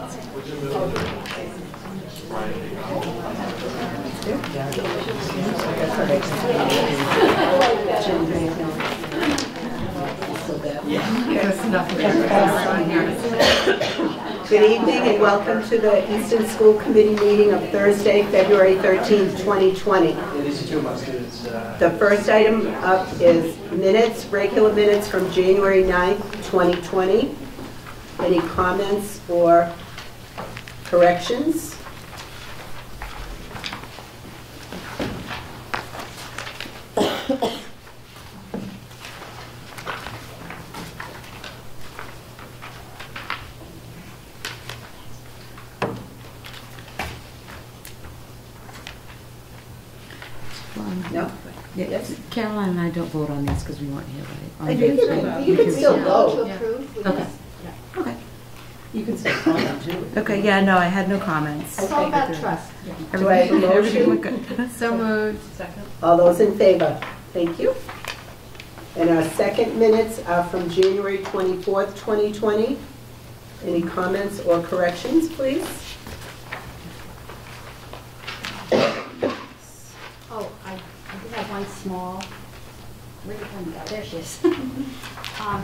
Good evening and welcome to the Easton School Committee meeting of Thursday, February 13th, 2020. The first item up is minutes, regular minutes from January 9th, 2020. Any comments or corrections? No? Yeah, Caroline and I don't vote on these because we weren't here, right? You can you can still vote. Okay. Okay. You can say comment too. Okay, yeah, no, I had no comments. It's all about trust. Do I have a Everything- everything motion? good. So moved. Second. All those in favor? Thank you. And our second minutes are from January 24th, 2020. Any comments or corrections, please? Oh, I, I did have one small, where did one go? There she is. Um,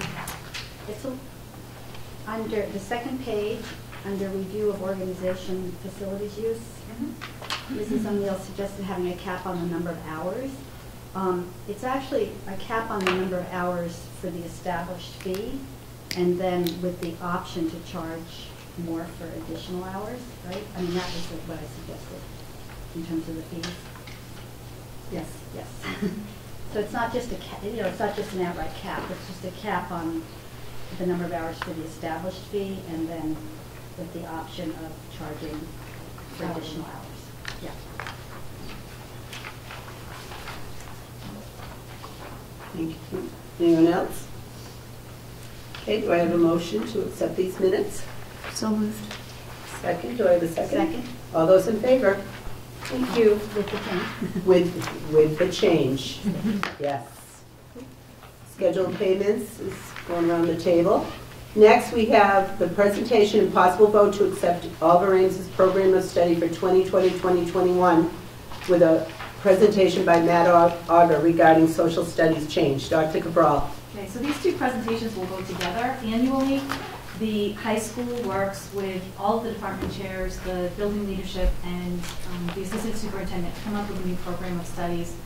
It's a, under the second page, under review of organization facilities use. Mrs. O'Neill suggested having a cap on the number of hours. Um, It's actually a cap on the number of hours for the established fee, and then with the option to charge more for additional hours, right? I mean, that was what I suggested in terms of the fees. Yes, yes. So it's not just a, ca- you know, it's not just an outright cap, it's just a cap on the number of hours for the established fee, and then with the option of charging for additional hours. Yeah. Thank you. Anyone else? Okay, do I have a motion to accept these minutes? So moved. Second, do I have a second? Second, All those in favor? Thank you. with the change. With, with the change, yes. Scheduled payments is going around the table. Next, we have the presentation and possible vote to accept Ames's program of study for 2020-2021 with a presentation by Matt Auger regarding social studies change. Dr. Cabral. Okay, so these two presentations will go together annually. The high school works with all of the department chairs, the building leadership, and um, the assistant superintendent to come up with a new program of studies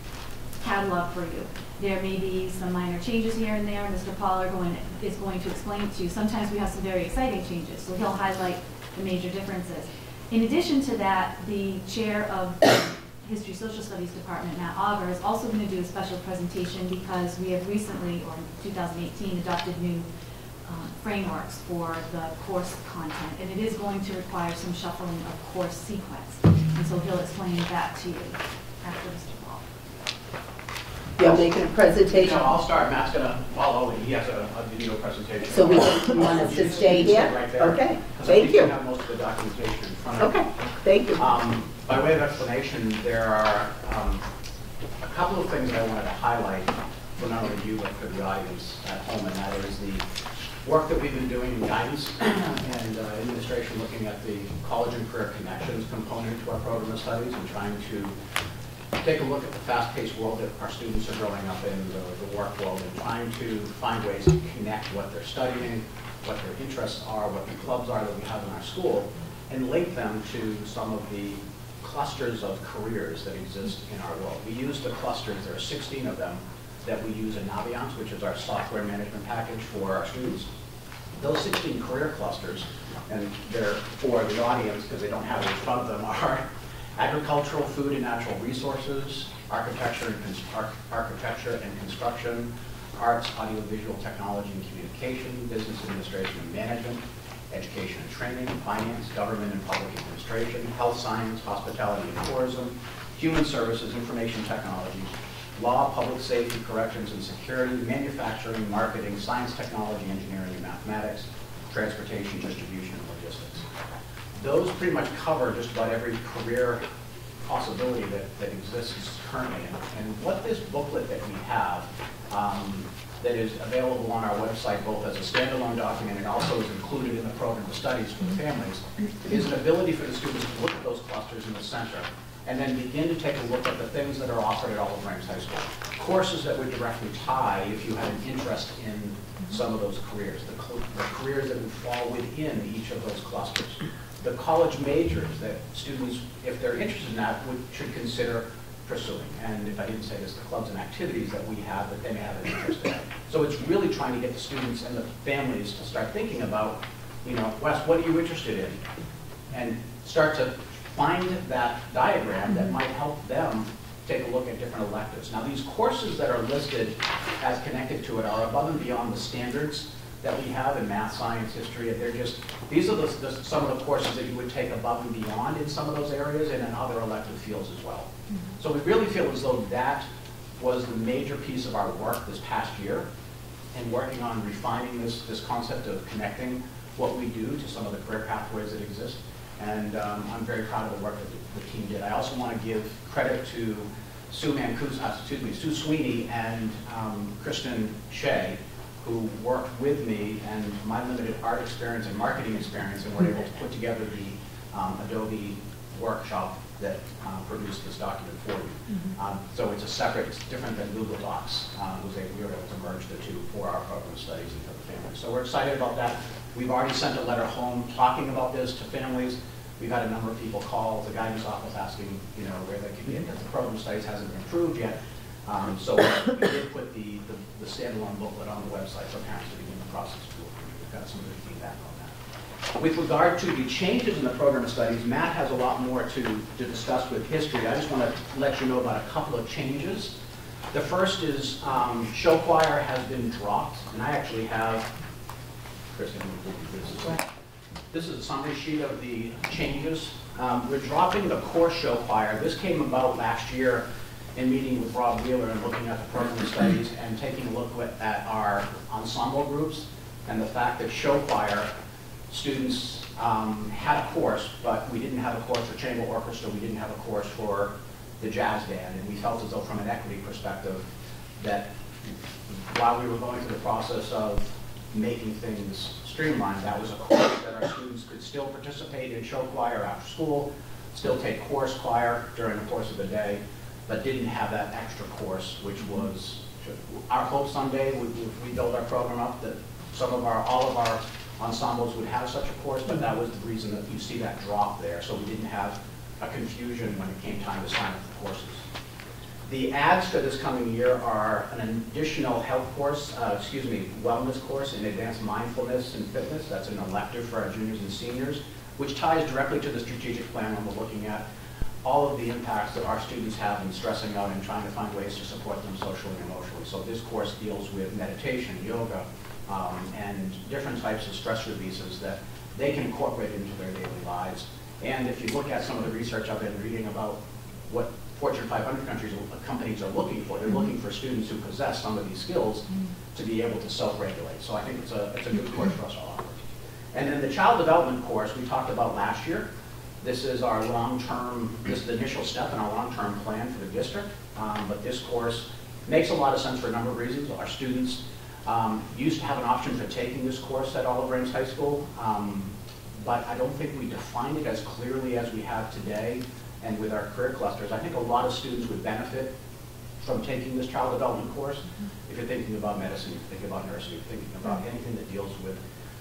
catalog for you. There may be some minor changes here and there. Mr. Pollard going, is going to explain to you. Sometimes we have some very exciting changes, so he'll highlight the major differences. In addition to that, the chair of the History Social Studies Department, Matt Auger, is also going to do a special presentation because we have recently, or 2018, adopted new um, frameworks for the course content, and it is going to require some shuffling of course sequence. And so he'll explain that to you after. Paul. You're making a presentation, No, I'll start, Matt's gonna follow, and he has a, a video presentation. so we you want us to stay here? Right there. Okay, 'Cause I thank think you you. have most of the documentation in front of you. Okay, thank you. Um, By way of explanation, there are um, a couple of things that I wanted to highlight for not only you, but for the audience at home, and that is the work that we've been doing in guidance and uh, administration, looking at the college and career connections component to our program of studies and trying to take a look at the fast-paced world that our students are growing up in, the, the work world, and trying to find ways to connect what they're studying, what their interests are, what the clubs are that we have in our school, and link them to some of the clusters of careers that exist in our world. We use the clusters, there are 16 of them, that we use in Naviance, which is our software management package for our students. Those 16 career clusters, and they're for the audience, because they don't have it in front of them, are agricultural, food and natural resources, architecture and, arch- architecture and construction, arts, audiovisual technology and communication, business administration and management, education and training, finance, government and public administration, health science, hospitality and tourism, human services, information technology, law, public safety, corrections and security, manufacturing, marketing, science, technology, engineering and mathematics, transportation, distribution, those pretty much cover just about every career possibility that, that exists currently. And, and what this booklet that we have um, that is available on our website, both as a standalone document and also is included in the program of studies for the families, is an ability for the students to look at those clusters in the center and then begin to take a look at the things that are offered at Olive Branch High School. Courses that would directly tie, if you had an interest in some of those careers, the the careers that would fall within each of those clusters. The college majors that students, if they're interested in that, would, should consider pursuing. And if I didn't say this, the clubs and activities that we have that they may have an interest in. So it's really trying to get the students and the families to start thinking about, you know, Wes, what are you interested in? And start to find that diagram that might help them take a look at different electives. Now, these courses that are listed as connected to it are above and beyond the standards that we have in math, science, history. And they're just, these are the, the- some of the courses that you would take above and beyond in some of those areas and in other elective fields as well. So we really feel as though that was the major piece of our work this past year and working on refining this, this concept of connecting what we do to some of the career pathways that exist. And um, I'm very proud of the work that the, the team did. I also want to give credit to Sue Mancus, uh, excuse me, Sue Sweeney and um, Kristen Shea, who worked with me and my limited art experience and marketing experience and were able to put together the um, Adobe workshop that uh, produced this document for you. Um, So it's a separate, it's different than Google Docs. Um, was able- We were able to merge the two for our program studies and for the families. So we're excited about that. We've already sent a letter home talking about this to families. We've had a number of people call the guidance office asking, you know, where they could get, because the program studies hasn't been approved yet. Um, So we did put the, the the standalone booklet on the website for parents to begin the process. We've got some good feedback on that. With regard to the changes in the program of studies, Matt has a lot more to, to discuss with history. I just want to let you know about a couple of changes. The first is um, show choir has been dropped, and I actually have, Kristen, will give you this. This is a summary sheet of the changes. Um, We're dropping the core show choir. This came about last year in meeting with Rob Wheeler and looking at the program studies and taking a look at- our ensemble groups and the fact that show choir students um, had a course, but we didn't have a course for chamber orchestra, we didn't have a course for the jazz band, and we felt as though from an equity perspective, that while we were going through the process of making things streamlined, that was a course that our students could still participate in show choir after school, still take chorus choir during the course of the day, but didn't have that extra course, which was, our hope someday, we, we build our program up, that some of our, all of our ensembles would have such a course, but that was the reason that you see that drop there, so we didn't have a confusion when it came time to sign up for courses. The ads for this coming year are an additional health course, uh, excuse me, wellness course in advanced mindfulness and fitness. That's an elective for our juniors and seniors, which ties directly to the strategic plan when we're looking at all of the impacts that our students have in stressing out and trying to find ways to support them socially and emotionally. So this course deals with meditation, yoga, um, and different types of stress releases that they can incorporate into their daily lives. And if you look at some of the research I've been reading about what Fortune 500 countries, companies are looking for, they're looking for students who possess some of these skills to be able to self-regulate. So I think it's a, it's a good course for us to offer. And then the child development course we talked about last year. This is our long-term, this is the initial step in our long-term plan for the district. Um, But this course makes a lot of sense for a number of reasons. Our students um, used to have an option for taking this course at Olive Branch High School, um, but I don't think we defined it as clearly as we have today and with our career clusters. I think a lot of students would benefit from taking this child development course. If you're thinking about medicine, if you're thinking about nursing, if you're thinking about anything that deals with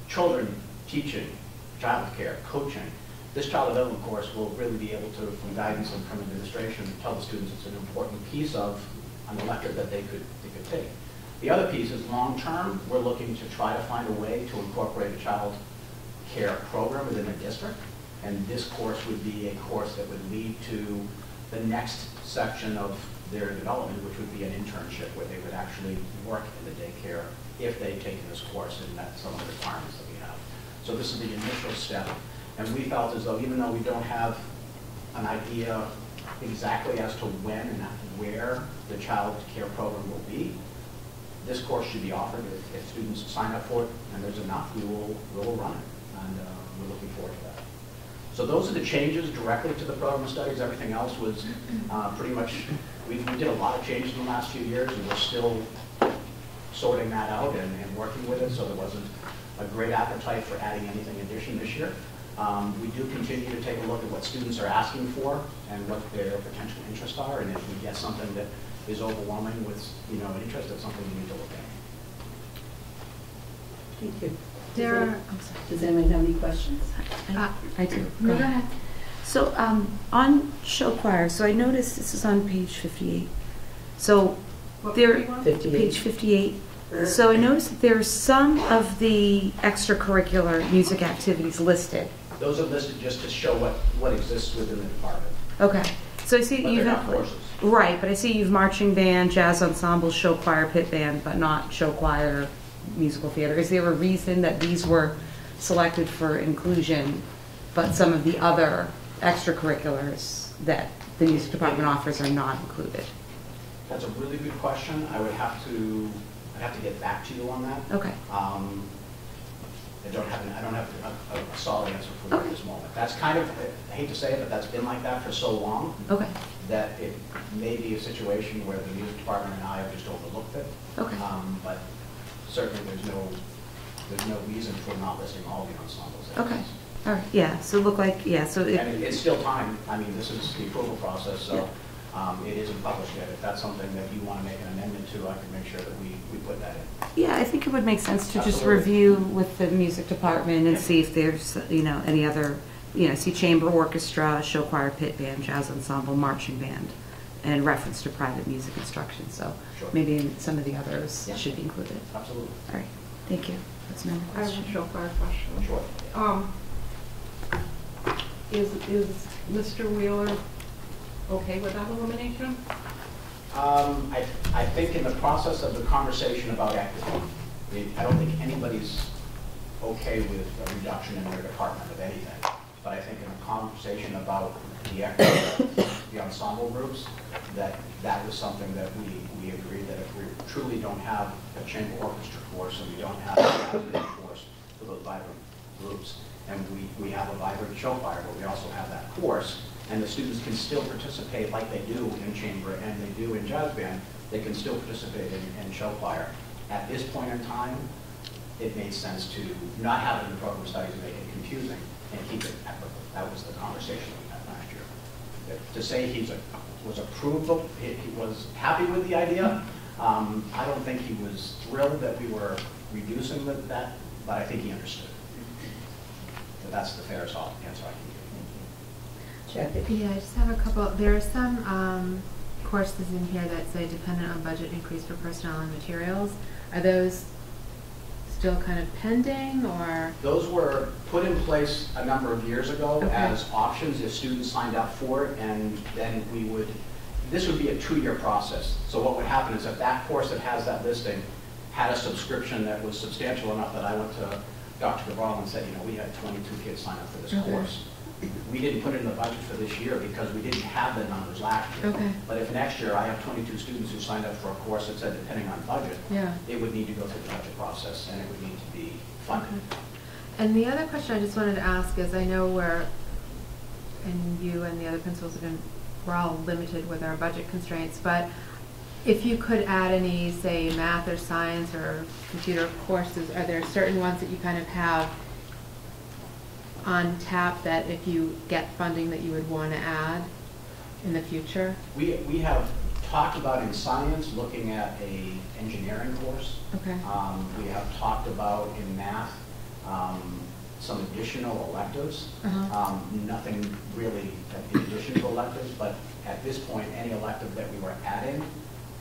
children, teaching, childcare, coaching. This child development course will really be able to, from guidance and from administration, tell the students it's an important piece of an elective that they could, they could take. The other piece is long-term, we're looking to try to find a way to incorporate a child care program within the district. And this course would be a course that would lead to the next section of their development, which would be an internship where they would actually work in the daycare if they've taken this course and met some of the requirements that we have. So this is the initial step. And we felt as though even though we don't have an idea exactly as to when and where the child care program will be, this course should be offered. If, if students sign up for it and there's enough, we will, we will run it. And uh, we're looking forward to that. So those are the changes directly to the program studies. Everything else was uh, pretty much, we we did a lot of changes in the last few years, and we're still sorting that out and, and working with it, so there wasn't a great appetite for adding anything addition this year. Um, We do continue to take a look at what students are asking for and what their potential interests are, and if we get something that is overwhelming with, you know, an interest, that's something we need to look at. Thank you. There Does are, I'm sorry. Does anyone have any questions? I I do. No, go ahead. So, um, on show choir, so I noticed this is on page fifty-eight. So, What there, page? Fifty-eight. page fifty-eight. So I noticed that there are some of the extracurricular music activities listed. Those are listed just to show what, what exists within the department, Okay, so I see but you they're not have. courses. Right, but I see you've marching band, jazz ensemble, show choir, pit band, but not show choir, musical theater. Is there a reason that these were selected for inclusion, but some of the other extracurriculars that the music department offers are not included? That's a really good question. I would have to, I'd have to get back to you on that. Okay, Um, I don't have, an- I don't have a- a solid answer for you at this moment. That's kind of, I hate to say it, but that's been like that for so long okay, that it may be a situation where the music department and I have just overlooked it. okay, Um, But certainly there's no, there's no reason for not listing all the ensembles. okay. All right, yeah, so look like, yeah, so And it, it- it's still time, I mean, this is the approval process, so um, it isn't published yet. If that's something that you want to make an amendment to, I can make sure that we, we put that in. yeah, I think it would make sense to just review with the music department and see if there's, you know, any other, you know, see chamber orchestra, show choir, pit band, jazz ensemble, marching band, and reference to private music instruction, so Sure. maybe some of the others Yeah. should be included. Absolutely. All right, thank you. That's my I have question. a show choir question. Sure. Um, is, is Mr. Wheeler okay with that elimination? Um, I, I think in the process of the conversation about it- I don't think anybody's okay with a reduction in their department of anything. But I think in the conversation about the equity, the ensemble groups, that that was something that we, we agreed that if we truly don't have a chamber orchestra course and we don't have a course for those vibrant groups, and we, we have a vibrant show choir, but we also have that course, and the students can still participate like they do in chamber and they do in jazz band, they can still participate in, in show choir. At this point in time, it made sense to not have it in program studies and make it confusing and keep it equitable. That was the conversation we had last year. That- To say he's a, was approved, he, he was happy with the idea, um, I don't think he was thrilled that we were reducing the- that, but I think he understood. So that's the fairest answer I can give. Jackie? Yeah, I just have a couple, there are some um, courses in here that say dependent on budget increase for personnel and materials. Are those still kind of pending, or? Those were put in place a number of years ago Okay. as options if students signed up for it, and then we would, this would be a two-year process. So what would happen is if that course that has that listing had a subscription that was substantial enough that I went to Dr. Cabral and said, you know, we had 22 kids sign up for this Okay. course. We didn't put it in the budget for this year because we didn't have the numbers last year. Okay. But if next year I have 22 students who signed up for a course that said depending on budget, Yeah. it would need to go through the budget process and it would need to be funded. And the other question I just wanted to ask is, I know we're, and you and the other principals have been, we're all limited with our budget constraints, but if you could add any, say, math or science or computer courses, are there certain ones that you kind of have on tap that if you get funding that you would want to add in the future? We, we have talked about in science, looking at a engineering course. Okay. Um, We have talked about in math, um, some additional electives. Uh-huh. Um, Nothing really at the addition to electives, but at this point, any elective that we were adding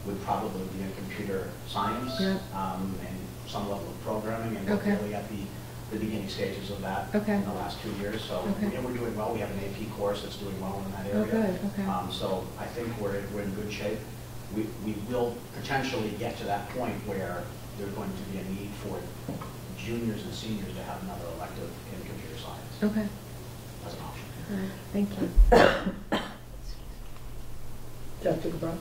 would probably be in computer science. Yeah. um, And some level of programming, and Okay. really at the, the beginning stages of that Okay. in the last two years. So, Okay. and we're doing well, we have an AP course that's doing well in that Oh, area. good, okay. Um, So I think we're, we're in good shape. We, we will potentially get to that point where there's going to be a need for juniors and seniors to have another elective in computer science Okay, as an option. all right, thank you. Dr. Cabral?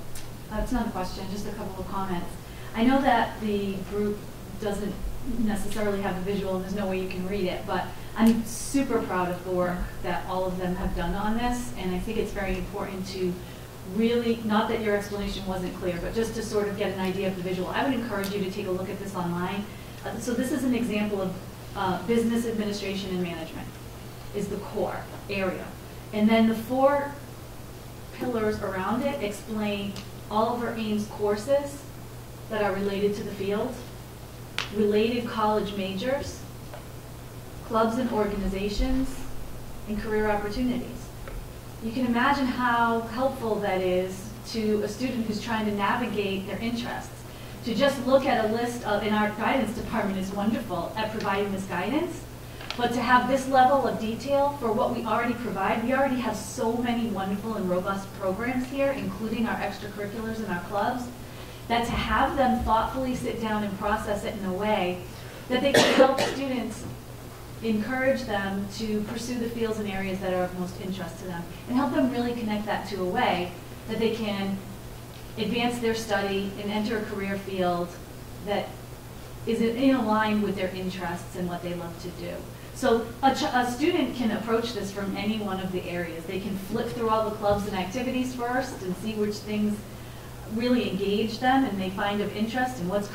That's not a question, just a couple of comments. I know that the group doesn't necessarily have a visual, and there's no way you can read it, but I'm super proud of the work that all of them have done on this, and I think it's very important to really, not that your explanation wasn't clear, but just to sort of get an idea of the visual, I would encourage you to take a look at this online. Uh, So this is an example of uh, business administration and management is the core area. And then the four pillars around it explain Oliver Ames courses that are related to the field, related college majors, clubs and organizations, and career opportunities. You can imagine how helpful that is to a student who's trying to navigate their interests. To just look at a list of, in our guidance department is wonderful at providing this guidance, but to have this level of detail for what we already provide, we already have so many wonderful and robust programs here, including our extracurriculars and our clubs, that to have them thoughtfully sit down and process it in a way that they can help students encourage them to pursue the fields and areas that are of most interest to them, and help them really connect that to a way that they can advance their study and enter a career field that is in in line with their interests and what they love to do. So a, a student can approach this from any one of the areas. They can flip through all the clubs and activities first and see which things really engage them and they find of interest and what's,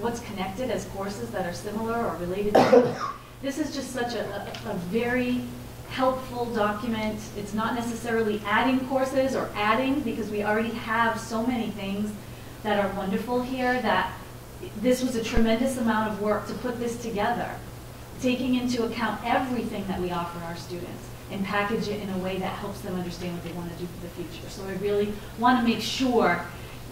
what's connected as courses that are similar or related this is just such a, a, a very helpful document. It's not necessarily adding courses or adding, because we already have so many things that are wonderful here, that this was a tremendous amount of work to put this together, taking into account everything that we offer our students and package it in a way that helps them understand what they want to do for the future. So I really want to make sure,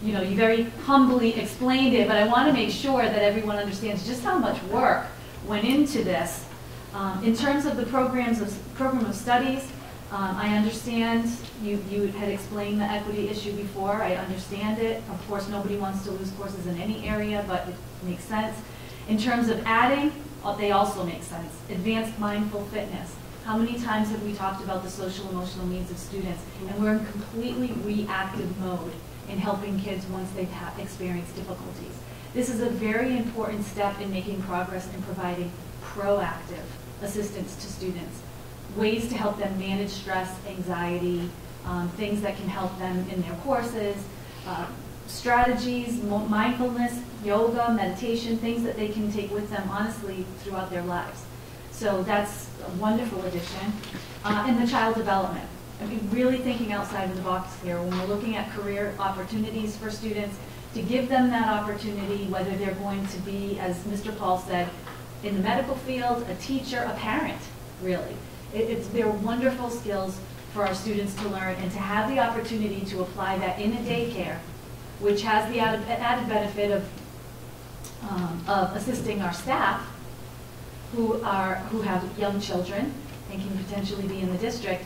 you know, you very humbly explained it, but I want to make sure that everyone understands just how much work went into this. Um, in terms of the programs of, program of studies, um, I understand you, you had explained the equity issue before. I understand it. Of course, nobody wants to lose courses in any area, but it makes sense. In terms of adding, uh, they also make sense. Advanced mindful fitness. How many times have we talked about the social emotional needs of students? And we're in completely reactive mode in helping kids once they've experienced difficulties. This is a very important step in making progress in providing proactive assistance to students, ways to help them manage stress, anxiety, um, things that can help them in their courses, uh, strategies, mindfulness, yoga, meditation, things that they can take with them honestly throughout their lives. So that's a wonderful addition. Uh, and the child development. I mean, really thinking outside of the box here when we're looking at career opportunities for students, to give them that opportunity, whether they're going to be, as Mr. Paul said, in the medical field, a teacher, a parent, really. It, it's, they're wonderful skills for our students to learn and to have the opportunity to apply that in a daycare, which has the added, added benefit of, um, of assisting our staff who are, who have young children and can potentially be in the district.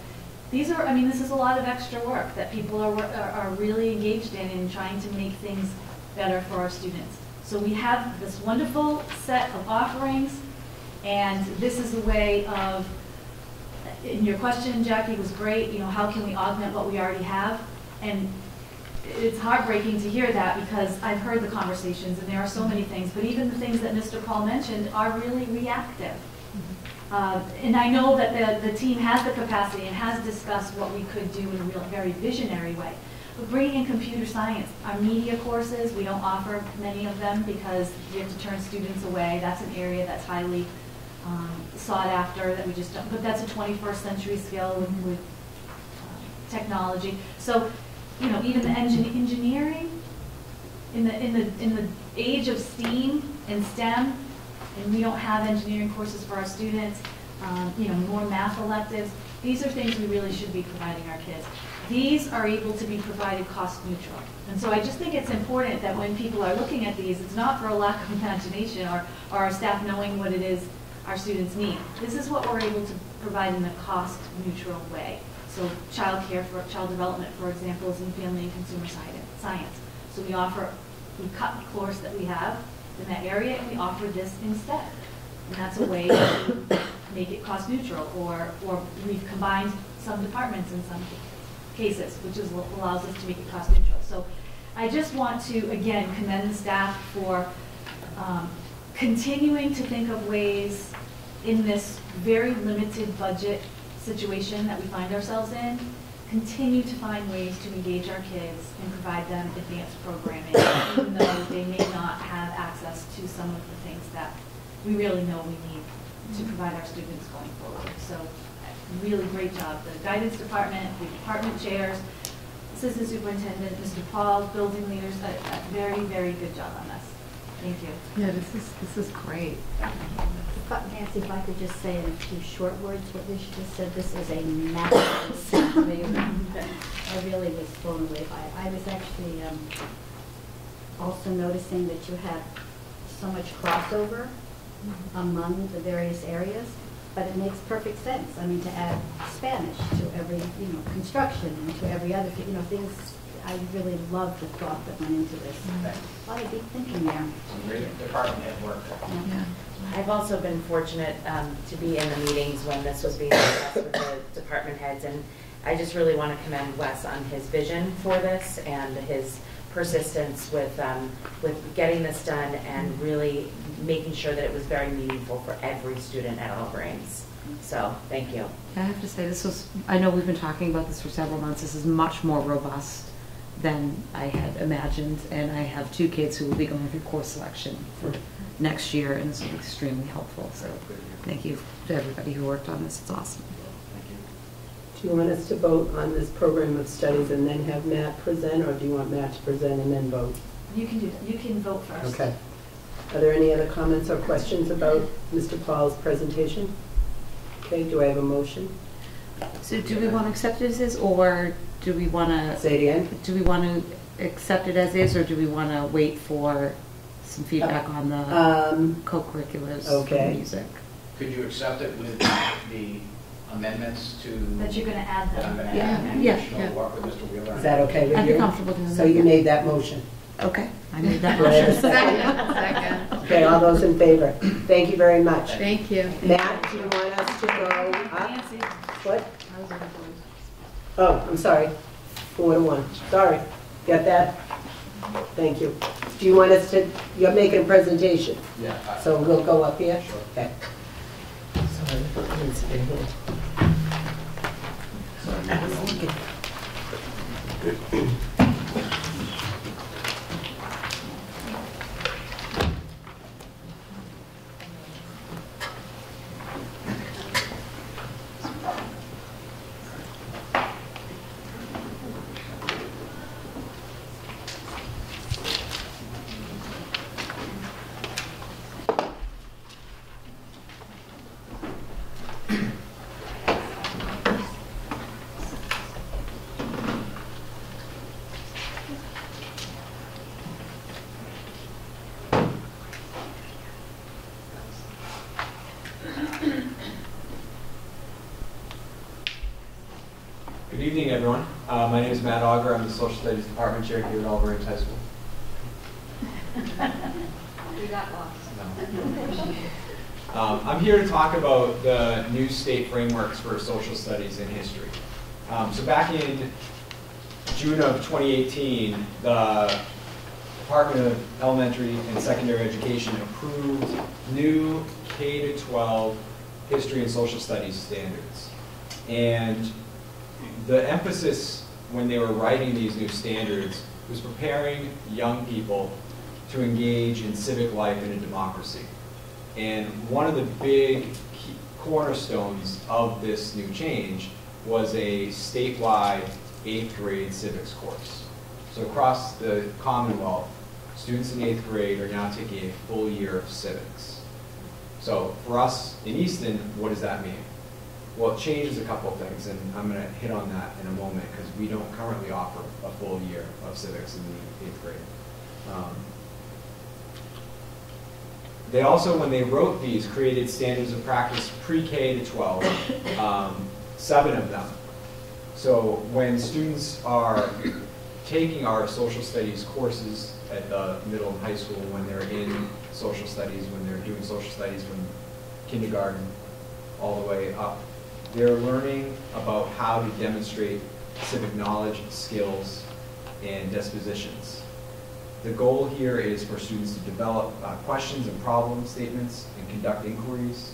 These are, I mean, this is a lot of extra work that people are, are are really engaged in in trying to make things better for our students. So we have this wonderful set of offerings, and this is a way of, and your question, Jackie, was great, you know, how can we augment what we already have? And it's heartbreaking to hear that because I've heard the conversations and there are so many things, but even the things that Mr. Paul mentioned are really reactive. Uh, And I know that the, the team has the capacity and has discussed what we could do in a real, very visionary way. But bringing in computer science, our media courses, we don't offer many of them because we have to turn students away. That's an area that's highly um, sought after that we just don't, but that's a 21st century skill with, with uh, technology. So, you know, even the engin- engineering, in the, in the, in the age of STEAM and STEM, and we don't have engineering courses for our students, um, you know, more math electives, these are things we really should be providing our kids. These are able to be provided cost neutral. And so I just think it's important that when people are looking at these, it's not for a lack of imagination or, or our staff knowing what it is our students need. This is what we're able to provide in a cost neutral way. So child care for child development, for example, is in family and consumer science. So we offer, we cut the course that we have in that area and we offer this instead. And that's a way to make it cost neutral or, or we've combined some departments in some cases, which is, allows us to make it cost neutral. So I just want to, again, commend the staff for um, continuing to think of ways in this very limited budget situation that we find ourselves in, continue to find ways to engage our kids and provide them advanced programming, even though they may not have access to some of the things that we really know we need to mm-hmm. provide our students going forward. So, really great job. The guidance department, the department chairs, assistant superintendent, Mr. Paul, building leaders, a, a very, very good job on this. Thank you. Yeah, this is, this is great. But Nancy, if I could just say in a few short words what Liz just said, this is a massive I really was blown away by it. I was actually um, also noticing that you had so much crossover among the various areas, but it makes perfect sense. I mean, to add Spanish to every, you know, construction and to every other, you know, things, I really love the thought that went into this. A lot of deep thinking there. Some great department head work. Yeah. I've also been fortunate um, to be in the meetings when this was being discussed with the department heads, and I just really want to commend Wes on his vision for this and his persistence with, um, with getting this done and really making sure that it was very meaningful for every student at all grades. So, thank you. I have to say, this was, I know we've been talking about this for several months. This is much more robust than I had imagined. And I have two kids who will be going through course selection for next year, and this will be extremely helpful. So thank you to everybody who worked on this. It's awesome. Thank you. Do you want us to vote on this program of studies and then have Matt present, or do you want Matt to present and then vote? You can do, you can vote first. Okay. Are there any other comments or questions about Mr. Paul's presentation? Okay, do I have a motion? So do we want to accept it as or do we want to, Say it again. do we want to accept it as is, or do we want to wait for some feedback on the Um, co-curriculars okay. music? Could you accept it with the amendments to? That you're gonna add That I'm them. gonna Yeah, add an yeah, additional yeah. work with Mr. Wheeler? Is that okay with I'd you? be comfortable doing that. So you made that motion. Okay, I made that Do I have a motion. second? Second. Okay, all those in favor? Thank you very much. Thank you. Matt, do you want us to go up? Nancy, What? Oh, I'm sorry. Four to one. Sorry. Got that? Thank you. Do you want us to, you're making a presentation, Yeah. I- so we'll go up here? Sure. Okay. Sorry. I didn't see it here. I was looking. Good evening, everyone. Uh, My name is Matt Auger. I'm the Social Studies Department Chair here at Ames High School. We got lost. Um, I'm here to talk about the new state frameworks for social studies and history. Um, So back in June of 2018, the Department of Elementary and Secondary Education approved new K-12 history and social studies standards. And the emphasis when they were writing these new standards was preparing young people to engage in civic life in a democracy. And one of the big cornerstones of this new change was a statewide eighth grade civics course. So across the Commonwealth, students in eighth grade are now taking a full year of civics. So for us in Easton, what does that mean? Well, it changes a couple of things, and I'm going to hit on that in a moment because we don't currently offer a full year of civics in the eighth grade. Um, They also, when they wrote these, created standards of practice pre-K to 12, um, seven of them. So when students are taking our social studies courses at the middle and high school, when they're in social studies, when they're doing social studies from kindergarten all the way up, they're learning about how to demonstrate civic knowledge, skills, and dispositions. The goal here is for students to develop uh, questions and problem statements and conduct inquiries,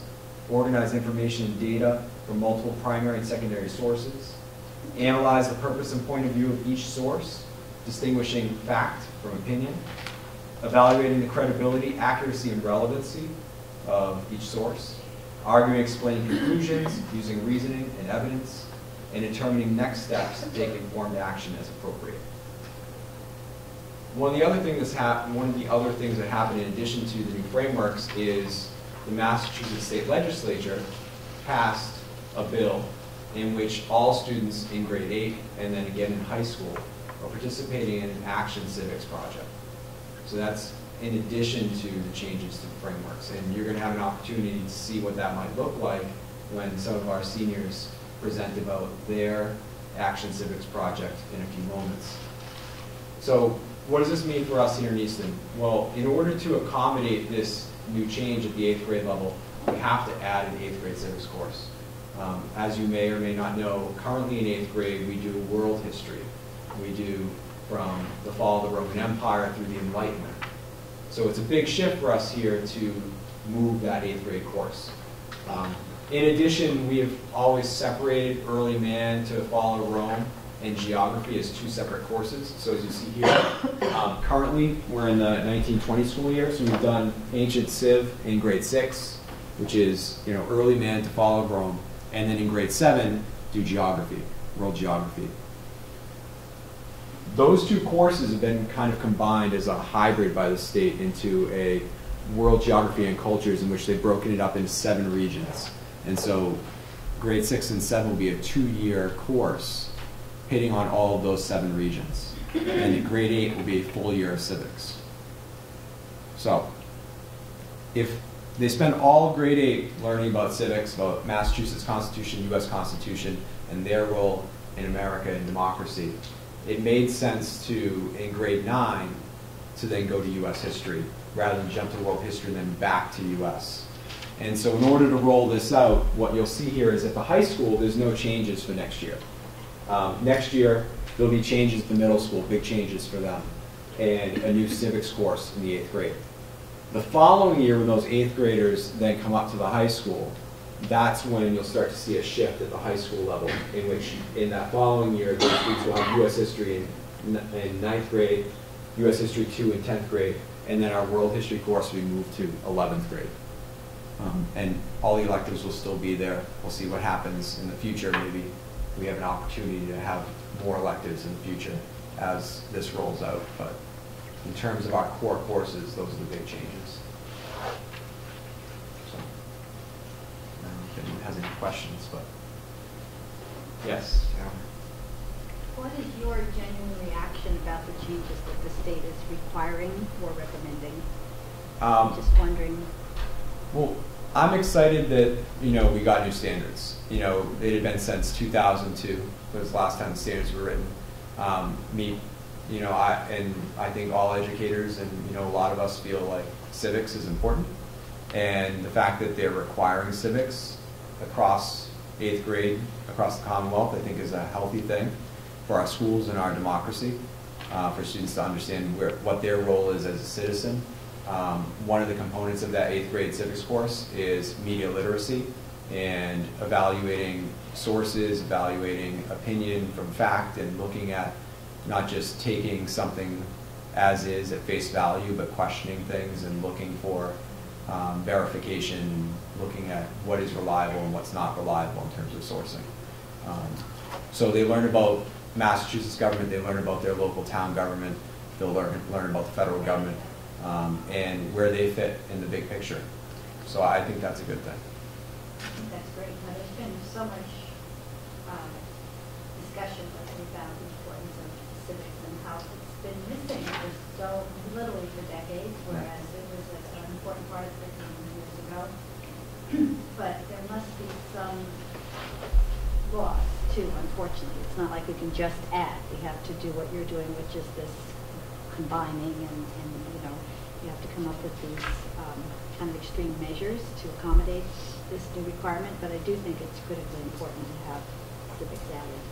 organize information and data from multiple primary and secondary sources, analyze the purpose and point of view of each source, distinguishing fact from opinion, evaluating the credibility, accuracy, and relevancy of each source, arguing, explaining conclusions, using reasoning and evidence, and determining next steps to take informed action as appropriate. One of the other things that's hap- one of the other things that happened in addition to the new frameworks is the Massachusetts State Legislature passed a bill in which all students in grade eight and then again in high school are participating in an action civics project. So that's in addition to the changes to the frameworks. And you're gonna have an opportunity to see what that might look like when some of our seniors present about their action civics project in a few moments. So what does this mean for us here in Easton? Well, in order to accommodate this new change at the eighth grade level, we have to add an eighth grade civics course. Um, as you may or may not know, currently in eighth grade, we do world history. We do from the fall of the Roman Empire through the Enlightenment. So it's a big shift for us here to move that eighth grade course. Um, in addition, we have always separated early man to follow Rome and geography as two separate courses. So as you see here, um, currently we're in the 1920 school year, so we've done ancient civ in grade six, which is you know early man to follow Rome, and then in grade seven do geography, world geography. Those two courses have been kind of combined as a hybrid by the state into a world geography and cultures in which they've broken it up into seven regions. And so grade six and seven will be a two-year course hitting on all of those seven regions. And grade eight will be a full year of civics. So if they spend all of grade eight learning about civics, about Massachusetts Constitution, US Constitution, and their role in America and democracy, it made sense to, in grade nine, to then go to US history rather than jump to world history and then back to US. And so in order to roll this out, what you'll see here is at the high school, there's no changes for next year. Um, next year, there'll be changes the middle school, big changes for them, and a new civics course in the eighth grade. The following year, when those eighth graders then come up to the high school, that's when you'll start to see a shift at the high school level, in which in that following year, those students will have U.S. history in, in ninth grade, U.S. history two in tenth grade, and then our world history course will be moved to eleventh grade. Um, and all the electives will still be there. We'll see what happens in the future. Maybe we have an opportunity to have more electives in the future as this rolls out. But in terms of our core courses, those are the big changes. So, I don't know if anyone has any questions, but yes. Karen? What is your genuine reaction about the changes that the state is requiring or recommending? Um, Just wondering. Well, I'm excited that, you know, we got new standards. You know, it had been since 2002, was the last time the standards were written. Um, me, you know, I, and I think all educators and, you know, a lot of us feel like civics is important. And the fact that they're requiring civics across eighth grade, across the Commonwealth, I think is a healthy thing for our schools and our democracy, uh, for students to understand where, what their role is as a citizen. Um, one of the components of that eighth grade civics course is media literacy and evaluating sources, evaluating opinion from fact, and looking at not just taking something as is at face value, but questioning things and looking for um, verification, looking at what is reliable and what's not reliable in terms of sourcing. Um, so they learn about Massachusetts government, they learn about their local town government, they'll learn, learn about the federal government, um, and where they fit in the big picture. So I think that's a good thing. I think that's great. Now, there's been so much um, discussion about the importance of civics and how it's been missing for so, for decades, whereas it was an important part of curriculum years ago. But there must be some loss too, unfortunately. It's not like we can just add. We have to do what you're doing with just this combining and, and, you know, you have to come up with these um, kind of extreme measures to accommodate this new requirement, but I do think it's critically important to have civics added.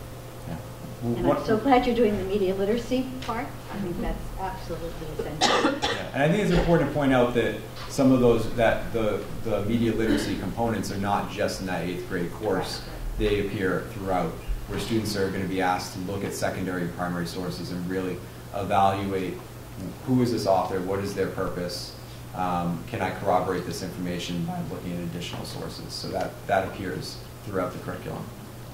Yeah. And I'm so glad you're doing the media literacy part. I think that's absolutely essential. Yeah, And I think it's important to point out that some of those, that the, the media literacy components are not just in that eighth grade course. They appear throughout. Where students are going to be asked to look at secondary and primary sources and really evaluate who is this author, what is their purpose, um, can I corroborate this information by looking at additional sources? So that, that appears throughout the curriculum.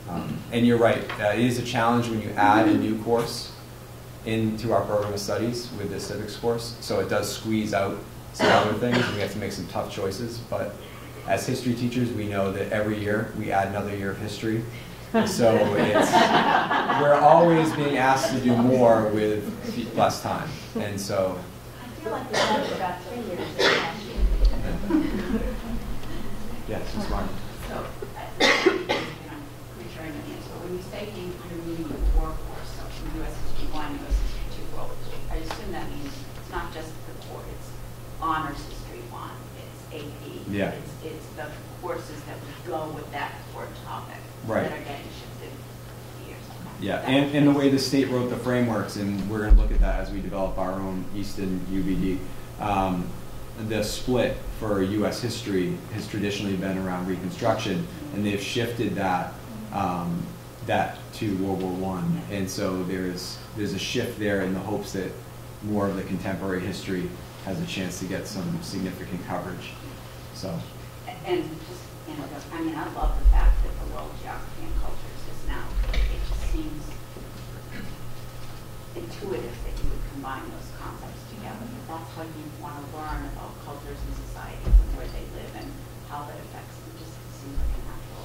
Um, and you're right, uh, it is a challenge when you add a new course into our program of studies with the civics course. So it does squeeze out some other things, and we have to make some tough choices. But as history teachers, we know that every year we add another year of history. So it's, we're always being asked to do more with less time. And so, I feel like we had about three years yes, Ms. Martin. So, I'm returning the answer, when you say you- you're moving the core course, so from US History One, US History Two, World I assume that means it's not just the core, it's honors history one, it's AP. Yeah. It's, it's the courses that would go with that core topic. Right. That are getting shifted years. Yeah, and, and the way the state wrote the frameworks, and we're gonna look at that as we develop our own Easton UBD. Um, the split for US history has traditionally been around Reconstruction, and they've shifted that, um, that to World War One. And so there's, there's a shift there in the hopes that more of the contemporary history has a chance to get some significant coverage, so. And just, you know, I mean, I love the fact that the world geography and cultures is now, it just seems intuitive that you would combine those concepts together. That's how you want to learn about cultures and societies and where they live and how that affects them. Just seems like a natural.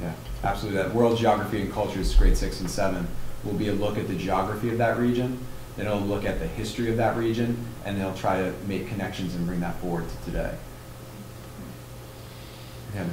Yeah, absolutely. That world geography and cultures, grade six and seven, will be a look at the geography of that region. Then it'll look at the history of that region, and they'll try to make connections and bring that forward to today. Yeah.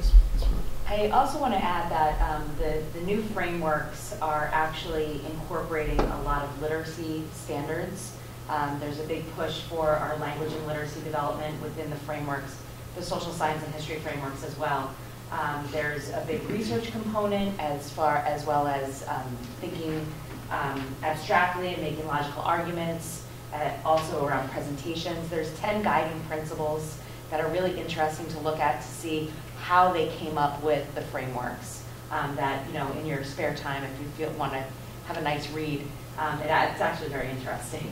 I also want to add that um, the, the new frameworks are actually incorporating a lot of literacy standards. Um, There's a big push for our language and literacy development within the frameworks, the social science and history frameworks as well. Um, There's a big research component as far, as well as um, thinking um, abstractly and making logical arguments, uh, also around presentations. There's 10 guiding principles that are really interesting to look at to see how they came up with the frameworks. Um, that, you know, in your spare time, if you feel, want to have a nice read, um, it, it's actually very interesting.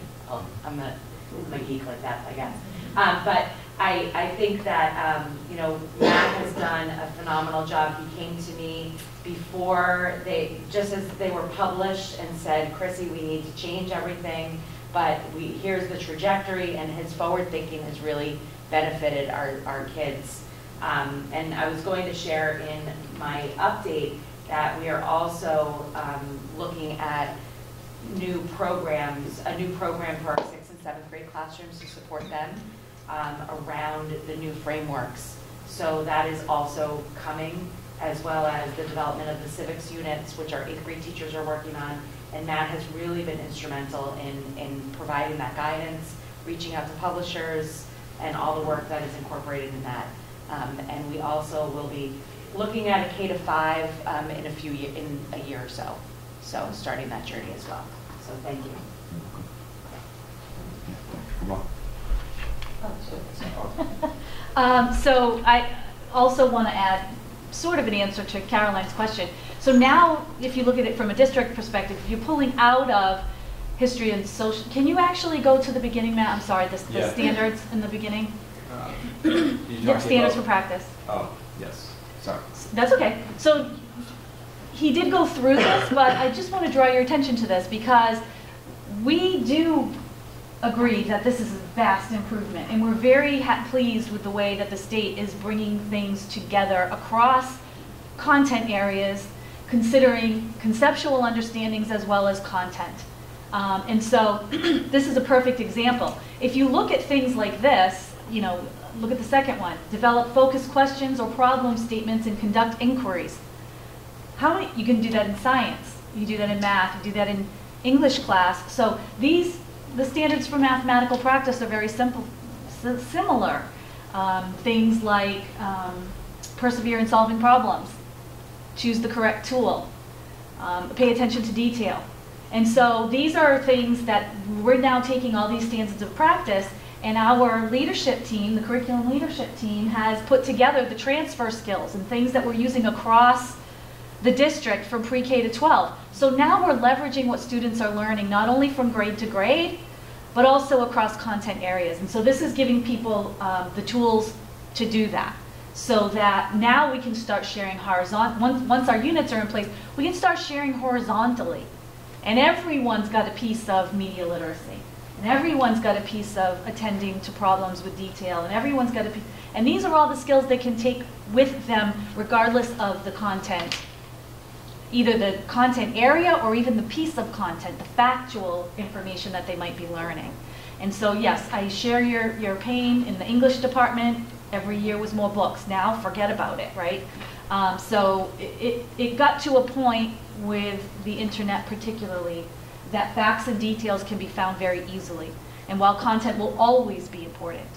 I'm a, I'm a geek like that, I guess. Um, but I, I think that, um, you know, Matt has done a phenomenal job. He came to me before they, just as they were published and said, Chrissy, we need to change everything, but we, here's the trajectory, and his forward thinking has really benefited our, our kids. Um, and I was going to share in my update that we are also um, looking at new programs, a new program for our sixth and seventh grade classrooms to support them um, around the new frameworks. So that is also coming, as well as the development of the civics units, which our eighth grade teachers are working on. And Matt has really been instrumental in, in providing that guidance, reaching out to publishers, and all the work that is incorporated in that. Um, And we also will be looking at a K to five um, in a few, ye- in a year or so. So starting that journey as well. So thank you. Um, So I also want to add sort of an answer to Caroline's question. So now, if you look at it from a district perspective, if you're pulling out of history and social, can you actually go to the beginning, Matt? I'm sorry, the the Yeah. standards in the beginning? Uh, Yeah, standards for practice. Oh, yes, sorry. That's okay. So he did go through this, but I just want to draw your attention to this because we do agree that this is a vast improvement, and we're very pleased with the way that the state is bringing things together across content areas, considering conceptual understandings as well as content. Um, and so this is a perfect example. If you look at things like this, you know, look at the second one, develop focused questions or problem statements and conduct inquiries. How many, you can do that in science, you do that in math, you do that in English class. So these, the standards for mathematical practice are very simple, similar. Um, things like um, persevere in solving problems, choose the correct tool, um, pay attention to detail. And so these are things that we're now taking all these standards of practice, and our leadership team, the curriculum leadership team, has put together the transfer skills and things that we're using across the district from pre-K to 12. So now we're leveraging what students are learning, not only from grade to grade, but also across content areas. And so this is giving people um, the tools to do that. So that now we can start sharing horizontal, once, once our units are in place, we can start sharing horizontally. And everyone's got a piece of media literacy. And everyone's got a piece of attending to problems with detail. And everyone's got a piece, and these are all the skills they can take with them regardless of the content either the content area or even the piece of content, the factual information that they might be learning. And so, yes, I share your, your pain in the English department. Every year was more books. Now, forget about it, right? Um, so it, it, it got to a point with the internet particularly that facts and details can be found very easily. And while content will always be important,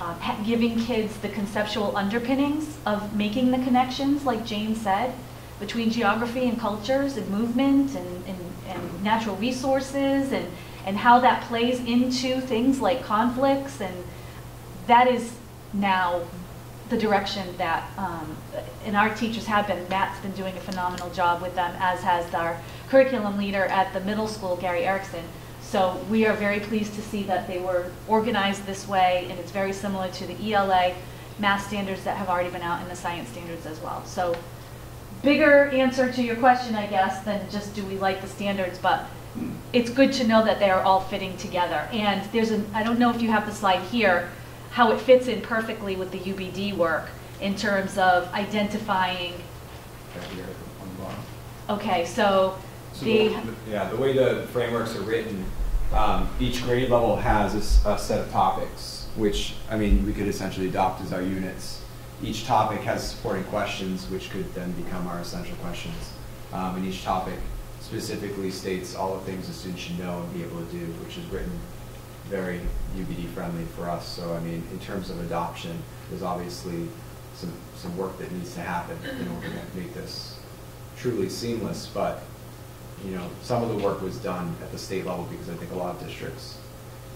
uh, giving kids the conceptual underpinnings of making the connections, like Jane said, between geography and cultures and movement and, and, and natural resources and, and how that plays into things like conflicts and that is now the direction that um, and our teachers have been matt's been doing a phenomenal job with them as has our curriculum leader at the middle school gary erickson so we are very pleased to see that they were organized this way and it's very similar to the ela math standards that have already been out in the science standards as well so bigger answer to your question, I guess, than just do we like the standards, but it's good to know that they're all fitting together. And there's an, I don't know if you have the slide here, how it fits in perfectly with the UBD work in terms of identifying, Right here on the bottom. okay, so So the, yeah, the way the frameworks are written, um, each grade level has a set of topics, which I mean we could essentially adopt as our units. Each topic has supporting questions, which could then become our essential questions. Um, and each topic specifically states all the things a student should know and be able to do, which is written very UBD friendly for us. So I mean, in terms of adoption, there's obviously some some work that needs to happen in order to make this truly seamless, but you know, some of the work was done at the state level because I think a lot of districts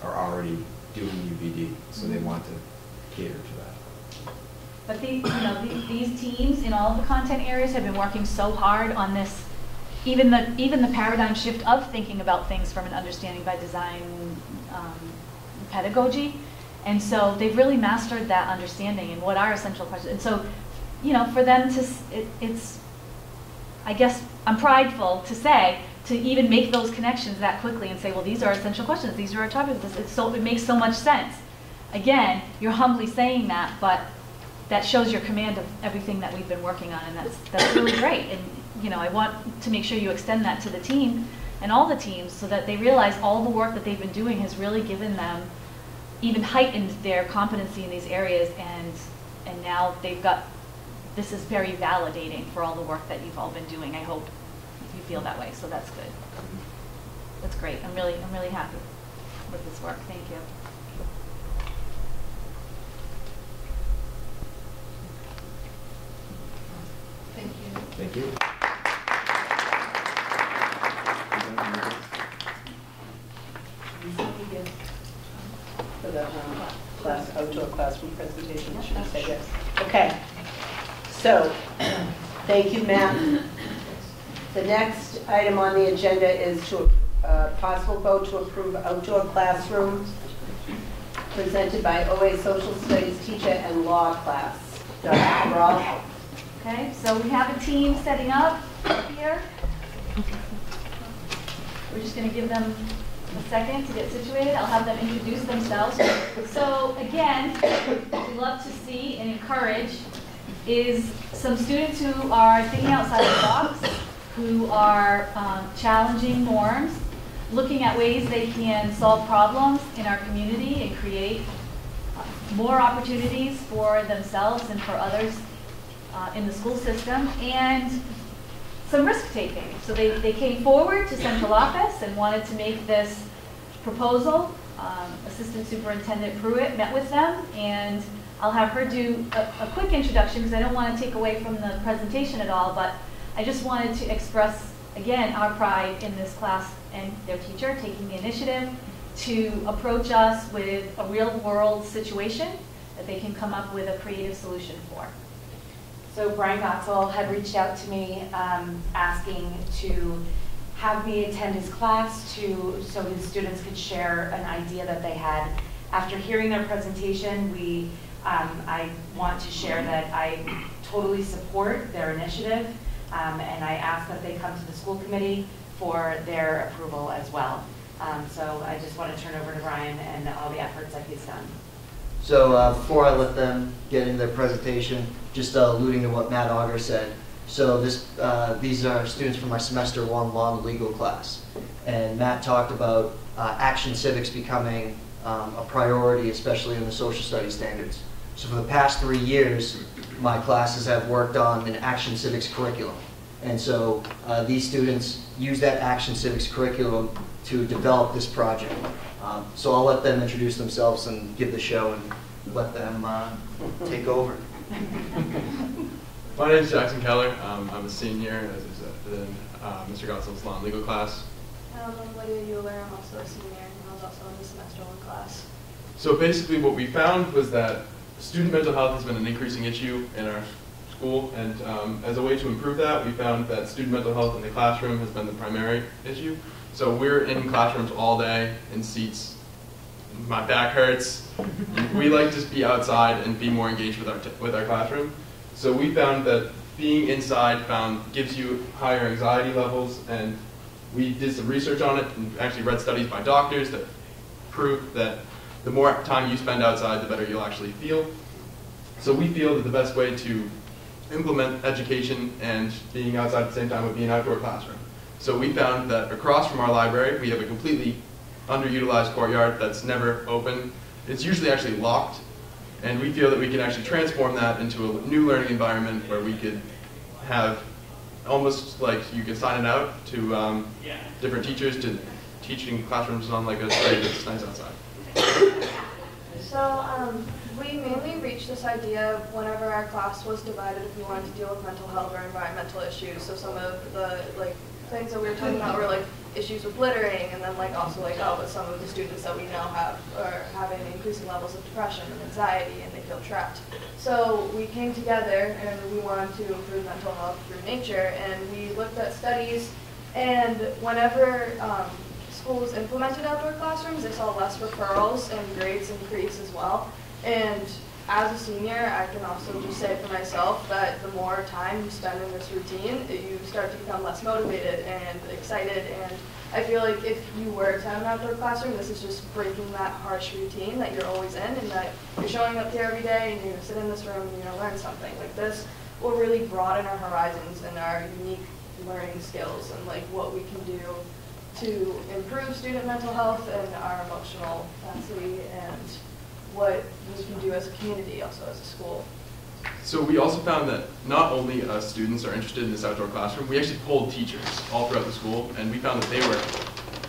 are already doing UBD, so they want to cater to that. but the, you know, the- these teams in all of the content areas have been working so hard on this, even the, even the paradigm shift of thinking about things from an understanding by design um, pedagogy. And so they've really mastered that understanding and what are essential questions. And so, you know, for them to, it, it's, I guess I'm prideful to say, to even make those connections that quickly and say, well, these are essential questions, these are our topics, so, it makes so much sense. Again, you're humbly saying that, but that shows your command of everything that we've been working on, and that's, that's really great. And, you know, I want to make sure you extend that to the team and all the teams so that they realize all the work that they've been doing has really given them, even heightened their competency in these areas, and, and now they've got, this is very validating for all the work that you've all been doing. I hope you feel that way, so that's good. That's great. I'm really, I'm really happy with this work. Thank you. Thank you. Thank you. For the um, class, outdoor classroom presentation, should I say yes? Okay. So, thank you, Matt. The next item on the agenda is to, uh, possible vote to approve outdoor classrooms presented by OA Social Studies teacher and law class. Dr. Okay, so we have a team setting up here. We're just going to give them a second to get situated. I'll have them introduce themselves. So again, we love to see and encourage is some students who are thinking outside the box, who are um, challenging norms, looking at ways they can solve problems in our community and create uh, more opportunities for themselves and for others uh, in the school system, and some risk taking. So they, they came forward to central office and wanted to make this proposal. Um, Assistant Superintendent Pruitt met with them, and I'll have her do a, a quick introduction because I don't want to take away from the presentation at all, but I just wanted to express, again, our pride in this class and their teacher taking the initiative to approach us with a real-world situation that they can come up with a creative solution for. So Brian Gotzel had reached out to me, um, asking to have me attend his class to, so his students could share an idea that they had. After hearing their presentation, we, um, I want to share that I totally support their initiative, um, and I ask that they come to the school committee for their approval as well. Um, so I just want to turn over to Brian and all the efforts that he's done. So uh, before I let them get into their presentation, just uh, alluding to what Matt Auger said. So this, uh, these are students from my semester one law and legal class. And Matt talked about uh, action civics becoming um, a priority, especially in the social studies standards. So for the past three years, my classes have worked on an action civics curriculum. And so uh, these students use that action civics curriculum to develop this project. Um, So I'll let them introduce themselves and give the show and let them uh, take over. My name is Jackson Keller. Um, I'm a senior, as I said, in uh, Mr. Gotzel's law and legal class. Um, I'm Lydia Euler, I'm also a senior, and I was also in the semester one class. So basically, what we found was that student mental health has been an increasing issue in our school, and um, as a way to improve that, we found that student mental health in the classroom has been the primary issue. So we're in classrooms all day in seats. My back hurts. we like to be outside and be more engaged with our with our classroom. So we found that being inside found gives you higher anxiety levels, and we did some research on it and actually read studies by doctors that prove that the more time you spend outside, the better you'll actually feel. So we feel that the best way to implement education and being outside at the same time would be an outdoor classroom. So we found that across from our library, we have a completely underutilized courtyard that's never open. It's usually actually locked, and we feel that we can actually transform that into a new learning environment where we could have almost like you could sign it out to um, different teachers to teaching classrooms on like a site that's nice outside. So um, we mainly reached this idea whenever our class was divided if we wanted to deal with mental health or environmental issues. So some of the like things that we were talking about were like issues with littering and then like also like oh but some of the students that we know have are having increasing levels of depression and anxiety and they feel trapped. So we came together and we wanted to improve mental health through nature and we looked at studies and whenever um, schools implemented outdoor classrooms, they saw less referrals and grades increase as well. And as a senior, I can also just say for myself that the more time you spend in this routine, you start to become less motivated and excited. And I feel like if you were to have an outdoor classroom, this is just breaking that harsh routine that you're always in and that you're showing up here every day and you're gonna sit in this room and you're gonna learn something. Like this will really broaden our horizons and our unique learning skills and like what we can do to improve student mental health and our emotional capacity and what we can do as a community, also as a school. So we also found that not only uh, students are interested in this outdoor classroom, we actually polled teachers all throughout the school, and we found that they were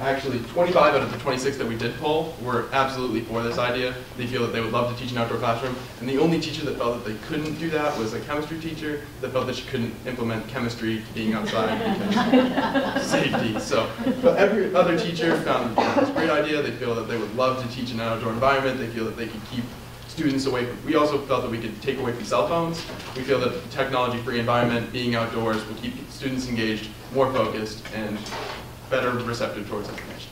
actually 25 out of the 26 that we did poll were absolutely for this idea. They feel that they would love to teach an outdoor classroom, and the only teacher that felt that they couldn't do that was a chemistry teacher that felt that she couldn't implement chemistry being outside because safety. So, but every other teacher found that it was a great idea. They feel that they would love to teach in an outdoor environment. They feel that they could keep students away from, we also felt that we could take away from cell phones. We feel that technology-free environment, being outdoors, will keep students engaged, more focused, and better receptive towards information.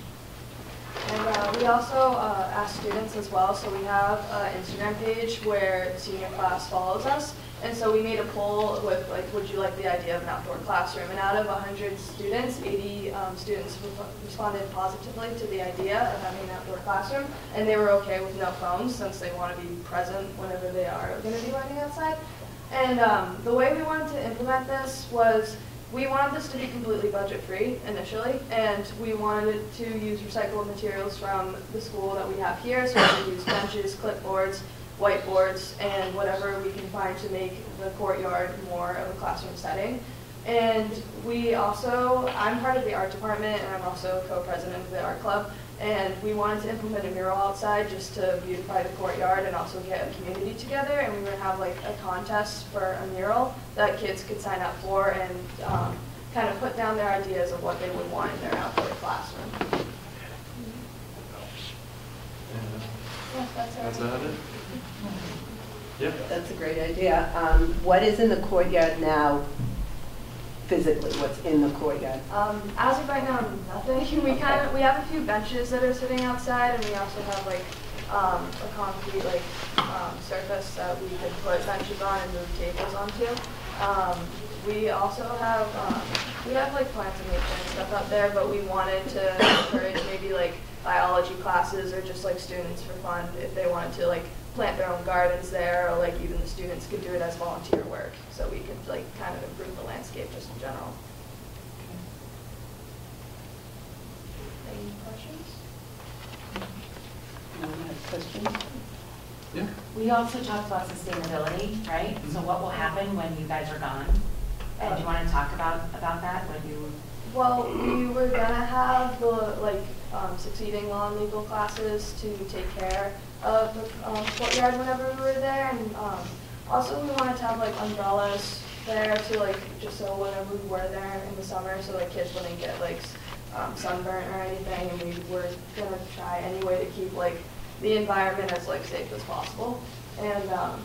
And uh, we also uh, ask students as well, so we have an Instagram page where senior class follows us. And so we made a poll with like, would you like the idea of an outdoor classroom? And out of 100 students, 80 um, students re- responded positively to the idea of having an outdoor classroom. And they were okay with no phones since they want to be present whenever they are going to be learning outside. And um, the way we wanted to implement this was we wanted this to be completely budget-free initially, and we wanted to use recycled materials from the school that we have here, so we use benches, clipboards, whiteboards, and whatever we can find to make the courtyard more of a classroom setting. And we also, I'm part of the art department, and I'm also co-president of the art club, and we wanted to implement a mural outside just to beautify the courtyard and also get a community together. And we would have like a contest for a mural that kids could sign up for and um, kind of put down their ideas of what they would want in their outdoor classroom. Yeah, that's our That's that it? Yeah. That's a great idea. Um, What is in the courtyard now physically? What's in the courtyard? Um, as of right now, nothing. We kind of we have a few benches that are sitting outside, and we also have like um, a concrete like um, surface that we could put benches on and move tables onto. Um, we also have um, we have like plants and nature and stuff out there, but we wanted to encourage maybe like biology classes or just like students for fun if they wanted to like plant their own gardens there, or like even the students could do it as volunteer work. So we could like kind of improve the landscape just in general. Any questions? Anyone have questions? Yeah. We also talked about sustainability, right? So what will happen when you guys are gone? And do you want to talk about, about that, when you, Well, we were gonna have the like um, succeeding law and legal classes to take care of the um, courtyard whenever we were there, and um, also we wanted to have like umbrellas there to like just so whenever we were there in the summer, so like kids wouldn't get like um, sunburnt or anything, and we were gonna try any way to keep like the environment as like safe as possible, and um,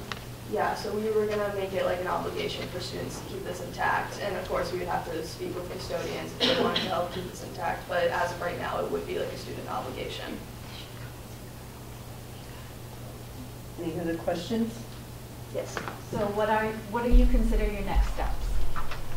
yeah, so we were gonna make it like an obligation for students to keep this intact, and of course, we would have to speak with custodians if they wanted to help keep this intact, but as of right now, it would be like a student obligation. Any other questions? Yes. So what are, what do you consider your next steps?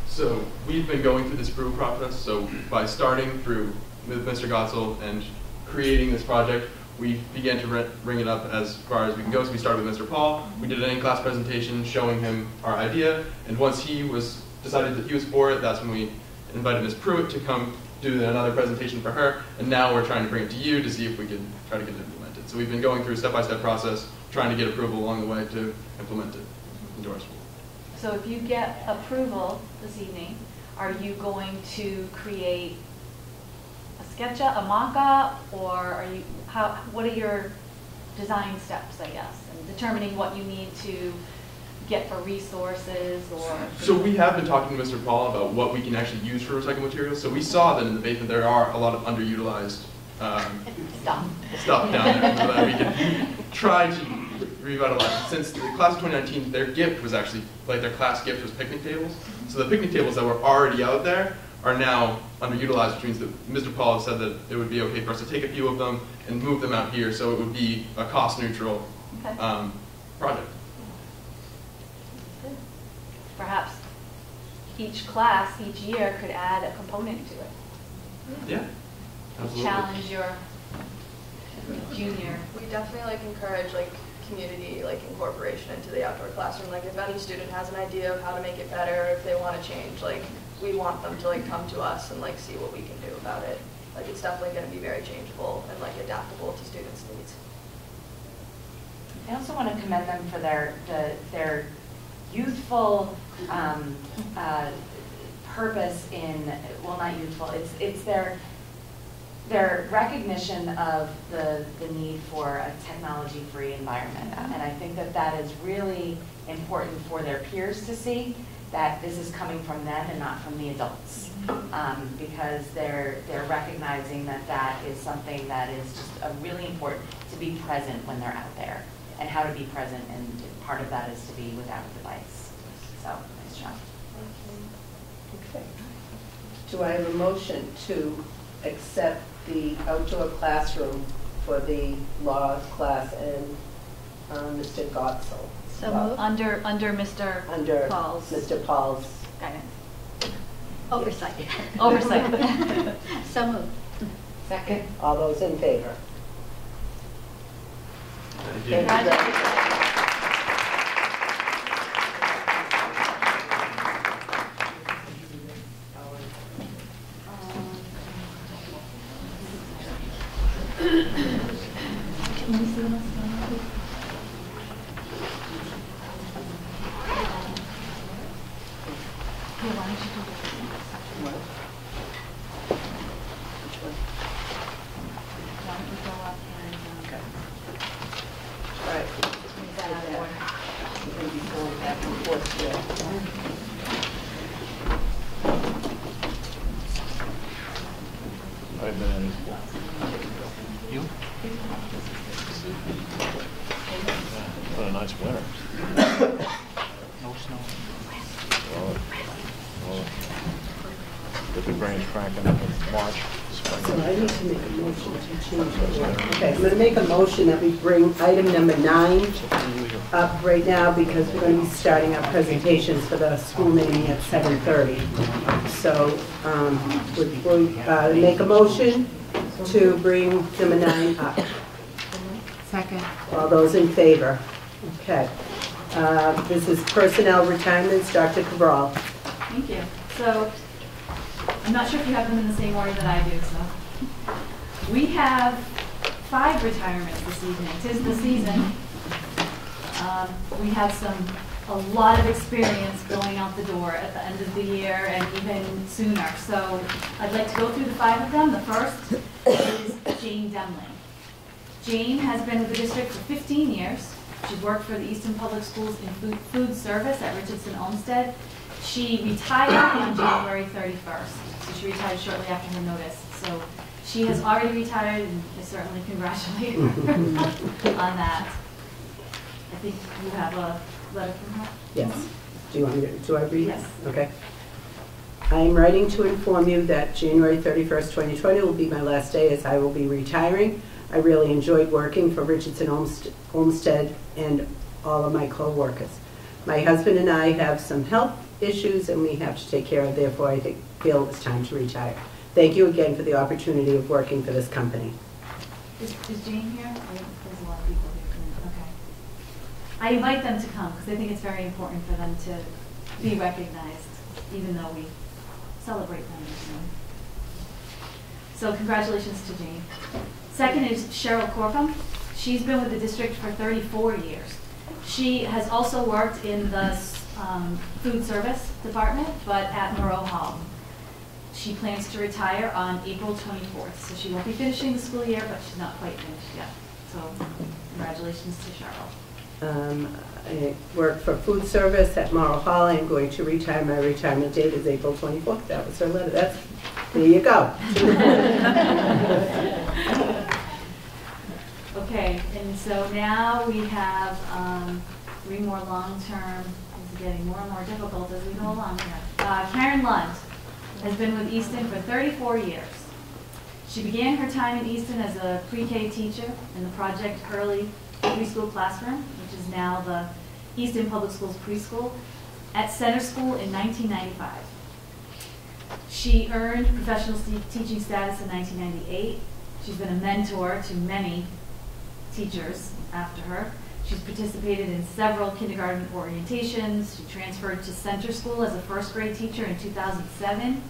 So we've been going through this approval process. So by starting through with Mr. Gotzel and creating this project, we began to re- bring it up as far as we can go. So we started with Mr. Paul. We did an in-class presentation showing him our idea. And once he was decided that he was for it, that's when we invited Ms. Pruitt to come do another presentation for her. And now we're trying to bring it to you to see if we can try to get it implemented. So we've been going through a step-by-step process, trying to get approval along the way to implement it our. So if you get approval this evening, are you going to create a SketchUp, a mock-up, or are you, how, what are your design steps, I guess? And determining what you need to get for resources or? So we have been talking to Mr. Paul about what we can actually use for recycled materials. So we saw that in the basement there are a lot of underutilized um, Stuff. stuff down there that we can try to revitalize. Since the class of 2019, their gift was actually, like their class gift was picnic tables. So the picnic tables that were already out there are now underutilized, which means that Mr. Paul has said that it would be okay for us to take a few of them and move them out here, so it would be a cost-neutral Okay. um, project. Perhaps each class, each year could add a component to it. Yeah, absolutely. Challenge your junior. We definitely like encourage like community like incorporation into the outdoor classroom. Like if any student has an idea of how to make it better, if they want to change, like we want them to like come to us and like see what we can do about it. Like it's definitely going to be very changeable and like adaptable to students' needs. I also want to commend them for their, the- their youthful um, uh, purpose in, well, not youthful, it's, it's their, their recognition of the, the need for a technology-free environment. And I think that that is really important for their peers to see, that this is coming from them and not from the adults. Um, Because they're, they're recognizing that that is something that is just a really important, to be present when they're out there, and how to be present, and part of that is to be without a device. So, nice job. Okay. Do I have a motion to accept the outdoor classroom for the law class and uh, Mr. Gotzel? So under, under Mr. Under Paul's Mr. Paul's guidance. Oversight. Oversight. So moved. Second. All those in favor? Thank you. Thank you much. Why don't you go up and, um, All right. move that out of order? We're going to be going back and forth here. You? What a nice winter. No snow. Well, well, Get the brains cranking up in March, spring. So I need to make a motion to change the order. Okay, I'm going to make a motion that we bring item number nine up right now because we're going to be starting our presentations for the school meeting at 7:30. So um, would we uh, make a motion to bring number nine up? Second. All those in favor? Okay. Uh, This is personnel retirements, Dr. Cabral. Thank you. So, I'm not sure if you have them in the same order that I do, so. We have five retirements this evening. Tis the season. Um, We have some, a lot of experience going out the door at the end of the year and even sooner. So I'd like to go through the five of them. The first is Jane Demling. Jane has been with the district for 15 years. She's worked for the Easton Public Schools in food, food service at Richardson Olmsted. She retired on January 31st, so she retired shortly after her notice. So she has already retired, and I certainly congratulate her mm-hmm. on that. I think you have a letter from her? Yes. Do you want me to, do I read? Yes. Okay. I am writing to inform you that January 31st, 2020 will be my last day as I will be retiring. I really enjoyed working for Richardson Olmst- Olmsted and all of my co-workers. My husband and I have some health issues and we have to take care of, therefore I think, feel it's time to retire. Thank you again for the opportunity of working for this company. Is, is Jane here? There's a lot of people here. Okay. I invite them to come because I think it's very important for them to be recognized, even though we celebrate them. So congratulations to Jane. Second is Cheryl Corkum. She's been with the district for 34 years. She has also worked in the um, food service department, but at Moreau Hall. She plans to retire on April 24th, so she won't be finishing the school year, but she's not quite finished yet. So congratulations to Cheryl. Um, I work for food service at Moreau Hall. I'm going to retire. My retirement date is April 24th. That was her letter. That's, there you go. Okay, and so now we have um, three more long-term, this is getting more and more difficult as we go along here. Uh, Karen Lund has been with Easton for 34 years. She began her time in Easton as a pre-K teacher in the Project Early Preschool Classroom, which is now the Easton Public Schools Preschool, at Center School in 1995. She earned professional teaching status in 1998. She's been a mentor to many teachers after her. She's participated in several kindergarten orientations. She transferred to Center School as a first grade teacher in 2007.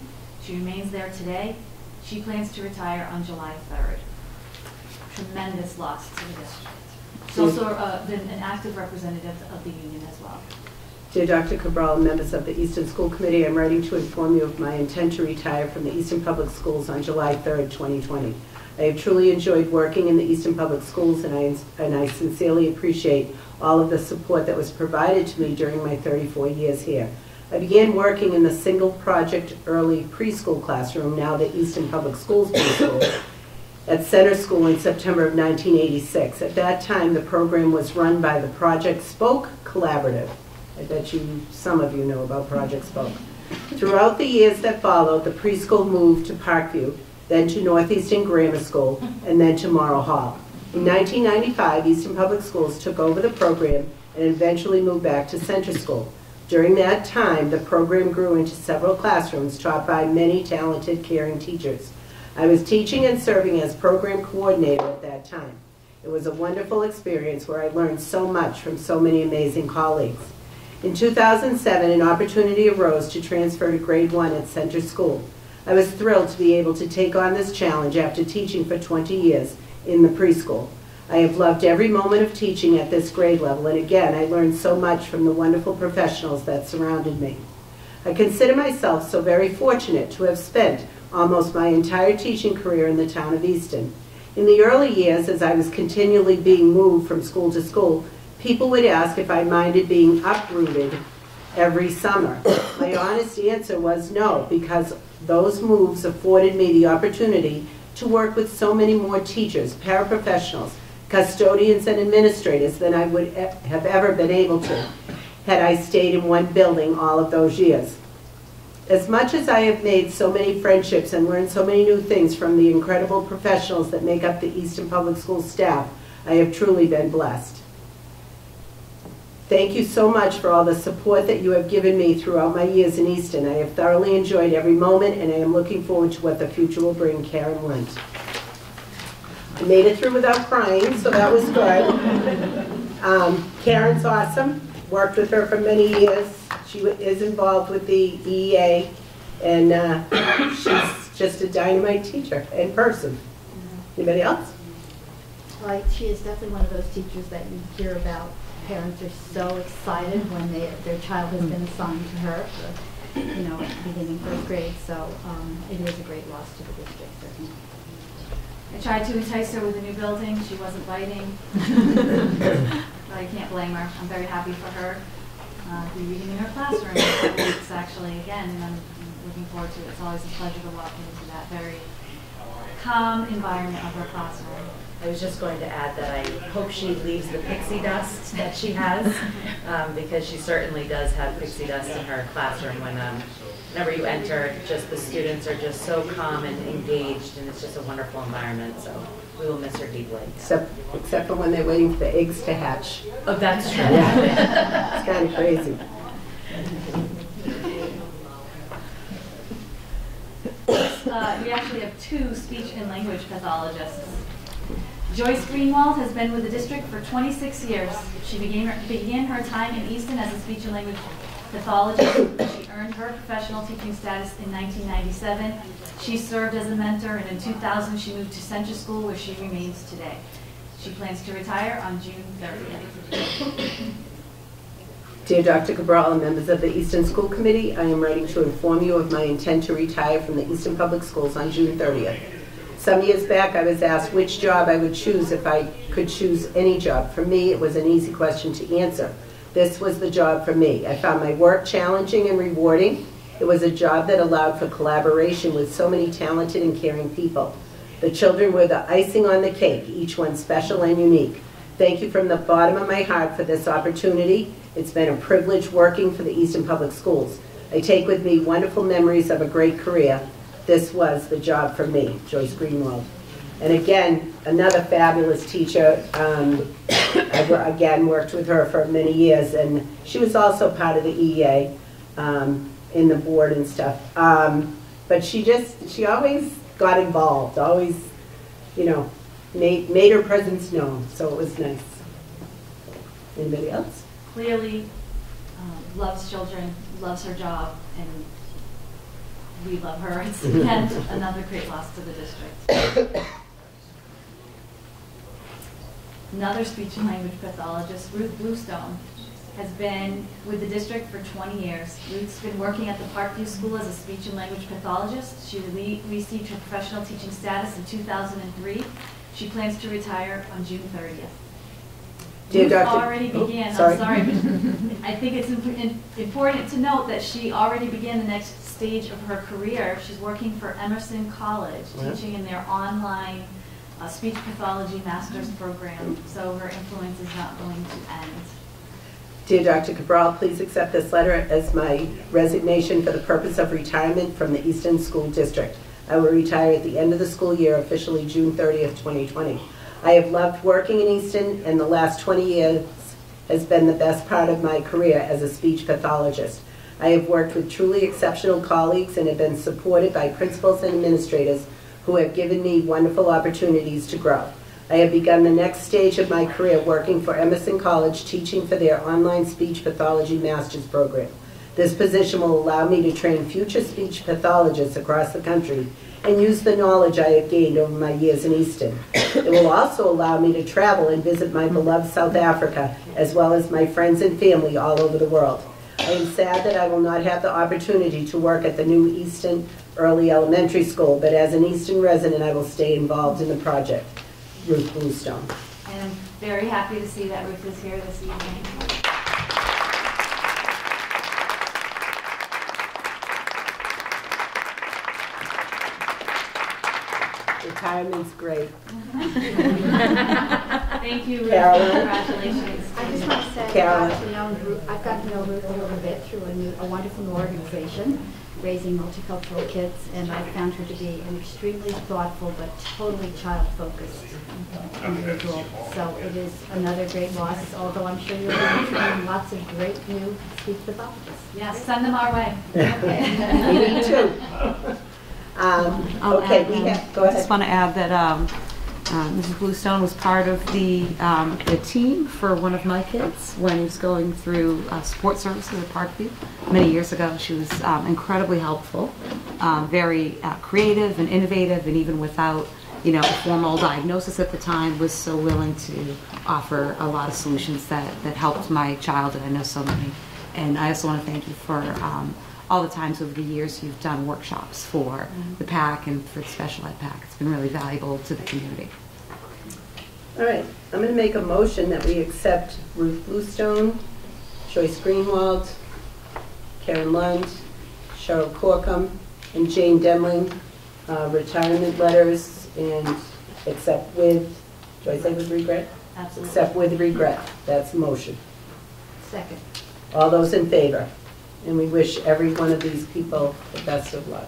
She remains there today. She plans to retire on July 3rd. Tremendous loss to the district. She's also uh, been an active representative of the union as well. Dear Dr. Cabral, members of the Easton School Committee, I'm writing to inform you of my intent to retire from the Easton Public Schools on July 3rd, 2020. I have truly enjoyed working in the Easton Public Schools, and I, and I sincerely appreciate all of the support that was provided to me during my 34 years here. I began working in the single project early preschool classroom, now the Easton Public Schools preschool, at Center School in September of 1986. At that time, the program was run by the Project Spoke Collaborative. I bet you, some of you know about Project Spoke. Throughout the years that followed, the preschool moved to Parkview, then to Northeastern Grammar School, and then to Moreau Hall. In 1995, Easton Public Schools took over the program and eventually moved back to Center School. During that time, the program grew into several classrooms taught by many talented, caring teachers. I was teaching and serving as program coordinator at that time. It was a wonderful experience where I learned so much from so many amazing colleagues. In 2007, an opportunity arose to transfer to grade one at Center School. I was thrilled to be able to take on this challenge after teaching for 20 years in the preschool. I have loved every moment of teaching at this grade level, and again, I learned so much from the wonderful professionals that surrounded me. I consider myself so very fortunate to have spent almost my entire teaching career in the town of Easton. In the early years, as I was continually being moved from school to school, people would ask if I minded being uprooted every summer. My honest answer was no, because those moves afforded me the opportunity to work with so many more teachers, paraprofessionals, custodians and administrators than I would have ever been able to had I stayed in one building all of those years. As much as I have made so many friendships and learned so many new things from the incredible professionals that make up the Easton Public Schools staff, I have truly been blessed. Thank you so much for all the support that you have given me throughout my years in Easton. I have thoroughly enjoyed every moment, and I am looking forward to what the future will bring Karen Lunt. I made it through without crying, so that was good. Um, Karen's awesome, worked with her for many years. She is involved with the EEA, and uh, she's just a dynamite teacher in person. Anybody else? Like, she is definitely one of those teachers that you hear about. Parents are so excited when they, their child has been assigned to her, for, you know, beginning first grade. So um, it is a great loss to the district, certainly. I tried to entice her with a new building, she wasn't biting. But I can't blame her, I'm very happy for her. Uh, be reading in her classroom in a couple weeks, actually, again, and I'm looking forward to it. It's always a pleasure to walk into that very calm environment of her classroom. I was just going to add that I hope she leaves the pixie dust that she has, um, because she certainly does have pixie dust in her classroom when, um, whenever you enter, just the students are just so calm and engaged, and it's just a wonderful environment, so we will miss her deeply. Except, except for when they're waiting for the eggs to hatch. Oh, that's true. Yeah. It's kind of crazy. Uh, we actually have two speech and language pathologists. Joyce Greenwald has been with the district for 26 years. She began began her time in Easton as a speech and language pathologist. She earned her professional teaching status in 1997. She served as a mentor, and in 2000 she moved to Central School, where she remains today. She plans to retire on June 30th. Dear Dr. Cabral and members of the Easton School Committee, I am writing to inform you of my intent to retire from the Easton Public Schools on June 30th. Some years back, I was asked which job I would choose if I could choose any job. For me, it was an easy question to answer. This was the job for me. I found my work challenging and rewarding. It was a job that allowed for collaboration with so many talented and caring people. The children were the icing on the cake, each one special and unique. Thank you from the bottom of my heart for this opportunity. It's been a privilege working for the Easton Public Schools. I take with me wonderful memories of a great career. This was the job for me, Joyce Greenwald. And again, another fabulous teacher. Um, I, again, worked with her for many years, and she was also part of the EEA um, in the board and stuff. Um, but she just, she always got involved, always, you know, made, made her presence known, so it was nice. Anybody else? Clearly um, loves children, loves her job, and we love her. It's mm-hmm. again another great loss to the district. Another speech and language pathologist, Ruth Bluestone, has been with the district for 20 years. Ruth's been working at the Parkview School as a speech and language pathologist. She received her professional teaching status in 2003. She plans to retire on June 30th. Dr. already Oh, began, sorry. I'm sorry, but I think it's important to note that she already began the next stage of her career. She's working for Emerson College, Yeah. teaching in their online uh, speech pathology master's program, so her influence is not going to end. Dear Dr. Cabral, please accept this letter as my resignation for the purpose of retirement from the Easton School District. I will retire at the end of the school year, officially June 30th, 2020. I have loved working in Easton, and the last 20 years has been the best part of my career as a speech pathologist. I have worked with truly exceptional colleagues and have been supported by principals and administrators who have given me wonderful opportunities to grow. I have begun the next stage of my career working for Emerson College, teaching for their online speech pathology master's program. This position will allow me to train future speech pathologists across the country and use the knowledge I have gained over my years in Easton. It will also allow me to travel and visit my beloved South Africa, as well as my friends and family all over the world. I am sad that I will not have the opportunity to work at the new Easton Early Elementary School, but as an Easton resident, I will stay involved in the project. Ruth Bluestone. And I'm very happy to see that Ruth is here this evening. Retirement's great. Thank you, Ruth. Carolyn? Congratulations. I just want to say, I've Carolyn. to know Ruth, I've gotten to know Ruth a little bit through a new, a wonderful new organization, raising multicultural kids, and I found her to be an extremely thoughtful but totally child-focused individual. So it is another great loss, although I'm sure you're going to train lots of great new speech pathologists. Yes, send them our way. We need two. Um, Okay, add, we um, have, go I ahead. just want to add that um, uh, Mrs. Bluestone was part of the, um, the team for one of my kids when he was going through uh, support services at Parkview many years ago. She was um, incredibly helpful, um, very uh, creative and innovative, and even without, you know, a formal diagnosis at the time, was so willing to offer a lot of solutions that, that helped my child, and I know so many. And I also want to thank you for um, all the times over the years you've done workshops for the PAC and for the Special Ed PAC. It's been really valuable to the community. All right, I'm going to make a motion that we accept Ruth Bluestone, Joyce Greenwald, Karen Lund, Cheryl Corkum, and Jane Demling uh, retirement letters and accept with, do I say with regret? Absolutely. Accept with regret. That's the motion. Second. All those in favor? And we wish every one of these people the best of luck.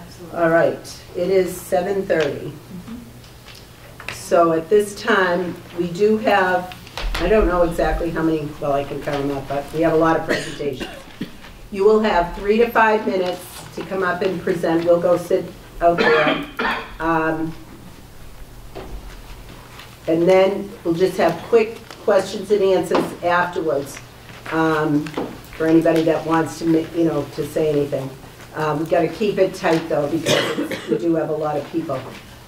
Absolutely. All right, it is 7:30. So at this time, we do have, I don't know exactly how many, well, I can count them up, but we have a lot of presentations. You will have three to five minutes to come up and present. We'll go sit out there. Um, And then we'll just have quick questions and answers afterwards um, for anybody that wants to, you know, to say anything. Um, We've got to keep it tight, though, because we do have a lot of people.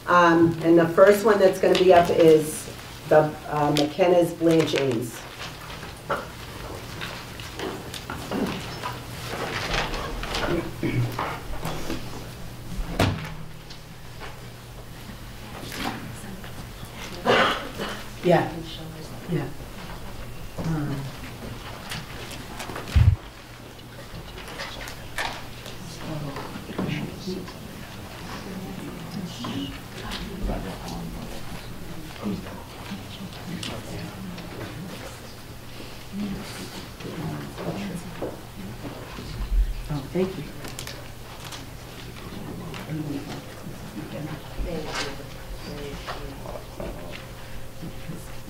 Um, And the first one that's going to be up is the uh, McKenna's Blanche Ames. Yeah. Yeah. Um, Oh, thank you.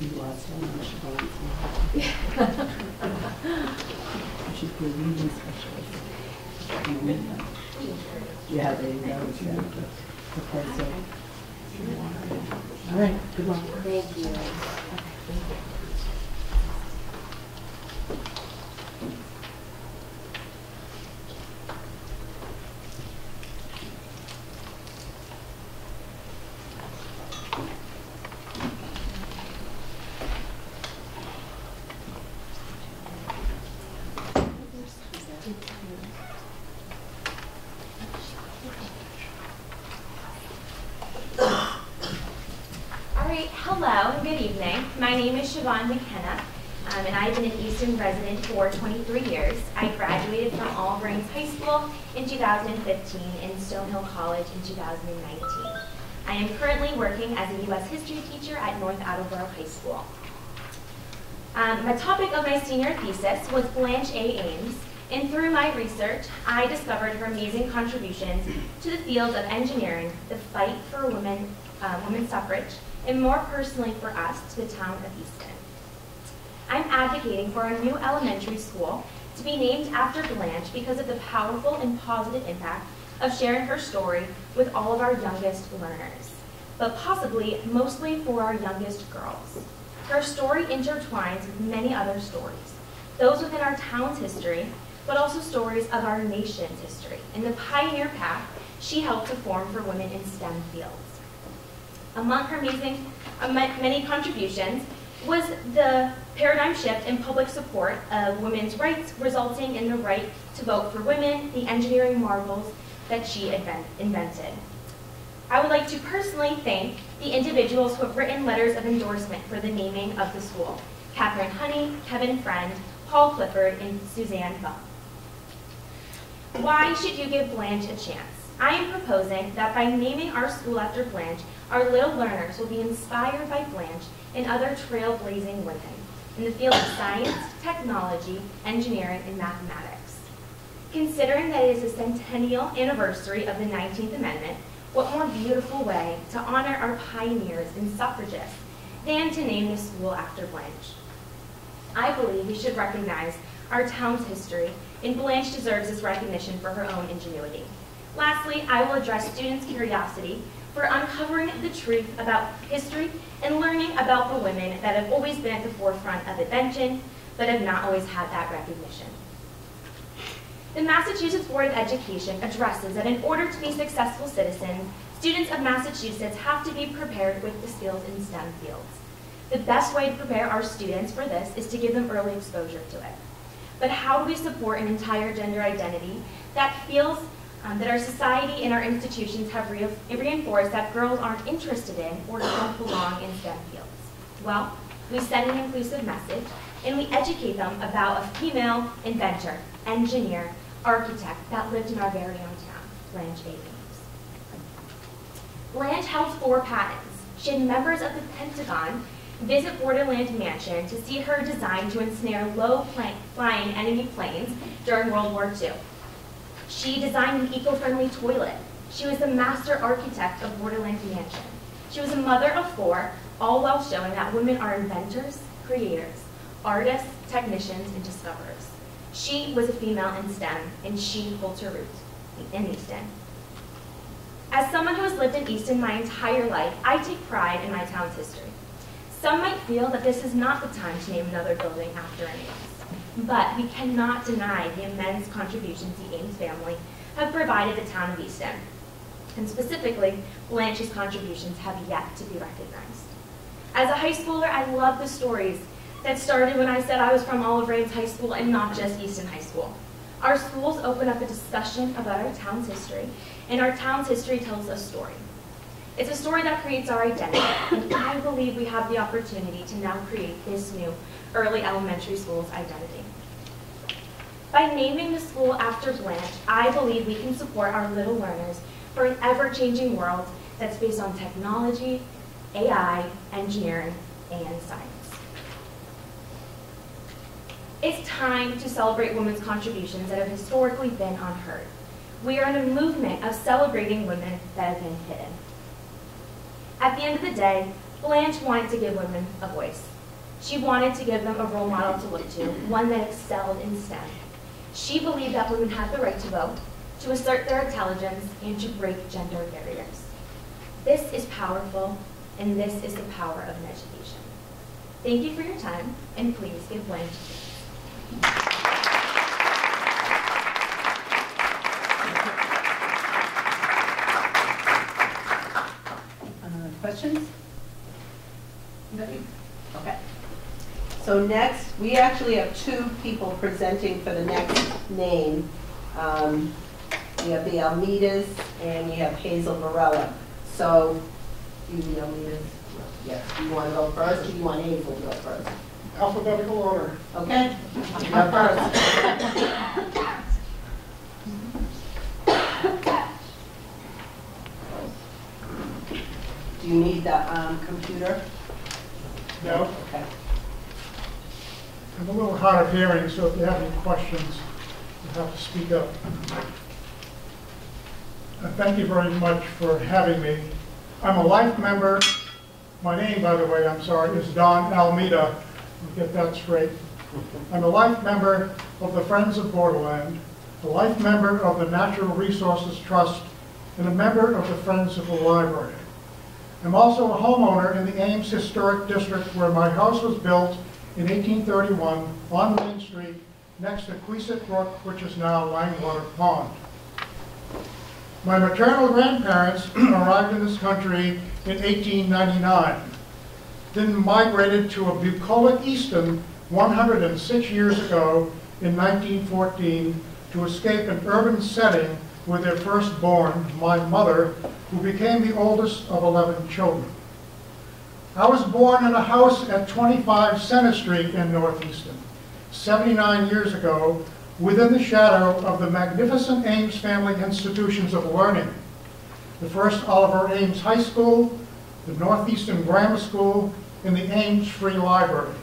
You lost so much She's the reading specialist. Yeah, there you go, exactly. Okay, so. All right, good luck. Thank you. All right, hello and good evening. My name is Siobhan McKenna, um, and I've been an Easton resident for 23 years. I graduated from Oliver Ames High School in 2015 and Stonehill College in 2019. I am currently working as a U.S. history teacher at North Attleboro High School. Um, my topic of my senior thesis was Blanche A. Ames, and through my research, I discovered her amazing contributions to the field of engineering, the fight for women, uh, women's suffrage, and more personally for us, to the town of Easton. I'm advocating for a new elementary school to be named after Blanche because of the powerful and positive impact of sharing her story with all of our youngest learners, but possibly mostly for our youngest girls. Her story intertwines with many other stories, those within our town's history, but also stories of our nation's history and the pioneer path she helped to form for women in STEM fields. Among her amazing, uh, many contributions was the paradigm shift in public support of women's rights, resulting in the right to vote for women, the engineering marvels that she invented. I would like to personally thank the individuals who have written letters of endorsement for the naming of the school. Catherine Honey, Kevin Friend, Paul Clifford, and Suzanne Bum. Why should you give Blanche a chance? I am proposing that by naming our school after Blanche, our little learners will be inspired by Blanche and other trailblazing women in the field of science, technology, engineering, and mathematics. Considering that it is the centennial anniversary of the 19th Amendment, what more beautiful way to honor our pioneers and suffragists than to name the school after Blanche? I believe we should recognize our town's history, and Blanche deserves this recognition for her own ingenuity. Lastly, I will address students' curiosity for uncovering the truth about history and learning about the women that have always been at the forefront of invention, but have not always had that recognition. The Massachusetts Board of Education addresses that in order to be successful citizens, students of Massachusetts have to be prepared with the skills in STEM fields. The best way to prepare our students for this is to give them early exposure to it. But how do we support an entire gender identity that feels um, that our society and our institutions have re reinforced that girls aren't interested in or don't belong in STEM fields? Well, we send an inclusive message and we educate them about a female inventor, engineer, architect that lived in our very own town, Blanche A. Ames. Blanche held four patents. She had members of the Pentagon visit Borderland Mansion to see her design to ensnare low-flying enemy planes during World War II. She designed an eco-friendly toilet. She was the master architect of Borderland Mansion. She was a mother of four, all while showing that women are inventors, creators, artists, technicians, and discoverers. She was a female in STEM, and she holds her roots in Easton. As someone who has lived in Easton my entire life, I take pride in my town's history. Some might feel that this is not the time to name another building after an Ames, but we cannot deny the immense contributions the Ames family have provided the town of Easton. And specifically, Blanche's contributions have yet to be recognized. As a high schooler, I love the stories that started when I said I was from Oliver Ames High School and not just Easton High School. Our schools open up a discussion about our town's history, and our town's history tells a story. It's a story that creates our identity, and I believe we have the opportunity to now create this new early elementary school's identity. By naming the school after Blanche, I believe we can support our little learners for an ever-changing world that's based on technology, AI, engineering, and science. It's time to celebrate women's contributions that have historically been unheard. We are in a movement of celebrating women that have been hidden. At the end of the day, Blanche wanted to give women a voice. She wanted to give them a role model to look to, one that excelled in STEM. She believed that women had the right to vote, to assert their intelligence, and to break gender barriers. This is powerful, and this is the power of an education. Thank you for your time, and please give Blanche Uh, Questions? Anybody? Okay. So next, we actually have two people presenting for the next name. Um, We have the Almeidas and we have Hazel Varela. So, you the Almeidas, do you want to go first or do you want Hazel to go first? Alphabetical order. Okay, you go first. Do you need the um, computer? No. I'm a little hard of hearing, so if you have any questions, you have to speak up. Uh, Thank you very much for having me. I'm a life member. My name, by the way, I'm sorry, is Don Almeida. I'll Get that straight. I'm a life member of the Friends of Borderland, a life member of the Natural Resources Trust, and a member of the Friends of the Library. I'm also a homeowner in the Ames Historic District where my house was built in 1831 on Main Street next to Queset Brook, which is now Langwater Pond. My maternal grandparents arrived in this country in 1899, then migrated to a bucolic Easton 106 years ago in 1914 to escape an urban setting with their firstborn, my mother, who became the oldest of 11 children. I was born in a house at 25 Center Street in North Easton, 79 years ago, within the shadow of the magnificent Ames family institutions of learning. the first Oliver Ames High School, the North Easton Grammar School, and the Ames Free Library.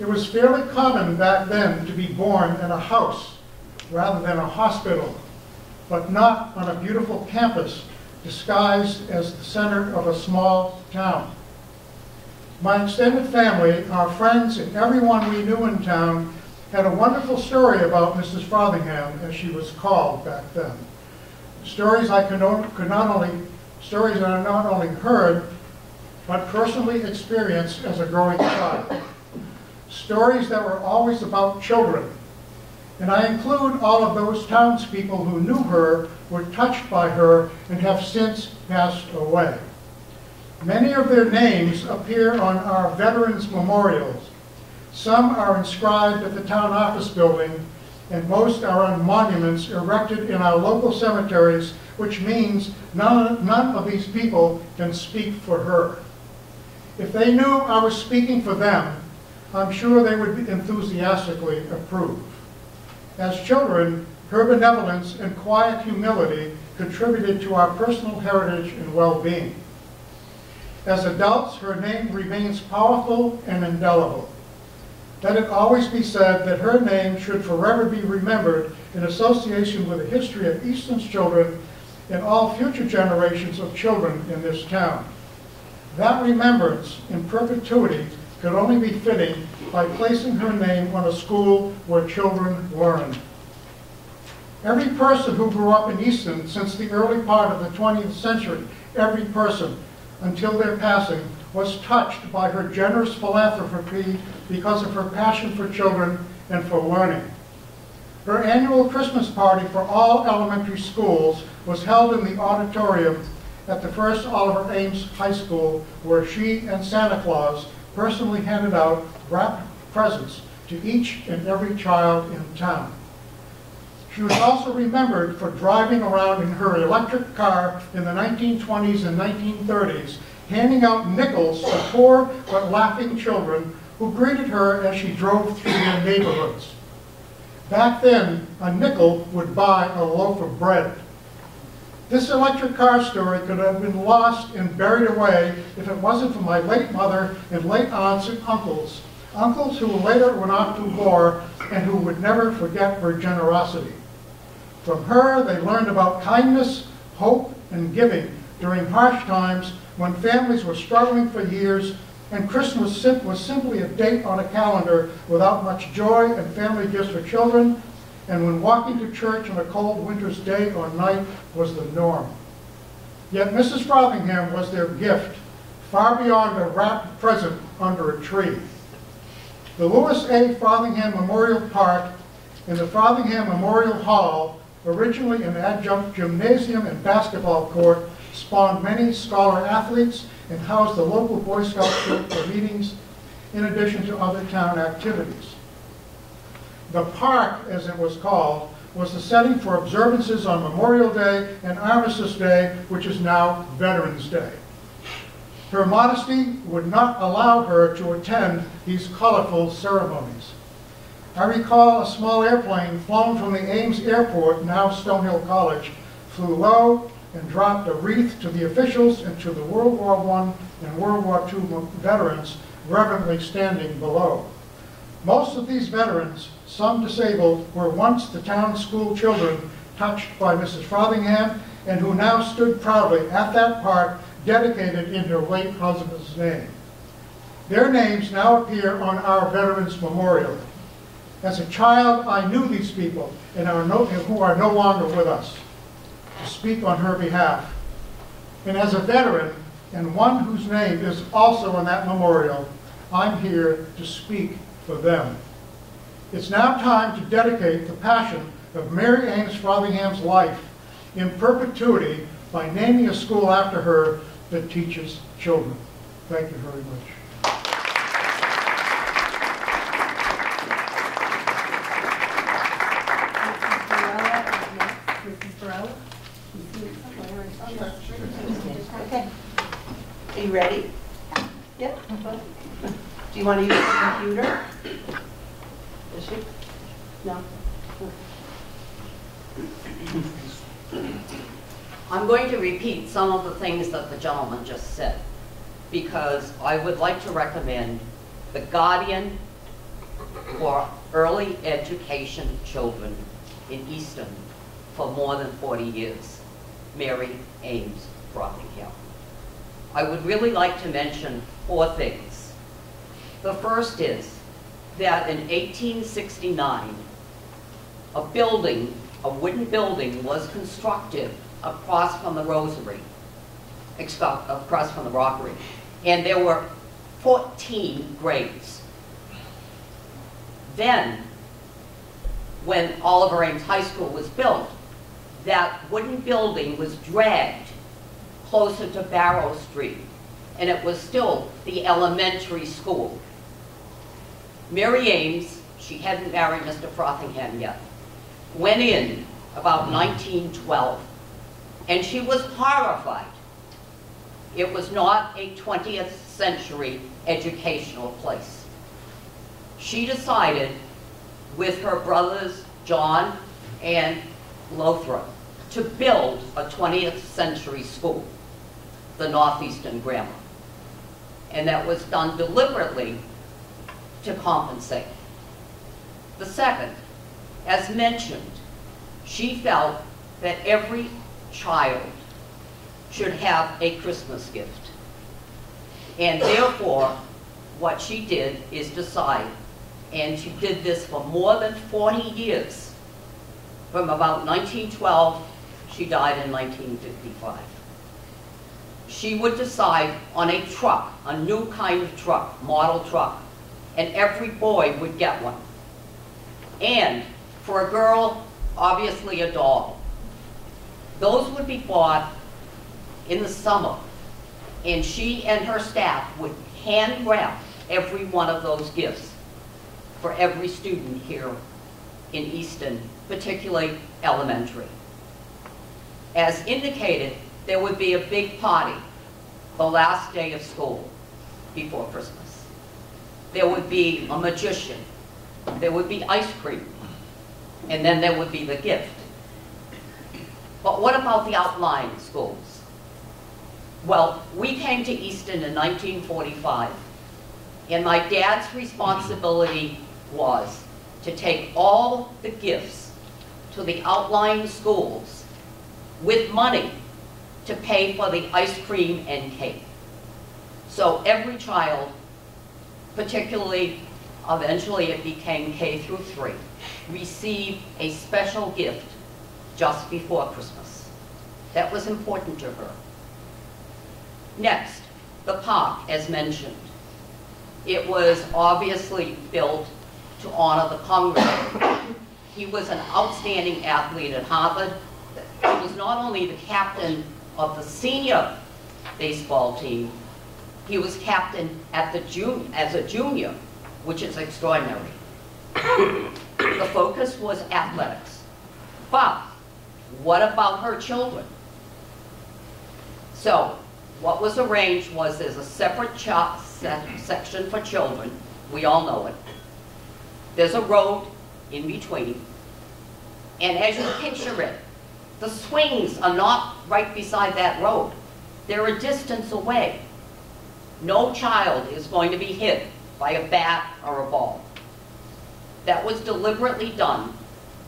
It was fairly common back then to be born in a house rather than a hospital, but not on a beautiful campus disguised as the center of a small town. My extended family, our friends, and everyone we knew in town had a wonderful story about Mrs. Frothingham, as she was called back then. Stories I could, could not only, stories that I not only heard, but personally experienced as a growing child. Stories that were always about children. And I include all of those townspeople who knew her, were touched by her, and have since passed away. Many of their names appear on our veterans memorials. Some are inscribed at the town office building, and most are on monuments erected in our local cemeteries, which means none, none of these people can speak for her. If they knew I was speaking for them, I'm sure they would enthusiastically approve. As children, her benevolence and quiet humility contributed to our personal heritage and well-being. As adults, her name remains powerful and indelible. Let it always be said that her name should forever be remembered in association with the history of Easton's children and all future generations of children in this town. That remembrance in perpetuity could only be fitting by placing her name on a school where children learn. Every person who grew up in Easton since the early part of the 20th century, every person, until their passing, was touched by her generous philanthropy because of her passion for children and for learning. Her annual Christmas party for all elementary schools was held in the auditorium at the first Oliver Ames High School, where she and Santa Claus personally handed out wrapped presents to each and every child in town. She was also remembered for driving around in her electric car in the 1920s and 1930s, handing out nickels to poor but laughing children who greeted her as she drove through their neighborhoods. Back then, a nickel would buy a loaf of bread. This electric car story could have been lost and buried away if it wasn't for my late mother and late aunts and uncles, uncles who later went off to war and who would never forget her generosity. From her, they learned about kindness, hope, and giving during harsh times when families were struggling for years and Christmas was simply a date on a calendar without much joy and family gifts for children, and when walking to church on a cold winter's day or night was the norm. Yet Mrs. Frothingham was their gift, far beyond a wrapped present under a tree. The Louis A. Frothingham Memorial Park and the Frothingham Memorial Hall, originally an adjunct gymnasium and basketball court, spawned many scholar athletes and housed the local Boy Scout troop for meetings, in addition to other town activities. The park, as it was called, was the setting for observances on Memorial Day and Armistice Day, which is now Veterans Day. Her modesty would not allow her to attend these colorful ceremonies. I recall a small airplane flown from the Ames Airport, now Stonehill College, flew low and dropped a wreath to the officials and to the World War I and World War II veterans reverently standing below. Most of these veterans, some disabled, were once the town school children touched by Mrs. Frothingham and who now stood proudly at that park dedicated in her late husband's name. Their names now appear on our Veterans Memorial. As a child, I knew these people and are no, who are no longer with us to speak on her behalf. And as a veteran, and one whose name is also on that memorial, I'm here to speak for them. It's now time to dedicate the passion of Mary Ames Frothingham's life in perpetuity by naming a school after her that teaches children. Thank you very much. Mrs. Burrell? Okay. Are you ready? Yep. Do you want to use the computer? Does she? No? I'm going to repeat some of the things that the gentleman just said, because I would like to recommend the Guardian for Early Education Children in Easton for more than 40 years, Mary Ames Frothingham. I would really like to mention four things. The first is that in 1869, a building, a wooden building was constructed across from the Rosary, across from the Rockery. And there were 14 grades. Then, when Oliver Ames High School was built, that wooden building was dragged closer to Barrow Street, and it was still the elementary school. Mary Ames, she hadn't married Mr. Frothingham yet, went in about 1912, and she was horrified. It was not a 20th century educational place. She decided with her brothers, John and Lothrop, to build a 20th century school, the North Easton Grammar. And that was done deliberately to compensate. The second, as mentioned, she felt that every child should have a Christmas gift. And therefore, what she did is decide, and she did this for more than 40 years, from about 1912, she died in 1955. She would decide on a truck, a new kind of truck, model truck, and every boy would get one. And for a girl, obviously a doll. Those would be bought in the summer, and she and her staff would hand wrap every one of those gifts for every student here in Easton, particularly elementary. As indicated, there would be a big party the last day of school before Christmas. There would be a magician. There would be ice cream. And then there would be the gift. But what about the outlying schools? Well, we came to Easton in 1945, and my dad's responsibility was to take all the gifts to the outlying schools with money to pay for the ice cream and cake. So every child, particularly eventually it became K through 3, receive a special gift just before Christmas. That was important to her. Next, the park, as mentioned. It was obviously built to honor the congressman. He was an outstanding athlete at Harvard. He was not only the captain of the senior baseball team, he was captain at the jun as a junior, which is extraordinary. the focus was athletics. But what about her children? So what was arranged was there's a separate se section for children. We all know it. There's a road in between. And as you picture it, the swings are not right beside that road. They're a distance away. No child is going to be hit by a bat or a ball. That was deliberately done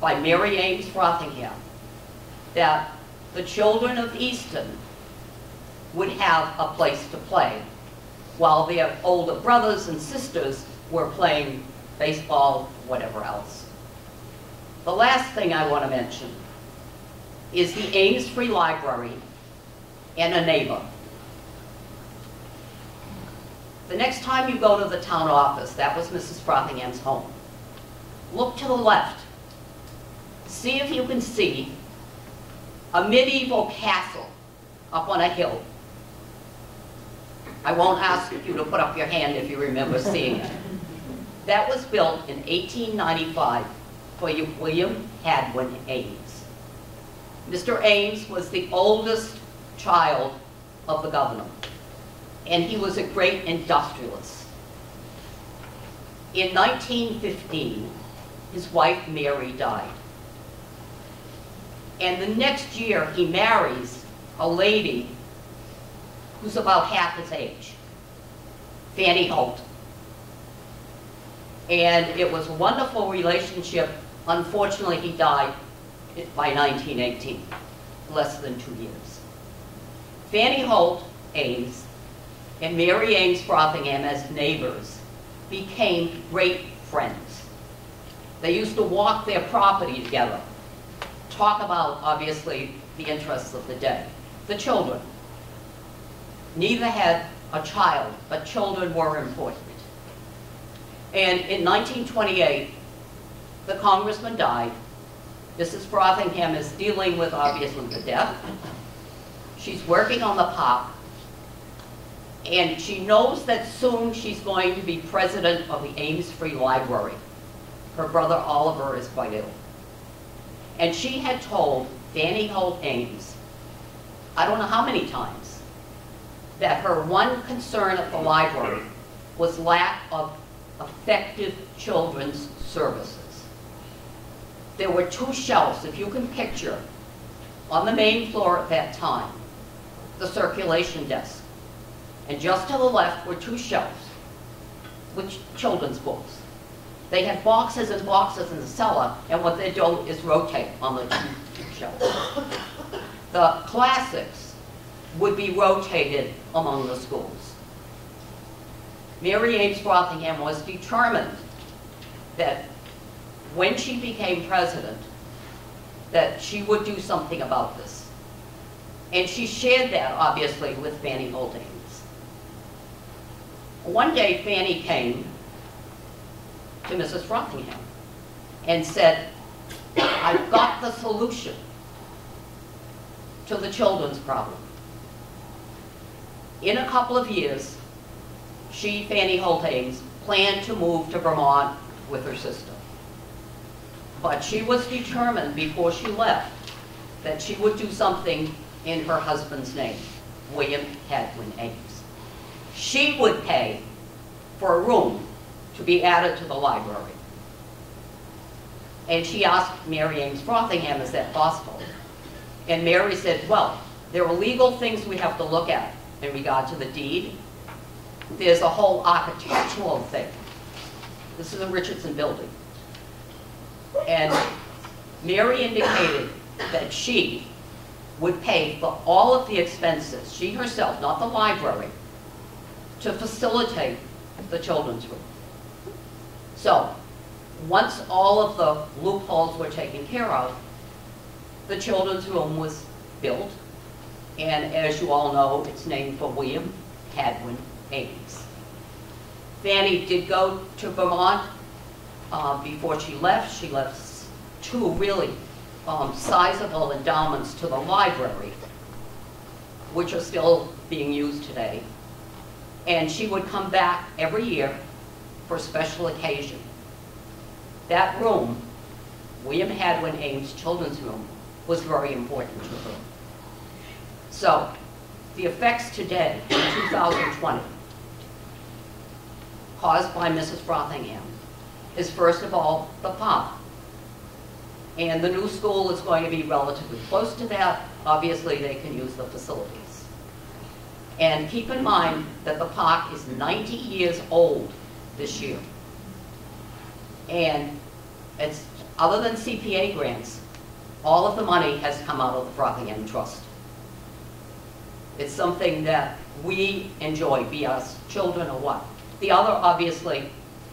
by Mary Ames Frothingham, that the children of Easton would have a place to play, while their older brothers and sisters were playing baseball, whatever else. The last thing I want to mention is the Ames Free Library and a neighbor. The next time you go to the town office, that was Mrs. Frothingham's home, look to the left. See if you can see a medieval castle up on a hill. I won't ask you to put up your hand if you remember seeing it. That was built in 1895 for William Hadwin Ames. Mr. Ames was the oldest child of the governor, and he was a great industrialist. In 1915, his wife Mary died. And the next year he marries a lady who's about half his age, Fanny Holt. And it was a wonderful relationship. Unfortunately, he died by 1918, less than two years. Fanny Holt Ames and Mary Ames Frothingham as neighbors became great friends. They used to walk their property together, talk about, obviously, the interests of the day. The children. Neither had a child, but children were important. And in 1928, the congressman died. Mrs. Frothingham is dealing with, obviously, the death. She's working on the park. And she knows that soon she's going to be president of the Ames Free Library. Her brother Oliver is quite ill. And she had told Fanny Holt Ames, I don't know how many times, that her one concern at the library was lack of effective children's services. There were two shelves, if you can picture, on the main floor at that time, the circulation desk. And just to the left were two shelves with children's books. They had boxes and boxes in the cellar, and what they do is rotate on the two shelves. The classics would be rotated among the schools. Mary Ames Frothingham was determined that when she became president, that she would do something about this. And she shared that, obviously, with Fanny Ames. One day, Fanny came to Mrs. Frothingham and said, I've got the solution to the children's problem. In a couple of years, she, Fanny Holt planned to move to Vermont with her sister. But she was determined before she left that she would do something in her husband's name, William Hadwin Ames. She would pay for a room to be added to the library. And she asked Mary Ames Frothingham, is that possible? And Mary said, well, there are legal things we have to look at in regard to the deed. There's a whole architectural thing. This is a Richardson building. And Mary indicated that she would pay for all of the expenses, she herself, not the library, to facilitate the children's room. So, once all of the loopholes were taken care of, the children's room was built, and as you all know, it's named for William Hadwin Ames. Fanny did go to Vermont uh, before she left. She left two really um, sizable endowments to the library, which are still being used today. And she would come back every year for a special occasion. That room, William Hadwin Ames Children's Room, was very important to her. So, the effects today, in 2020, caused by Mrs. Frothingham, is first of all the pump. And the new school is going to be relatively close to that. Obviously, they can use the facilities. And keep in mind that the park is 90 years old this year. And it's, other than CPA grants, all of the money has come out of the Frothingham Trust. It's something that we enjoy, be us children or what. The other, obviously,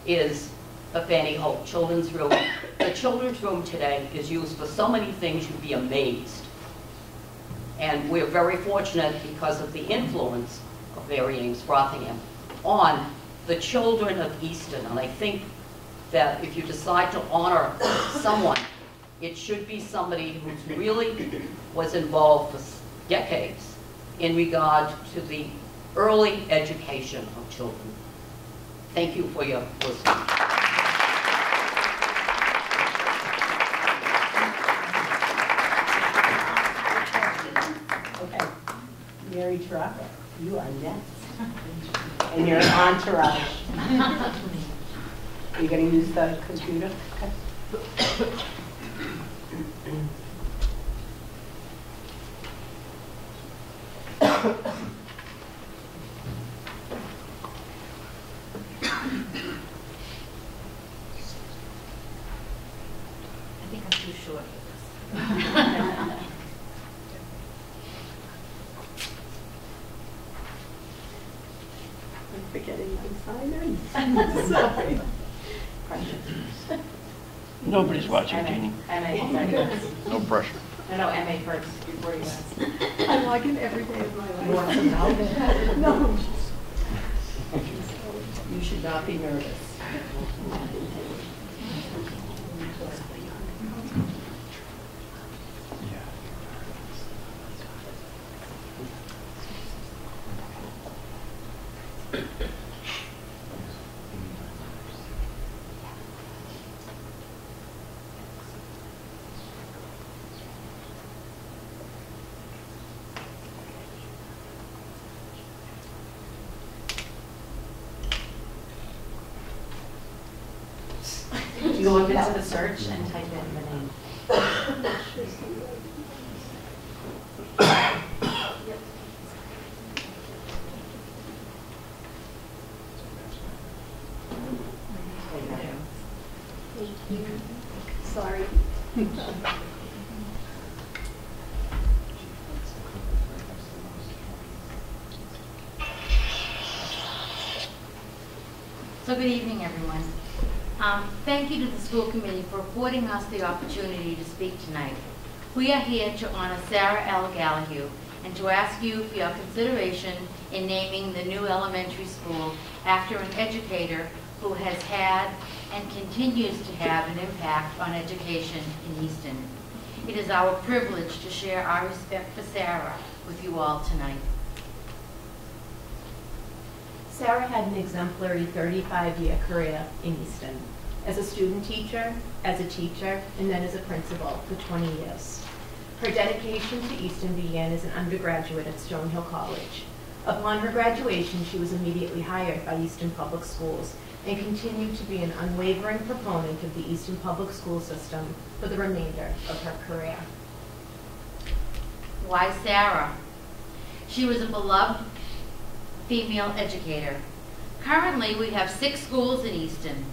is the Fanny Holt Children's Room. The children's room today is used for so many things you'd be amazed. And we're very fortunate because of the influence of Mary Ames Frothingham on the children of Easton. And I think that if you decide to honor someone, it should be somebody who really was involved for decades in regard to the early education of children. Thank you for your listening. Mary Taraka, you are next. And your entourage. Are you going to use the computer? Okay. forgetting my sign-in. Sorry. Nobody's watching, Jeannie. MA, oh No pressure. no, no, MA first, before you ask. I like in every day of my life. You want some? No. You should not be nervous. You go up into the search and type in the name. Thank you. Sorry. Good evening, everyone. Um, Thank you to the school committee for affording us the opportunity to speak tonight. We are here to honor Sarah L. Gallagher and to ask you for your consideration in naming the new elementary school after an educator who has had and continues to have an impact on education in Easton. It is our privilege to share our respect for Sarah with you all tonight. Sarah had an exemplary 35-year career in Easton, as a student teacher, as a teacher, and then as a principal for 20 years. Her dedication to Easton began as an undergraduate at Stonehill College. Upon her graduation, she was immediately hired by Easton Public Schools and continued to be an unwavering proponent of the Easton Public School system for the remainder of her career. Why Sarah? She was a beloved female educator. Currently, we have six schools in Easton,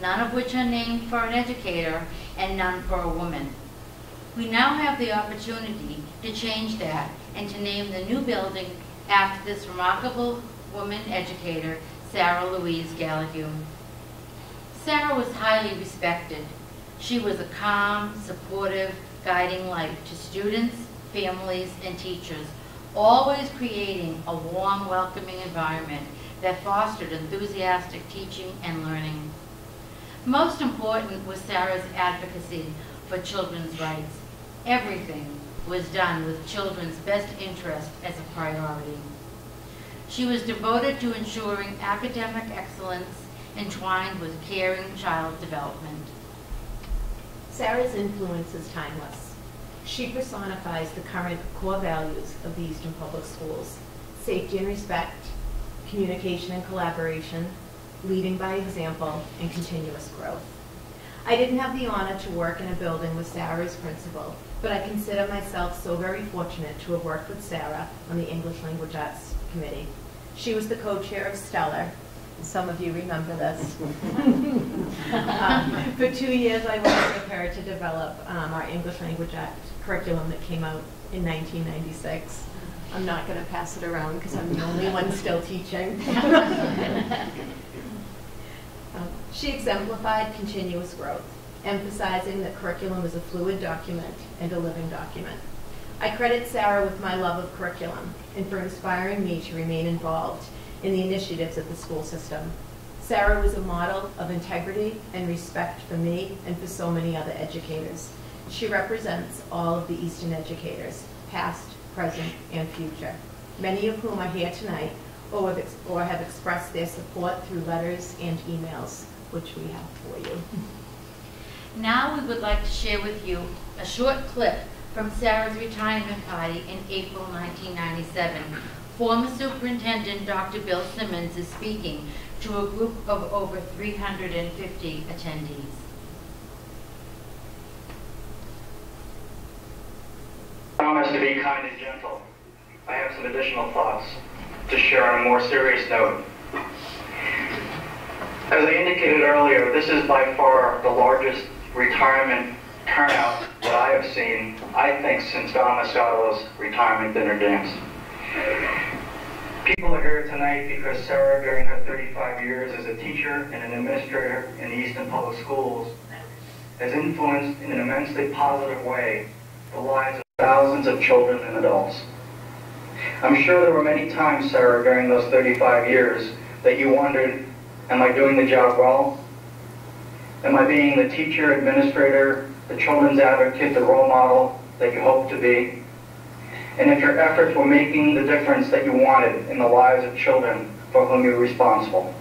none of which are named for an educator and none for a woman. We now have the opportunity to change that and to name the new building after this remarkable woman educator, Sarah Louise Gallagher. Sarah was highly respected. She was a calm, supportive, guiding light to students, families, and teachers, always creating a warm, welcoming environment that fostered enthusiastic teaching and learning. Most important was Sarah's advocacy for children's rights. Everything was done with children's best interest as a priority. She was devoted to ensuring academic excellence entwined with caring child development. Sarah's influence is timeless. She personifies the current core values of the Easton Public Schools. Safety and respect, communication and collaboration, leading by example, and continuous growth. I didn't have the honor to work in a building with Sarah as principal, but I consider myself so very fortunate to have worked with Sarah on the English Language Arts Committee. She was the co-chair of Stellar. And some of you remember this. Um, For two years, I worked with her to develop um, our English Language Act curriculum that came out in 1996. I'm not going to pass it around because I'm the only one still teaching. Um, She exemplified continuous growth, emphasizing that curriculum is a fluid document and a living document. I credit Sarah with my love of curriculum and for inspiring me to remain involved in the initiatives of the school system. Sarah was a model of integrity and respect for me and for so many other educators. She represents all of the Easton educators, past, present, and future, many of whom are here tonight or have, or have expressed their support through letters and emails, which we have for you. Now we would like to share with you a short clip from Sarah's retirement party in April 1997. Former Superintendent Dr. Bill Simmons is speaking to a group of over 350 attendees. Promise to be kind and gentle. I have some additional thoughts to share on a more serious note. As I indicated earlier, this is by far the largest retirement turnout that I have seen, I think, since Don Moscato's retirement dinner dance. People are here tonight because Sarah, during her 35 years as a teacher and an administrator in the Easton Public Schools, has influenced in an immensely positive way the lives of thousands of children and adults. I'm sure there were many times, Sarah, during those 35 years that you wondered, am I doing the job well? Am I being the teacher, administrator, the children's advocate, the role model that you hope to be? And if your efforts were making the difference that you wanted in the lives of children for whom you're responsible.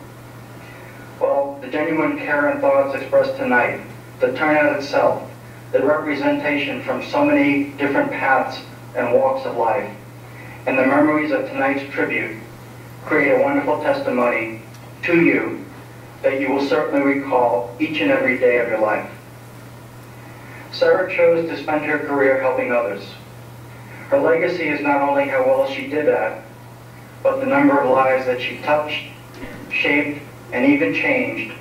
Well, the genuine care and thoughts expressed tonight, the turnout itself, the representation from so many different paths and walks of life, and the memories of tonight's tribute create a wonderful testimony to you that you will certainly recall each and every day of your life. Sarah chose to spend her career helping others. Her legacy is not only how well she did that, but the number of lives that she touched, shaped, and even changed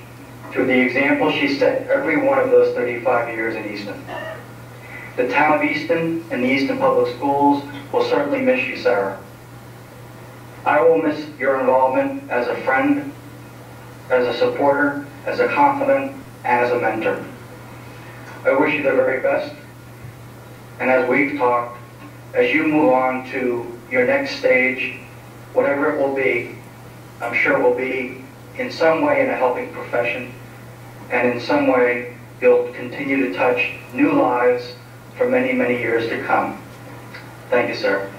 through the example she set every one of those 35 years in Easton. The town of Easton and the Easton Public Schools will certainly miss you, Sarah. I will miss your involvement as a friend, as a supporter, as a confidant, and as a mentor. I wish you the very best. And as we've talked, as you move on to your next stage, whatever it will be, I'm sure will be in some way in a helping profession, and in some way you'll continue to touch new lives for many, many years to come. Thank you, sir.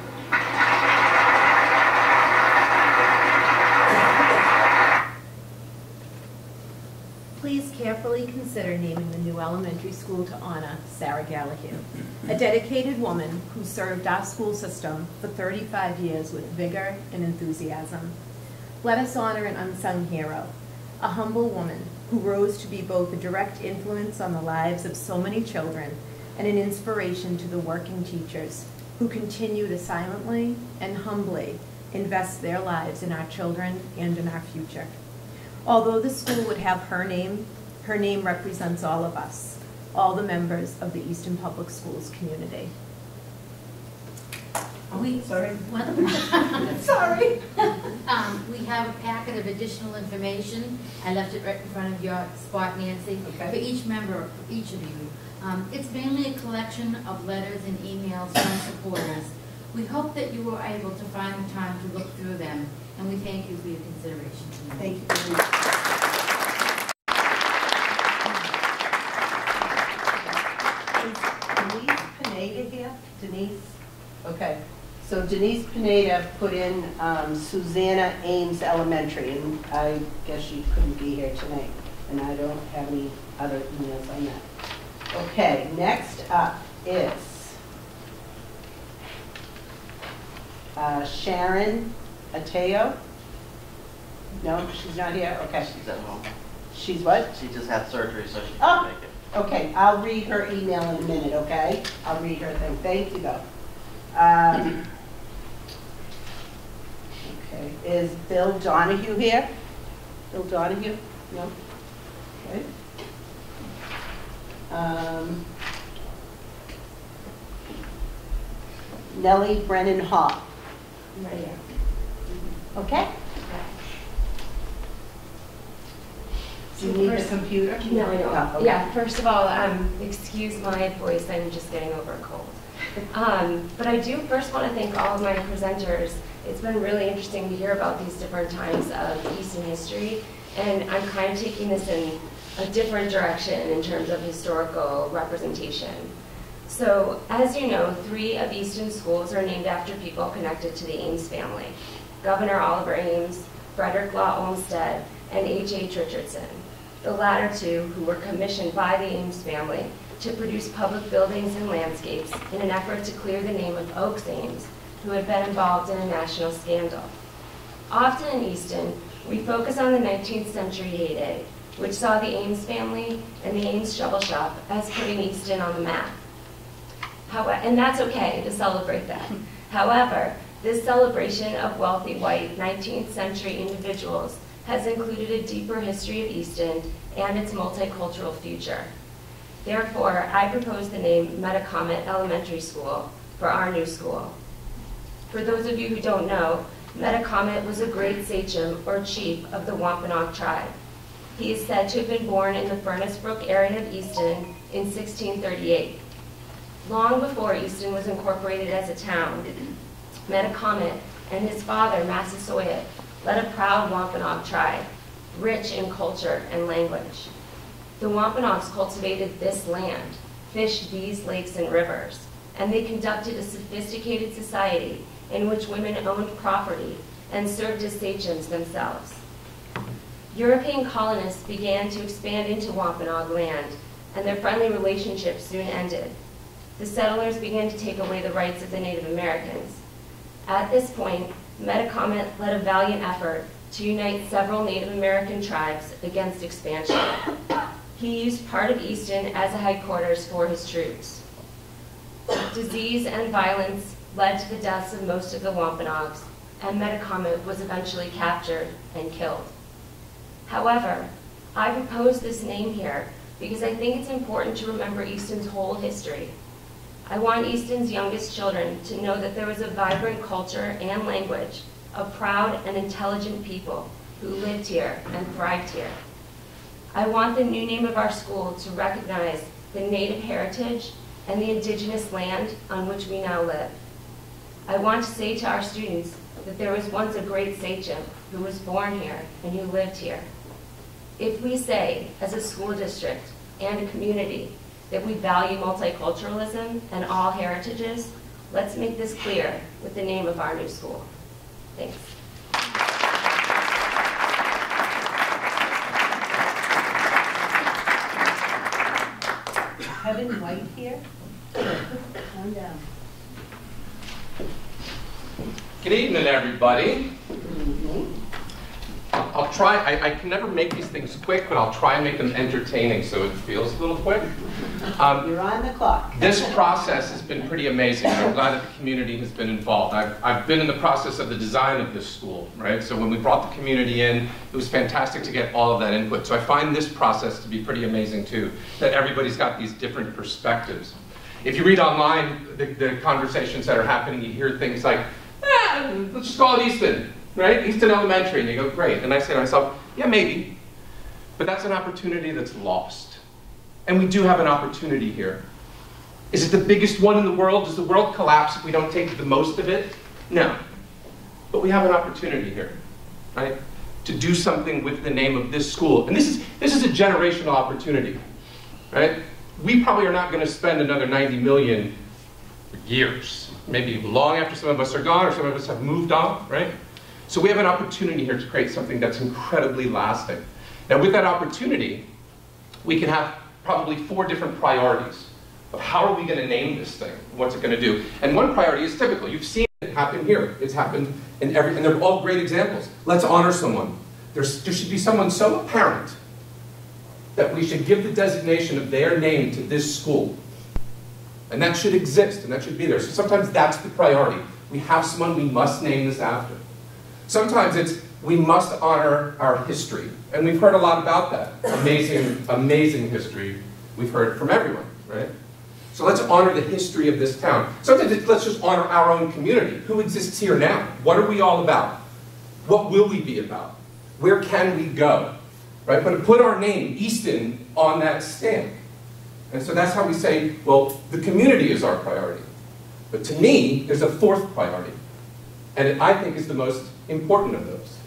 Please carefully consider naming the new elementary school to honor Sarah Gallagher, a dedicated woman who served our school system for 35 years with vigor and enthusiasm. Let us honor an unsung hero, a humble woman who rose to be both a direct influence on the lives of so many children and an inspiration to the working teachers who continue to silently and humbly invest their lives in our children and in our future. Although the school would have her name, her name represents all of us, all the members of the Easton Public Schools community. We, Sorry. What? Sorry. Um, we have a packet of additional information. I left it right in front of your spot, Nancy, Okay. for each member, for each of you. Um, it's mainly a collection of letters and emails from supporters. We hope that you were able to find the time to look through them, and we thank you for your consideration tonight. Thank you very much. Denise Pineda here? Denise? Okay. So Denise Pineda put in um, Susanna Ames Elementary, and I guess she couldn't be here tonight, and I don't have any other emails on that. Okay, next up is uh, Sharon Ateo. No, she's not here, okay. She's at home. She's what? She just had surgery, so she Oh. can't make it. Okay, I'll read her email in a minute, okay? I'll read her thing, thank you though. Um, Okay, is Bill Donahue here? Bill Donahue? No? Okay. Um, Nellie Brennan Hall. Right here. Okay? Do you need the First- computer? No, I Oh, don't. okay. Yeah, first of all, um, excuse my voice, I'm just getting over a cold. Um, but I do first want to thank all of my presenters. It's been really interesting to hear about these different times of Easton history, and I'm kind of taking this in a different direction in terms of historical representation. So, as you know, three of Easton schools are named after people connected to the Ames family. Governor Oliver Ames, Frederick Law Olmsted, and H.H. Richardson. The latter two, who were commissioned by the Ames family to produce public buildings and landscapes in an effort to clear the name of Oakes Ames, who had been involved in a national scandal. Often in Easton, we focus on the 19th century heyday, which saw the Ames family and the Ames Shovel Shop as putting Easton on the map. However, and that's okay to celebrate that. However, this celebration of wealthy white 19th century individuals has included a deeper history of Easton and its multicultural future. Therefore, I propose the name Metacomet Elementary School for our new school. For those of you who don't know, Metacomet was a great sachem or chief of the Wampanoag tribe. He is said to have been born in the Furnace Brook area of Easton in 1638. Long before Easton was incorporated as a town, Metacomet and his father, Massasoit, led a proud Wampanoag tribe, rich in culture and language. The Wampanoags cultivated this land, fished these lakes and rivers, and they conducted a sophisticated society in which women owned property and served as sachems themselves. European colonists began to expand into Wampanoag land, and their friendly relationship soon ended. The settlers began to take away the rights of the Native Americans. At this point, Metacomet led a valiant effort to unite several Native American tribes against expansion. He used part of Easton as a headquarters for his troops. Disease and violence led to the deaths of most of the Wampanoags, and Metacomet was eventually captured and killed. However, I propose this name here because I think it's important to remember Easton's whole history. I want Easton's youngest children to know that there was a vibrant culture and language a proud and intelligent people who lived here and thrived here. I want the new name of our school to recognize the native heritage and the indigenous land on which we now live. I want to say to our students that there was once a great sachem who was born here and who lived here. If we say, as a school district and a community, that we value multiculturalism and all heritages, let's make this clear with the name of our new school. Thanks. Kevin White here. Come down. Good evening, everybody. I'll try, I, I can never make these things quick, but I'll try and make them entertaining so it feels a little quick. Um, You're on the clock. This process has been pretty amazing. I'm glad that the community has been involved. I've, I've been in the process of the design of this school, right? So when we brought the community in, it was fantastic to get all of that input. So I find this process to be pretty amazing too, that everybody's got these different perspectives. If you read online the, the conversations that are happening, you hear things like, eh, let's just call it Easton, right? Easton Elementary, and you go, great. And I say to myself, yeah, maybe. But that's an opportunity that's lost. And we do have an opportunity here. Is it the biggest one in the world? Does the world collapse if we don't take the most of it? No. But we have an opportunity here, right? To do something with the name of this school. And this is, this is a generational opportunity, right? We probably are not going to spend another 90 million for years. Maybe long after some of us are gone or some of us have moved on, right? So we have an opportunity here to create something that's incredibly lasting. Now with that opportunity, we can have probably four different priorities of how are we going to name this thing? What's it going to do? And one priority is typical. You've seen it happen here. It's happened in every, and they're all great examples. Let's honor someone. There's, there should be someone so apparent that we should give the designation of their name to this school. And that should exist, and that should be there. So sometimes that's the priority. We have someone we must name this after. Sometimes it's we must honor our history. And we've heard a lot about that. Amazing, amazing history we've heard from everyone, right? So let's honor the history of this town. Sometimes let's just honor our own community. Who exists here now? What are we all about? What will we be about? Where can we go? Right? But put our name, Easton, on that stamp. And so that's how we say, well, the community is our priority. But to me, there's a fourth priority. And I think is the most important of those.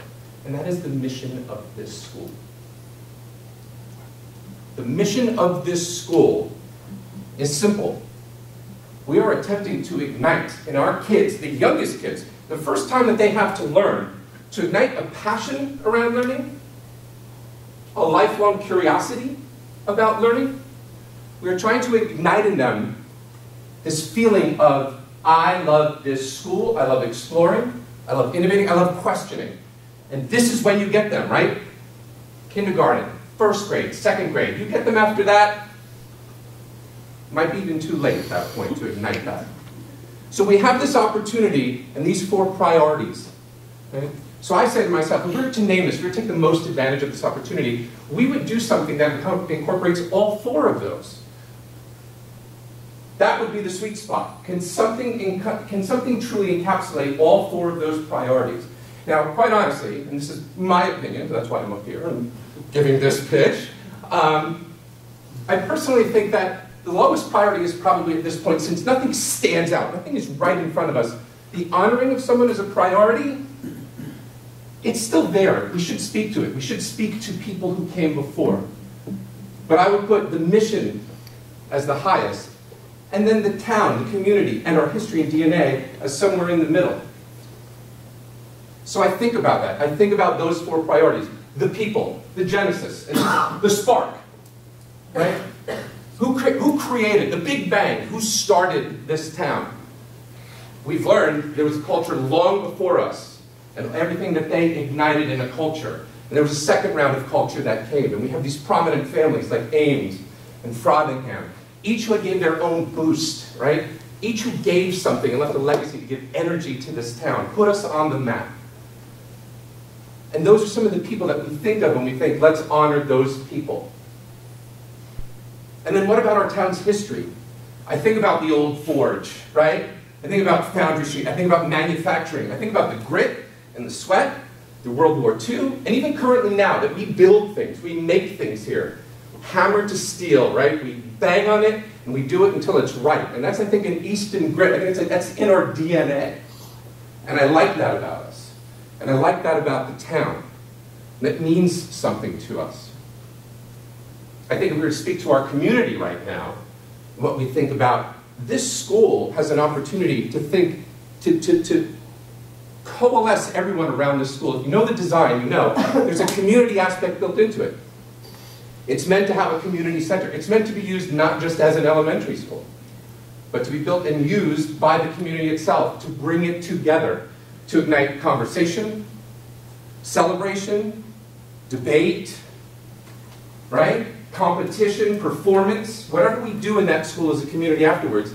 And that is the mission of this school. The mission of this school is simple. We are attempting to ignite in our kids, the youngest kids, the first time that they have to learn, to ignite a passion around learning, a lifelong curiosity about learning. We are trying to ignite in them this feeling of, I love this school, I love exploring, I love innovating, I love questioning. And this is when you get them, right? Kindergarten, first grade, second grade. You get them after that, might be even too late at that point to ignite that. So we have this opportunity and these four priorities. Okay? So I say to myself, if we were to name this, if we were to take the most advantage of this opportunity, we would do something that incorporates all four of those. That would be the sweet spot. Can something, can something truly encapsulate all four of those priorities? Now, quite honestly, and this is my opinion, so that's why I'm up here and giving this pitch, um, I personally think that the lowest priority is probably at this point, since nothing stands out, nothing is right in front of us, the honoring of someone as a priority, it's still there. We should speak to it. We should speak to people who came before. But I would put the mission as the highest, and then the town, the community, and our history and DNA as somewhere in the middle. So I think about that. I think about those four priorities. The people, the genesis, the spark, right? Who, cre who created the Big Bang? Who started this town? We've learned there was a culture long before us, and everything that they ignited in a culture. And there was a second round of culture that came, and we have these prominent families like Ames and Frothingham, each who gave their own boost, right? Each who gave something and left a legacy to give energy to this town, put us on the map. And those are some of the people that we think of when we think, let's honor those people. And then what about our town's history? I think about the old forge, right? I think about Foundry Street. I think about manufacturing. I think about the grit and the sweat, the World War II, and even currently now that we build things, we make things here. Hammer to steel, right? We bang on it and we do it until it's right. And that's, I think, an Easton grit. I think it's, that's in our DNA. And I like that about us. And I like that about the town. That means something to us. I think if we were to speak to our community right now, what we think about this school has an opportunity to think, to, to, to coalesce everyone around this school. If you know the design, you know there's a community aspect built into it. It's meant to have a community center. It's meant to be used not just as an elementary school, but to be built and used by the community itself to bring it together, to ignite conversation, celebration, debate, right? Competition, performance, whatever we do in that school as a community afterwards,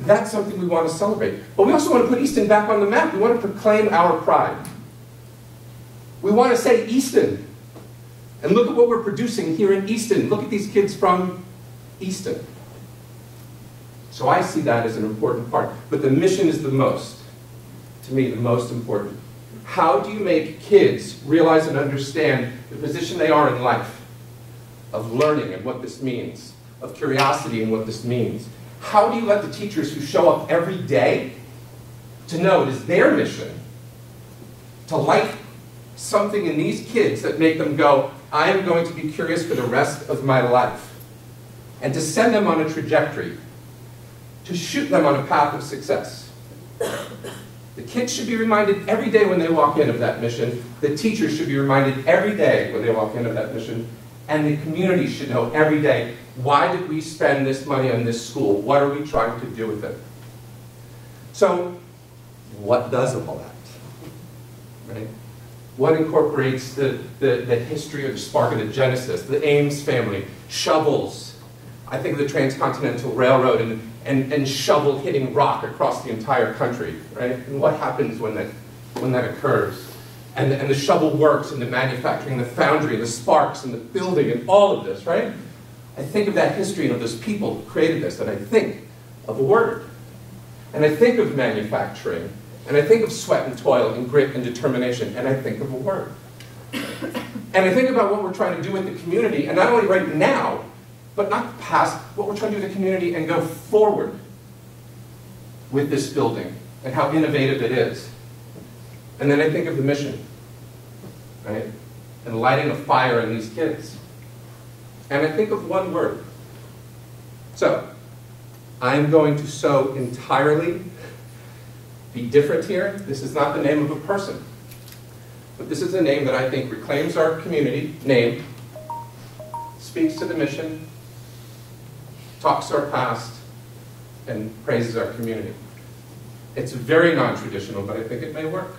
that's something we want to celebrate. But we also want to put Easton back on the map. We want to proclaim our pride. We want to say, Easton, and look at what we're producing here in Easton. Look at these kids from Easton. So I see that as an important part. But the mission is the most, to me, the most important. How do you make kids realize and understand the position they are in life, of learning and what this means, of curiosity and what this means? How do you let the teachers who show up every day to know it is their mission to light something in these kids that make them go, I am going to be curious for the rest of my life, and to send them on a trajectory, to shoot them on a path of success. The kids should be reminded every day when they walk in of that mission. The teachers should be reminded every day when they walk in of that mission. And the community should know every day, why did we spend this money on this school? What are we trying to do with it? So, what does all that? Right? What incorporates the, the, the history of the spark of the genesis, the Ames family, shovels. I think of the Transcontinental Railroad and, and, and shovel hitting rock across the entire country, right? And what happens when that, when that occurs? And, and the shovel works and the manufacturing, the foundry, the sparks, and the building, and all of this, right? I think of that history and of those people who created this, and I think of a word. And I think of manufacturing, and I think of sweat and toil and grit and determination, and I think of a word. And I think about what we're trying to do with the community, and not only right now, but not past, what we're trying to do with the community and go forward with this building and how innovative it is. And then I think of the mission, right? And lighting a fire in these kids. And I think of one word. So, I'm going to so entirely be different here. This is not the name of a person. But this is a name that I think reclaims our community name, speaks to the mission, talks our past, and praises our community. It's very non-traditional, but I think it may work.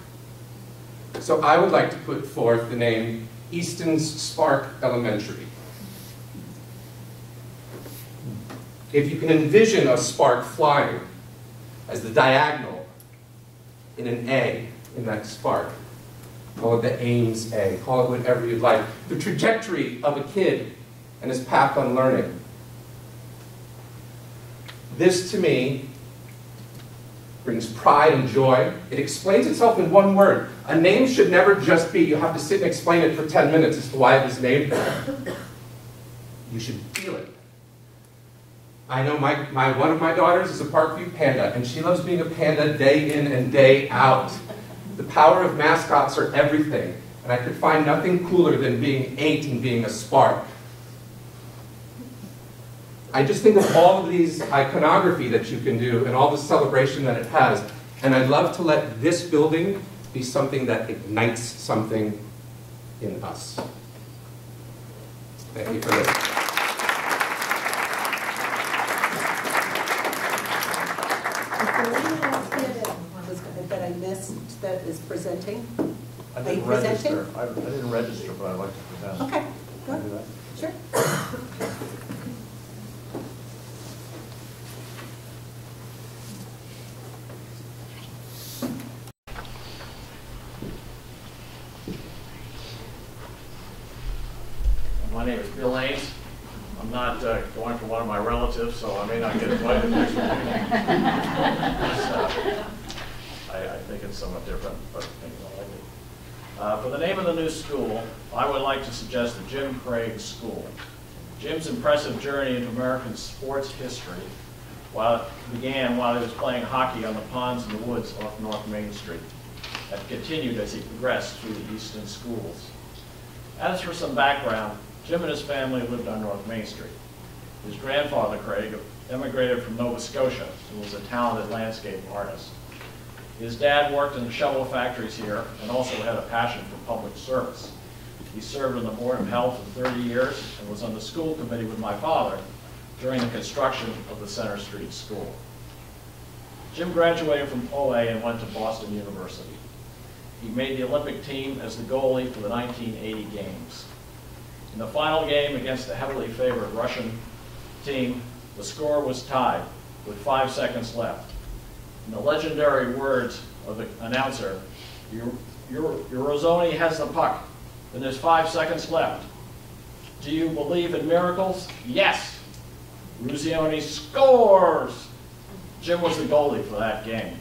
So I would like to put forth the name Easton's Spark Elementary. If you can envision a spark flying as the diagonal in an egg, in that spark, call it the Ames egg, call it whatever you'd like, the trajectory of a kid and his path on learning. This to me brings pride and joy. It explains itself in one word. A name should never just be, you have to sit and explain it for 10 minutes as to why it was named. You should feel it. I know my, my, one of my daughters is a Parkview Panda, and she loves being a panda day in and day out. The power of mascots are everything, and I could find nothing cooler than being eight and being a spark. I just think of all of these iconography that you can do and all the celebration that it has, and I'd love to let this building be something that ignites something in us. Thank you for listening. Is there anyone else here that was- that I missed that is presenting? I Are you didn't presenting? register. I I didn't register, but I'd like to present. Okay, Can I do that? Sure. My name is Bill Ames. I'm not uh, going for one of my relatives, so I may not get invited next week. So, I, I think it's somewhat different, but things I like it. Uh, For the name of the new school, I would like to suggest the Jim Craig School. Jim's impressive journey into American sports history while, began while he was playing hockey on the ponds in the woods off North Main Street and continued as he progressed through the Easton schools. As for some background, Jim and his family lived on North Main Street. His grandfather, Craig, emigrated from Nova Scotia and was a talented landscape artist. His dad worked in the shovel factories here and also had a passion for public service. He served on the Board of Health for 30 years and was on the school committee with my father during the construction of the Center Street School. Jim graduated from OA and went to Boston University. He made the Olympic team as the goalie for the 1980 Games. In the final game against the heavily favored Russian team, the score was tied with five seconds left. In the legendary words of the announcer, your, your, your Eruzione has the puck, and there's five seconds left. Do you believe in miracles? Yes. Eruzione scores! Jim was the goalie for that game,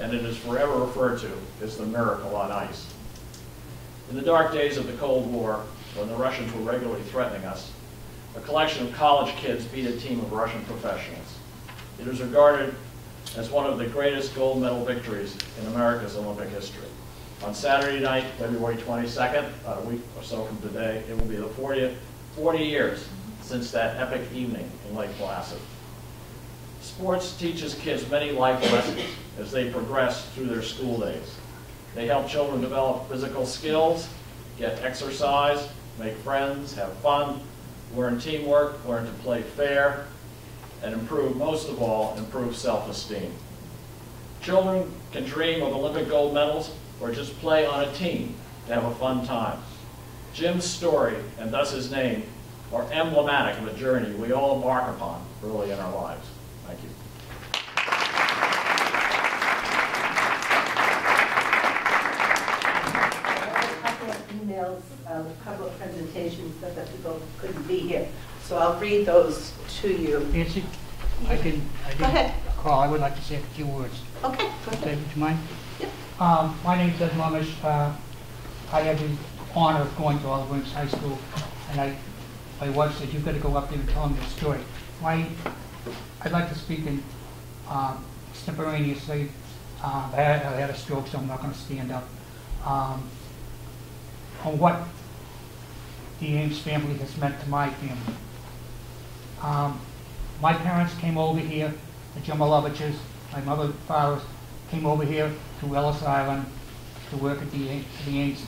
and it is forever referred to as the miracle on ice. In the dark days of the Cold War, when the Russians were regularly threatening us, a collection of college kids beat a team of Russian professionals. It is regarded as one of the greatest gold medal victories in America's Olympic history. On Saturday night, February 22nd, about a week or so from today, it will be the 40th, 40 years since that epic evening in Lake Placid. Sports teaches kids many life lessons as they progress through their school days. They help children develop physical skills, get exercise, make friends, have fun, learn teamwork, learn to play fair, and improve, most of all, improve self-esteem. Children can dream of Olympic gold medals or just play on a team to have a fun time. Jim's story, and thus his name, are emblematic of a journey we all embark upon early in our lives. Thank you. emails, um, of presentations that people couldn't be here. So I'll read those to you. Nancy, I can, I Go ahead. call, I would like to say a few words. Okay, go Okay, ahead. would you mind? Um, my name's Ed Mamish, uh, I had the honor of going to Oliver Williams High School, and I, my wife said, you've gotta go up there and tell them your story. My, I'd like to speak in, um, extemporaneously, uh, I had, I had a stroke, so I'm not gonna stand up. Um, on what the Ames family has meant to my family. Um, my parents came over here, the Jumaloviches, my mother and father came over here to Ellis Island to work at the, the Ameses.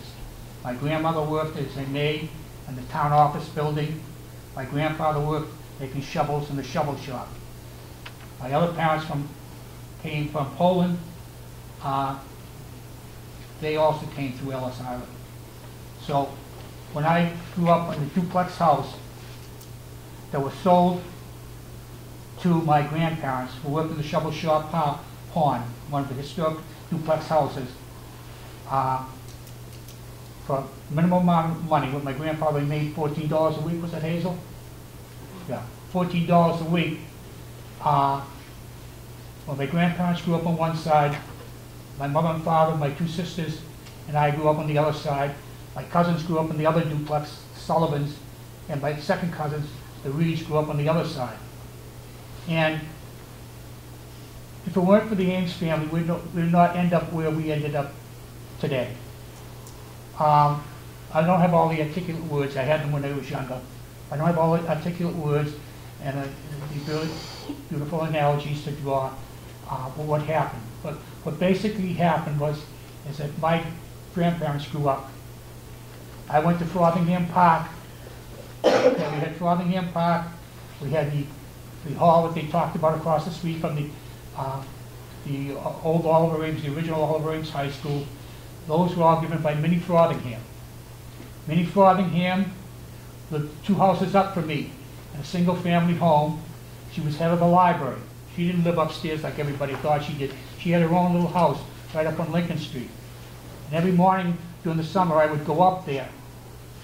My grandmother worked as a maid in the town office building. My grandfather worked making shovels in the shovel shop. My other parents from, came from Poland. Uh, they also came through Ellis Island. So when I grew up in the duplex house that was sold to my grandparents who worked in the shovel shop pa- pawn, one of the historic duplex houses, uh, for minimum amount of money, what my grandfather made fourteen dollars a week, was it Hazel? Yeah, fourteen dollars a week. Uh, Well, my grandparents grew up on one side, my mother and father, my two sisters, and I grew up on the other side. My cousins grew up in the other duplex, Sullivans, and my second cousins, the Reeds, grew up on the other side. And if it weren't for the Ames family, we'd not, we'd not end up where we ended up today. Um, I don't have all the articulate words, I had them when I was younger. I don't have all the articulate words and uh, the beautiful analogies to draw uh, what happened. But what basically happened was, is that my grandparents grew up. I went to Frothingham Park. Okay, we had Frothingham Park. We had the, the hall that they talked about across the street from the, uh, the old Oliver Ames, the original Oliver Ames High School. Those were all given by Minnie Frothingham. Minnie Frothingham lived two houses up from me a single-family home. She was head of the library. She didn't live upstairs like everybody thought she did. She had her own little house right up on Lincoln Street. And every morning during the summer, I would go up there.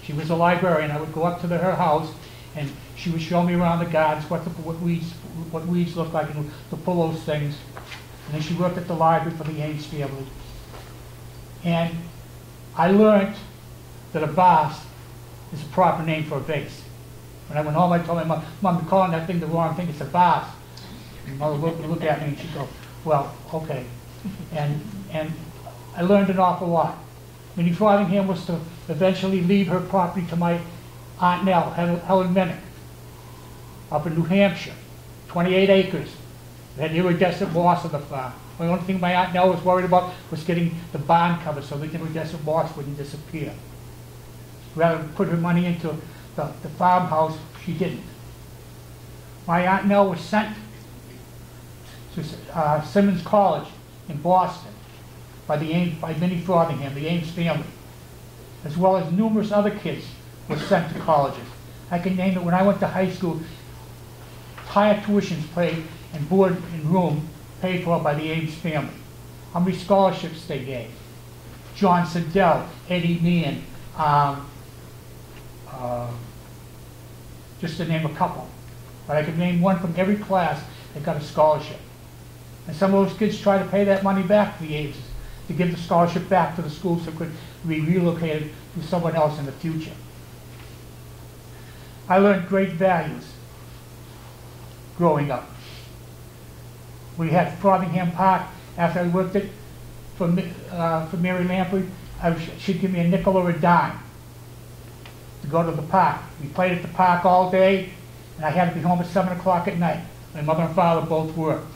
She was a librarian. I would go up to the, her house, and she would show me around the gardens what, the, what weeds what weeds look like and to pull those things. And then she worked at the library for the Ames family. And I learned that a vase is a proper name for a vase. When I went home, I told my mom, Mom, you're calling that thing the wrong thing, it's a vase. And mother looked, looked at me and she'd go, well, okay. And, and I learned an awful lot. Minnie Frothingham was to eventually leave her property to my Aunt Nell, Helen Minnick, up in New Hampshire, 28 acres. Had iridescent moss on the farm. The only thing my Aunt Nell was worried about was getting the barn covered so the iridescent moss wouldn't disappear. Rather than put her money into the, the farmhouse, she didn't. My Aunt Nell was sent to uh, Simmons College in Boston by the Ames, by Minnie Frothingham, the Ames family, as well as numerous other kids were sent to colleges. I can name it, when I went to high school, higher tuitions paid and board and room paid for by the Ames family. How many scholarships they gave. John Siddell, Eddie Meehan, um, uh, just to name a couple. But I could name one from every class that got a scholarship. And some of those kids try to pay that money back to the Ameses, to give the scholarship back to the schools so it could be relocated to someone else in the future. I learned great values growing up. We had Frothingham Park, after I worked it for, uh, for Mary Lampley, she'd give me a nickel or a dime to go to the park. We played at the park all day, and I had to be home at seven o'clock at night. My mother and father both worked.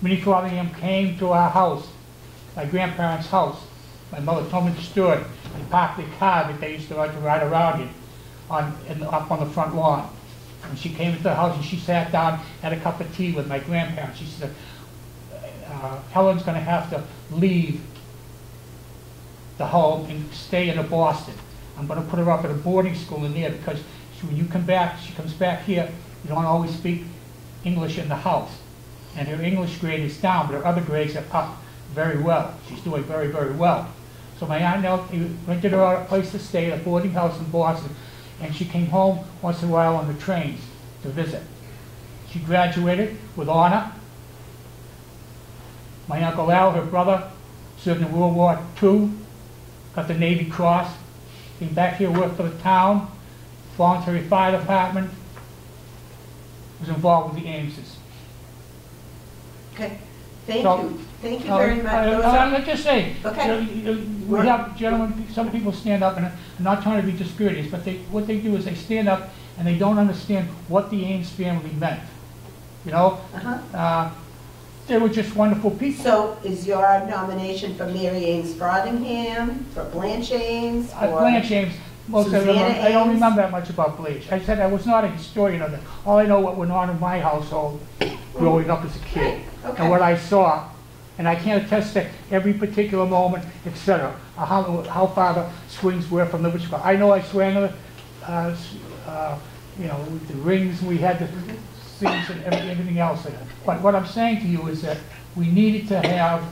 Minnie Frothingham came to our house, my grandparents' house. My mother told me the story. They parked their car that they used to like to ride around in, on, in, up on the front lawn. And she came into the house and she sat down, had a cup of tea with my grandparents. She said, uh, Helen's gonna have to leave the home and stay in Boston. I'm gonna put her up at a boarding school in there because she- when you come back, she comes back here, you don't always speak English in the house. And her English grade is down, but her other grades are up very well. She's doing very, very well. So my aunt Nell rented her a place to stay, a boarding house in Boston, and she came home once in a while on the trains to visit. She graduated with honor. My Uncle Al, her brother, served in World War II, got the Navy Cross, came back here, worked for the town, voluntary fire department, was involved with the Ameses. Okay, thank So- you, thank you Uh, very much. I- Those I- are- I'm just saying, Okay. you know, you- you- we have gentlemen, some people stand up, and I'm not trying to be discourteous, but they, what they do is they stand up and they don't understand what the Ames family meant. You know? Uh, They were just wonderful people. So is your nomination for Mary Ames Frothingham, for Blanche Ames, Uh, for? Blanche Ames, most of them, Susanna I don't Ames? remember that much about Blanche. I said I was not a historian of it. All I know what went on in my household growing up as a kid. okay. And what I saw, and I can't attest to every particular moment, et cetera, uh, how, how far the swings were from the witch club. I know I swang, uh, s- uh, you know, the rings, we had the things and everything else. But what I'm saying to you is that we needed to have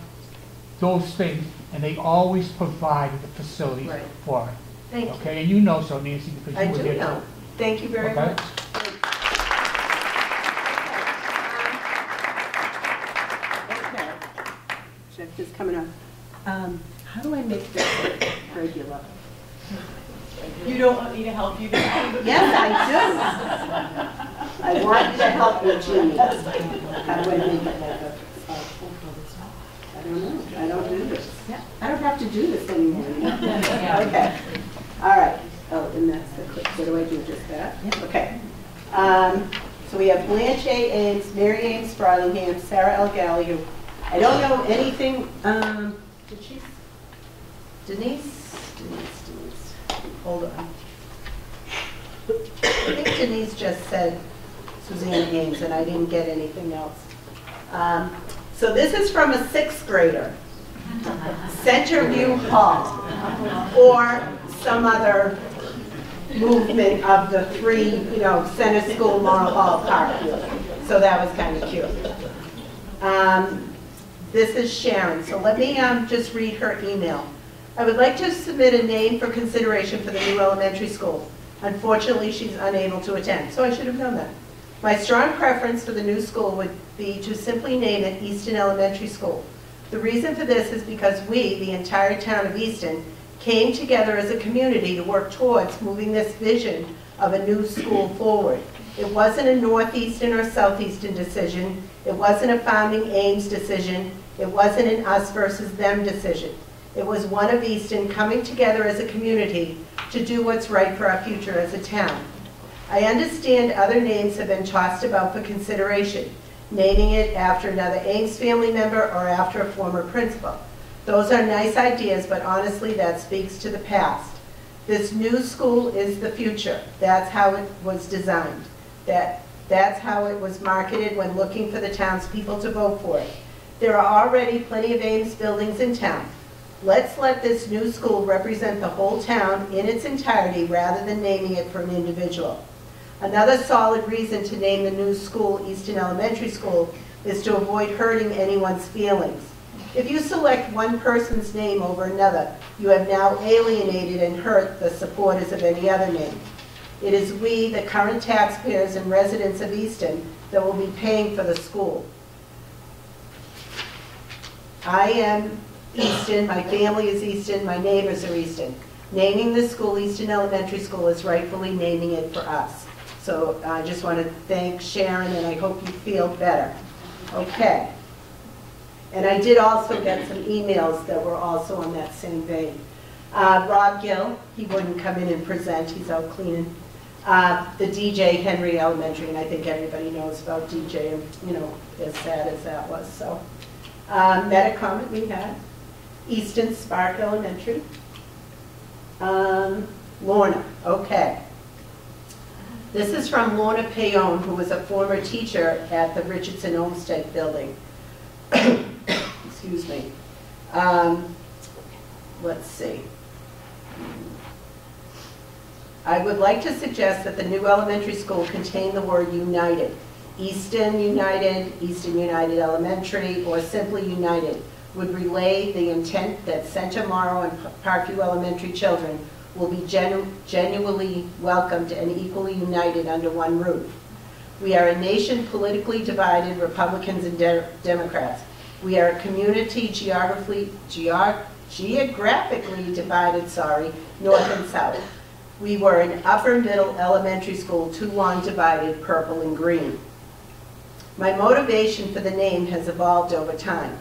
those things, and they always provided the facilities Right. for it. Thank you. Okay, and you know so, Nancy, because I you were do here. know. Thank you very much. Okay. much. is coming up. Um, How do I make this regular? You don't want me to help you? Yes, I do. I want you to help me, Jeannie. How do I make it like a, I don't know, I don't do this. I don't have to do this anymore. Okay, all right. Oh, and that's the clip, what do I do, just that? Okay. Um, So we have Blanche A. Ames, Mary Ames Frothingham, Sarah L. Gallagher. I don't know anything, um, did she, Denise? Denise, Denise, hold on. I think Denise just said Suzanne Ames, and I didn't get anything else. Um, So this is from a sixth grader, Center View Hall, or some other movement of the three, you know, Center School, Moreau Hall, Parkview. So that was kind of cute. Um, This is Sharon, so let me um, just read her email. I would like to submit a name for consideration for the new elementary school. Unfortunately, she's unable to attend, so I should have known that. My strong preference for the new school would be to simply name it Easton Elementary School. The reason for this is because we, the entire town of Easton, came together as a community to work towards moving this vision of a new school forward. It wasn't a northeastern or southeastern decision. It wasn't a founding Ames decision. It wasn't an us versus them decision. It was one of Easton coming together as a community to do what's right for our future as a town. I understand other names have been tossed about for consideration, naming it after another Ames family member or after a former principal. Those are nice ideas, but honestly, that speaks to the past. This new school is the future. That's how it was designed. That, that's how it was marketed when looking for the townspeople to vote for it. There are already plenty of Ames buildings in town. Let's let this new school represent the whole town in its entirety rather than naming it for an individual. Another solid reason to name the new school Easton Elementary School is to avoid hurting anyone's feelings. If you select one person's name over another, you have now alienated and hurt the supporters of any other name. It is we, the current taxpayers and residents of Easton, that will be paying for the school. I am Easton, my family is Easton, my neighbors are Easton. Naming the school Easton Elementary School is rightfully naming it for us. So I just want to thank Sharon, and I hope you feel better. Okay. And I did also get some emails that were also on that same vein. Uh, Rob Gill, he wouldn't come in and present, he's out cleaning. Uh, The DJ Henry Elementary, and I think everybody knows about DJ, you know, as sad as that was, so. Uh, Metacomet we had, Easton Spark Elementary. Um, Lorna, okay. This is from Lorna Payon, who was a former teacher at the Richardson Olmsted Building. Excuse me. Um, Let's see. I would like to suggest that the new elementary school contain the word united. Easton United, Easton United Elementary, or simply United would relay the intent that Center Moreau and Parkview Elementary children will be genu- genuinely welcomed and equally united under one roof. We are a nation politically divided, Republicans and De- Democrats. We are a community geographically, geog- geographically divided, sorry, north and south. We were an upper middle elementary school, too long divided, purple and green. My motivation for the name has evolved over time.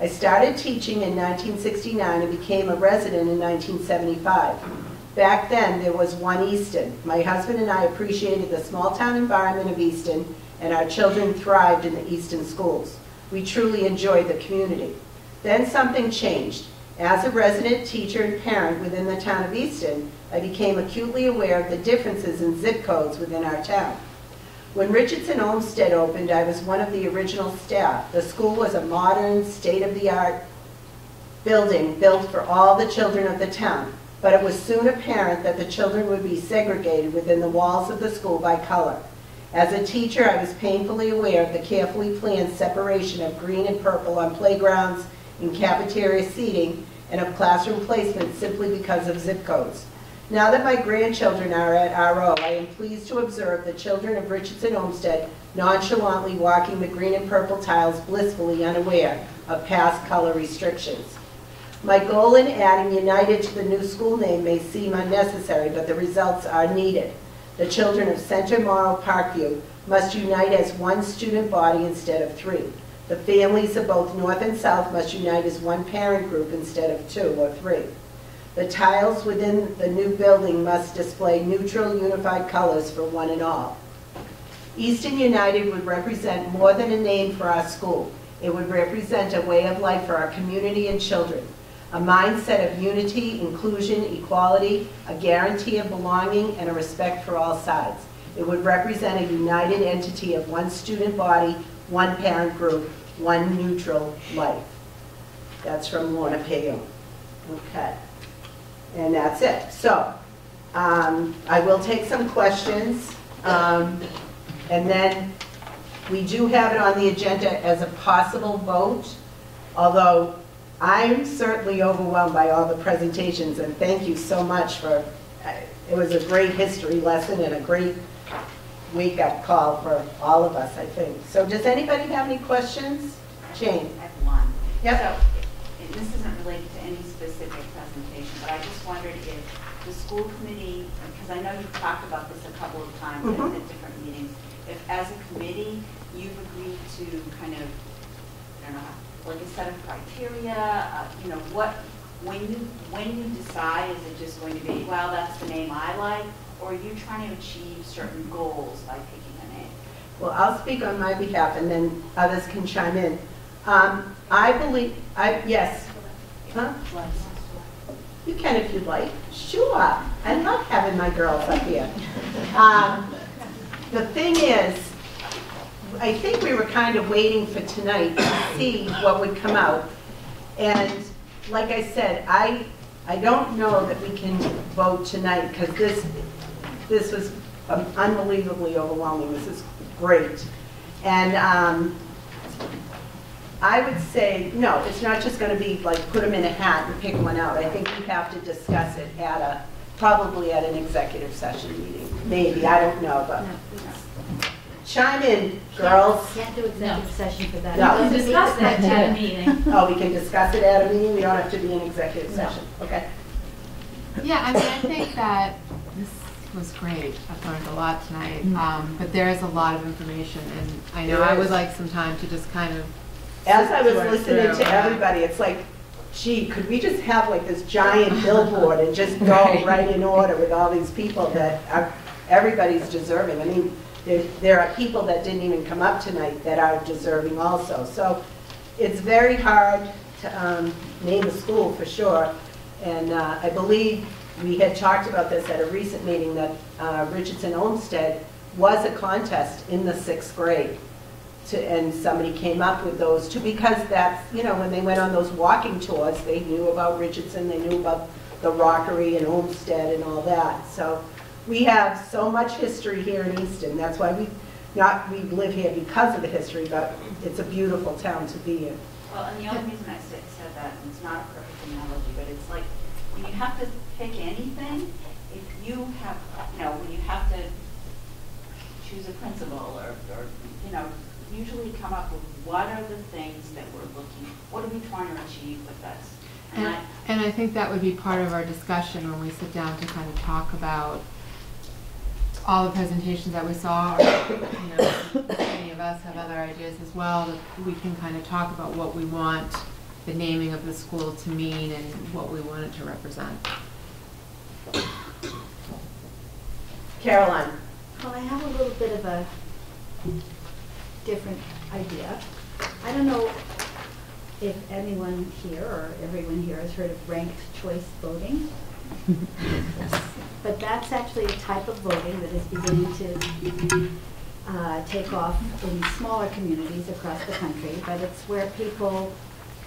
I started teaching in 1969 and became a resident in 1975. Back then, there was one Easton. My husband and I appreciated the small-town environment of Easton, and our children thrived in the Easton schools. We truly enjoyed the community. Then something changed. As a resident teacher and parent within the town of Easton, I became acutely aware of the differences in zip codes within our town. When Richardson Olmsted opened, I was one of the original staff. The school was a modern, state-of-the-art building built for all the children of the town, but it was soon apparent that the children would be segregated within the walls of the school by color. As a teacher, I was painfully aware of the carefully planned separation of green and purple on playgrounds, in cafeteria seating, and of classroom placement simply because of zip codes. Now that my grandchildren are at RO, I am pleased to observe the children of Richardson Olmsted nonchalantly walking the green and purple tiles blissfully unaware of past color restrictions. My goal in adding United to the new school name may seem unnecessary, but the results are needed. The children of Center Moreau Parkview must unite as one student body instead of three. The families of both North and South must unite as one parent group instead of two or three. The tiles within the new building must display neutral, unified colors for one and all. Easton United would represent more than a name for our school. It would represent a way of life for our community and children, a mindset of unity, inclusion, equality, a guarantee of belonging, and a respect for all sides. It would represent a united entity of one student body, one parent group, one neutral life. That's from Lorna Payne. Okay. And that's it. So, um, I will take some questions. Um, and then we do have it on the agenda as a possible vote, although I'm certainly overwhelmed by all the presentations, and thank you so much for, it was a great history lesson and a great wake-up call for all of us, I think. So does anybody have any questions? Jane? I have one. Yep. So, this isn't related to any specific presentation, but I just wondered if the school committee, because I know you've talked about this a couple of times at Mhm. at different meetings, if as a committee, you've agreed to kind of, I don't know, like a set of criteria, uh, you know, what, when you, when you decide, is it just going to be, well, that's the name I like, or are you trying to achieve certain goals by picking a name? Well, I'll speak on my behalf, and then others can chime in. Um, I believe, I, yes. Huh? You can if you'd like. Sure. I love having my girls up here. Um, The thing is, I think we were kind of waiting for tonight to see what would come out. And like I said, I, I don't know that we can vote tonight, because this, this was um, unbelievably overwhelming. This is great. And um, I would say, no, it's not just going to be like, put them in a hat and pick one out. I think we have to discuss it at a, probably at an executive session meeting. Maybe, I don't know, but chime in, girls. Can't do executive session for that. No. It doesn't Discuss that that- at a meeting. Oh, we can discuss it at a meeting? We don't have to be in executive session? Okay. Yeah, I mean, I think that this was great. I've learned a lot tonight. Mm-hmm. Um, but there is a lot of information, and I know I would like some time to just kind of. As I was sort listening through, to yeah. everybody, it's like, gee, could we just have like this giant billboard and just go Right. right in order with all these people that are, everybody's deserving? I mean, there, there are people that didn't even come up tonight that are deserving also. So it's very hard to um, name a school for sure. And uh, I believe we had talked about this at a recent meeting that uh, Richardson Olmsted was a contest in the sixth grade to, and somebody came up with those two, because that's, you know, when they went on those walking tours, they knew about Richardson, they knew about the Rockery and Olmsted and all that. So we have so much history here in Easton, that's why we, not, we live here because of the history, but it's a beautiful town to be in. Well, and the only reason I said, said that, and it's not a perfect analogy, but it's like, when you have to pick anything, if you have, you know, when you have to choose a principal or, or, you know, usually come up with what are the things that we're looking, what are we trying to achieve with this? And And, I, and I think that would be part of our discussion when we sit down to kind of talk about all the presentations that we saw, or, you know, if any of us have other ideas as well, that we can kind of talk about what we want the naming of the school to mean and what we want it to represent. Caroline? Well, I have a little bit of a different idea. I don't know if anyone here or everyone here has heard of ranked choice voting. But that's actually a type of voting that is beginning to uh, take off in smaller communities across the country, but it's where people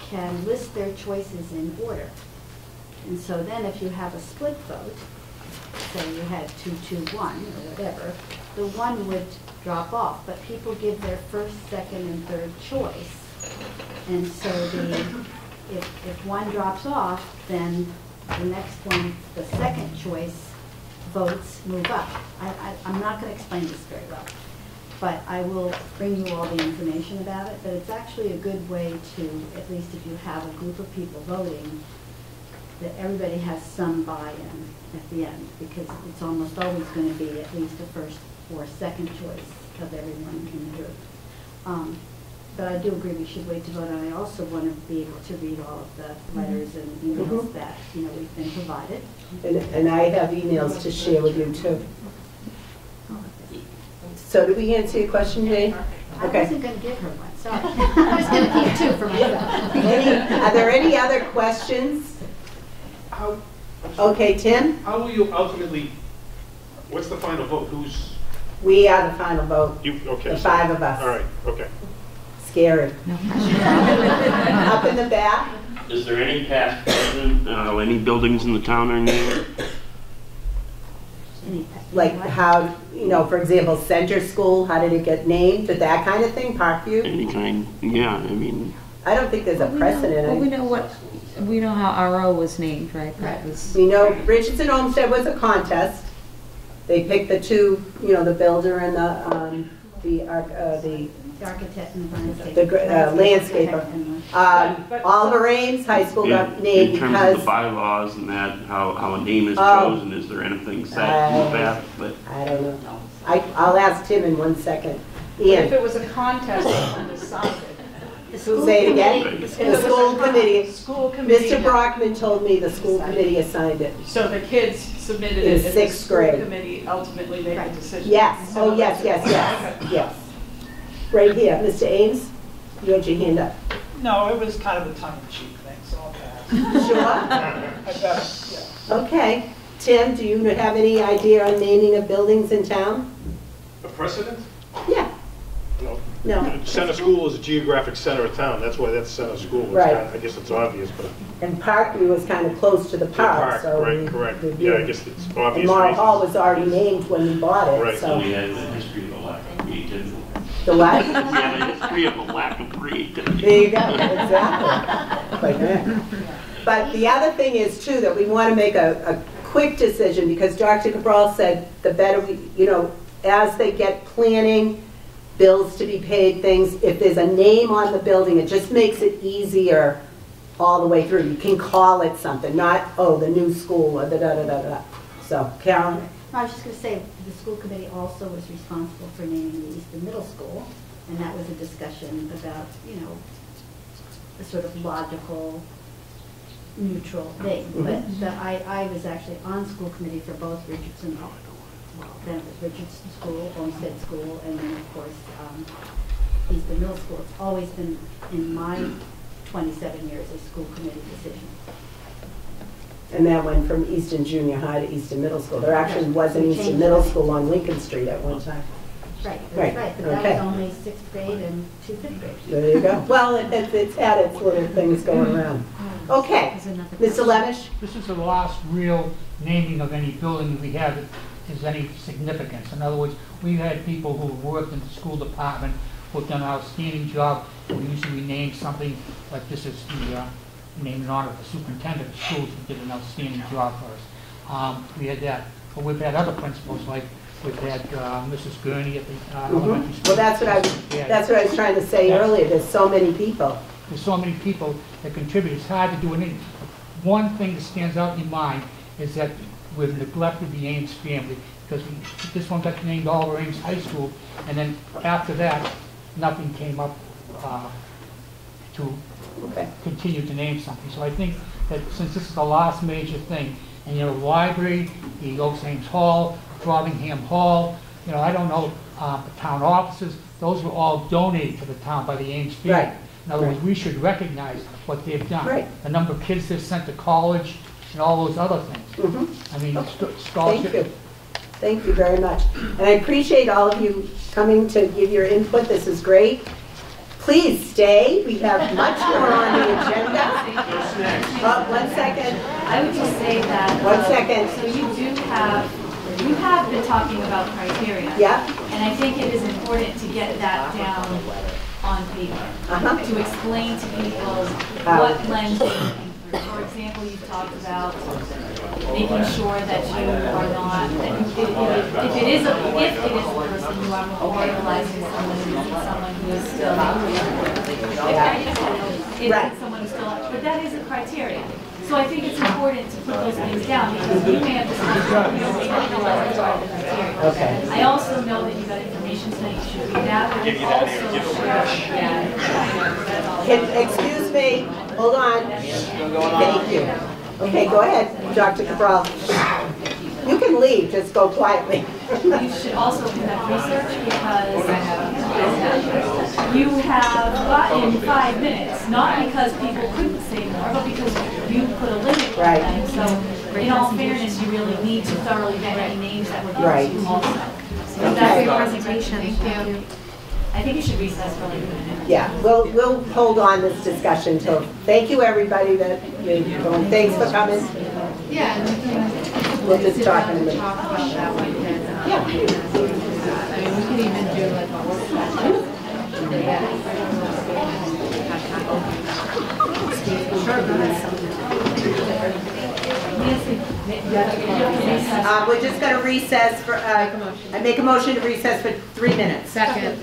can list their choices in order. And so then if you have a split vote, say you had two, two, one, or whatever, the one would drop off, but people give their first, second, and third choice. And so the, if, if one drops off, then the next one, the second choice votes move up. I, I'm not gonna explain this very well, but I will bring you all the information about it, but it's actually a good way to, at least if you have a group of people voting, that everybody has some buy-in at the end, because it's almost always gonna be at least a first or second choice of everyone in the group. Um, But I do agree we should wait to vote, and I also want to be able to read all of the letters and emails Mhm. that, you know, we've been provided. And, and I have emails to share with you too. So did we answer your question, Jane? I Okay. wasn't gonna give her one, sorry. I was gonna keep two for myself. Any, are there any other questions? Okay, Tim? How will you ultimately, what's the final vote? Who's, We are the final vote. you, okay. The so- five of us. All right, okay. Scary. Up in the back? Is there any past president, uh, any buildings in the town are named? Like how, you know, for example, Center School, how did it get named? Did that kind of thing, Parkview? Any kind, yeah, I mean, I don't think there's a Well, we know- precedent. Well, we I- know what, we know how RO was named, right? That was, We know Richardson Olmsted was a contest. They picked the two, you know, the builder and the, um, the, arch- uh, the, The architect and the landscaper. the gr- uh, landscaper. Um, Oliver Ames High School in got named in terms of because, the bylaws and that, how, how a name is Oh. chosen, is there anything set in the Uh, past? But I don't know. I, I'll ask Tim in one second. But if Ian, it was a contest and decided. say it again? If The was a school con- committee. School committee. Mr. Brockman told me the school committee assigned it. So the kids submitted In it, and the sixth school grade. committee ultimately made the decision. Yes, oh, yes, yes, yes, yes. Right here, Mr. Ames, you had your hand up. No, it was kind of a tongue-in-cheek thing, so I'll pass. Sure? I better, yeah. Okay. Tim, do you have any idea on naming of buildings in town? A precedent? Yeah. No. No. Center School is a geographic center of town, that's why that's Center School. It's Right. not- I guess it's obvious, but. And Parkview was kind of close to the The park, park, so. right, we- correct. we Yeah, I guess it's And obvious Moreau reasons. Hall was already named when we bought it, Right. so. we had the history of the lack of creativity. The what? Yeah, the history of the lack of creativity. There you go, exactly. Like that. But the other thing is too, that we want to make a, a quick decision, because Dr. Cabral said the better we, you know, as they get planning, bills to be paid, things, if there's a name on the building, it just makes it easier all the way through. You can call it something, not, oh, the new school, or the da-da-da-da. So, Carolyn? I was just gonna say, the school committee also was responsible for naming the Easton Middle School, and that was a discussion about, you know, a sort of logical, neutral thing. But, Mhm. but I, I was actually on school committee for both Richardson, well, then it was Richardson School, Olmsted School, and then, of course, um, Easton Middle School. It's always been, in my twenty-seven years, a school committee decision. And that went from Easton Junior High to Easton Middle School. There actually was an Easton Middle School on Lincoln Street at one time. Right, Right, that's right, but that okay. was only sixth grade and two fifth graders. There you go. Well, it- it's, it's had its little things going around. Okay, Mr. Lemish? This is the last real naming of any building we have that is any significance. In other words, we've had people who have worked in the school department who have done an outstanding job. We usually name something, like this is the, uh, named in honor of the superintendent of schools who did an outstanding job for us. Um, we had that, but we've had other principals, like we've had, uh, Mrs. Gurney at the, uh, elementary Mhm. school. Well, that's what I, was- Yeah. that's what I was trying to say earlier. There's so many people. There's so many people that contribute, it's hard to do anything. One thing that stands out in your mind is that we've neglected the Ames family, because we- this one got named Oliver Ames High School, and then after that, nothing came up uh, to continue to name something. So I think that since this is the last major thing, and you know, library, the Oakes Ames Hall, Frothingham Hall, you know, I don't know, uh, the town offices, those were all donated to the town by the Ames family. Right. In other words, we should recognize what they've done. Right. The number of kids they've sent to college and all those other things. Mhm. I mean, sch- Thank you. Thank you very much. And I appreciate all of you coming to give your input. This is great. Please stay. We have much more on the agenda. Uh, One second. I would just say that. One um, second. So you do have, you have been talking about criteria. Yeah. And I think it is important to get that down on paper. Uh-huh. To explain to people How? what lens they're looking through. For example, you've talked about making sure that you are not, that if, if if it is a, if it is a person you are memorializing someone, who is someone who is still. If Right. it's someone who's still, but that is a criteria. So I think it's important to put those things down because you may have decided, you don't really realize it's the criteria. Okay. I also know that you got information tonight, you should read that, but Give that also here, give it sure, back. yeah. Can- Excuse me, hold on. Thank you. Okay, go ahead, Dr. Cabral. You can leave, just go quietly. You should also conduct research because you have gotten five minutes, not because people couldn't say more, but because you put a limit on Right. them. So in all fairness, you really need to thoroughly vet any names that were Right. you also. So Okay. that's your presentation. Thank you. I think you should recess for like a minute. Yeah, we'll, we'll hold on this discussion till, thank you, everybody that, you know, thanks for coming. Yeah, and we can. We'll just sit talk down in a and minute. Talk about that one, and, uh, Yeah. I mean, we could even do like a workshop. Uh, we're just gonna recess for, uh, I make a motion to recess for three minutes. Second.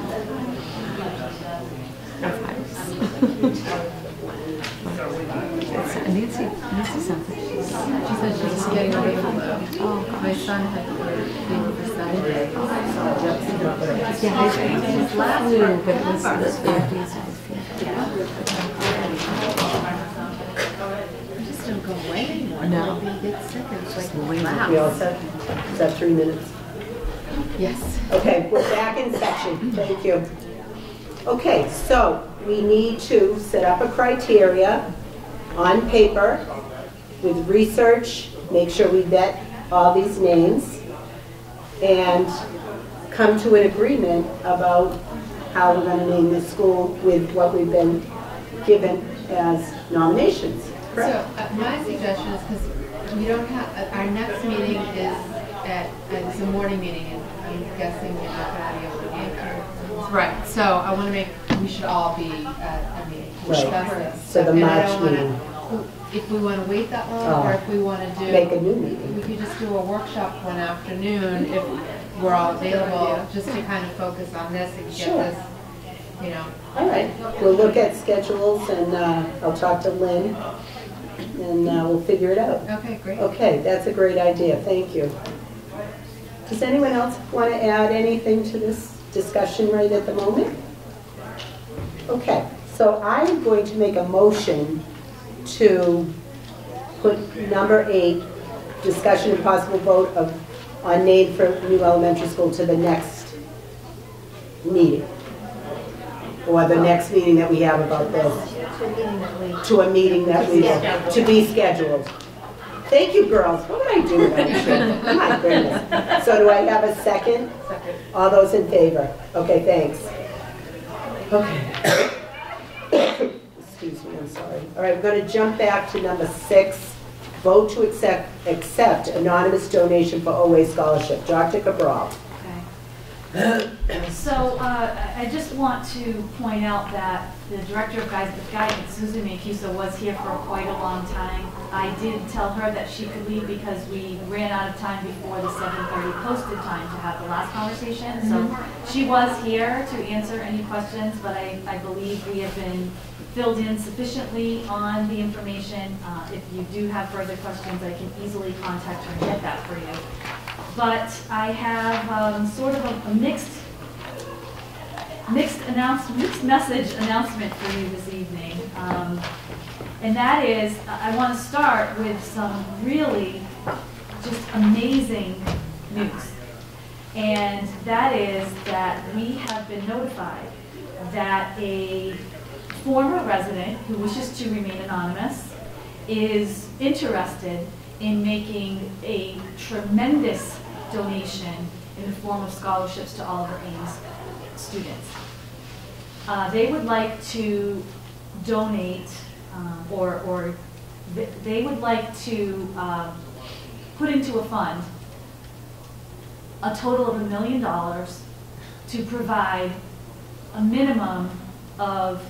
few weeks. Nancy, Nancy something. She said she's just getting ready for the, oh, my son had been decided. Yeah, I his last flu, but it was the five days of I just don't go away anymore. No. Gets sick. It's like, We wow. all set? Is that three minutes? Yes. Okay, we're back in session, thank you. Okay, so we need to set up a criteria on paper with research, make sure we vet all these names, and come to an agreement about how we're gonna name this school with what we've been given as nominations, So, correct? uh, my suggestion is, because we don't have, uh, our next meeting is at, uh, it's a morning meeting, and I'm guessing you're not to. Right, so I wanna make, we should all be at a meeting. to Right. discuss this. So the And I March don't wanna- meeting. If we wanna wait that long, or Oh. if we wanna do. Make a new meeting. We could just do a workshop one afternoon, if we're all available, just to kind of focus on this and get Sure. this, you know. All right, we'll look at schedules and uh, I'll talk to Lynn and uh, we'll figure it out. Okay, great. Okay, that's a great idea, thank you. Does anyone else want to add anything to this discussion right at the moment? Okay, so I am going to make a motion to put number eight, discussion and possible vote of, on name for new elementary school to the next meeting. Or the next meeting that we have about this, to a meeting that we, to be scheduled. Thank you, girls. What did I do without you? Oh, My goodness. So do I have a second? Second. All those in favor? Okay, thanks. Okay. Excuse me, I'm sorry. All right, we're going to jump back to number six. Vote to accept, accept anonymous donation for OA scholarship. Dr. Cabral. So uh, I just want to point out that the Director of Guidance, Susan Mancuso, was here for quite a long time. I did tell her that she could leave because we ran out of time before the 7:30 posted time to have the last conversation. So she was here to answer any questions, but I I believe we have been filled in sufficiently on the information. Uh, If you do have further questions, I can easily contact her and get that for you. But I have um, sort of a- a mixed, mixed announcement, mixed message announcement for you this evening. Um, And that is, I want to start with some really just amazing news. And that is that we have been notified that a former resident who wishes to remain anonymous is interested in making a tremendous donation in the form of scholarships to Oliver Ames students. Uh, They would like to donate, um, or, or th- they would like to um, put into a fund a total of a million dollars to provide a minimum of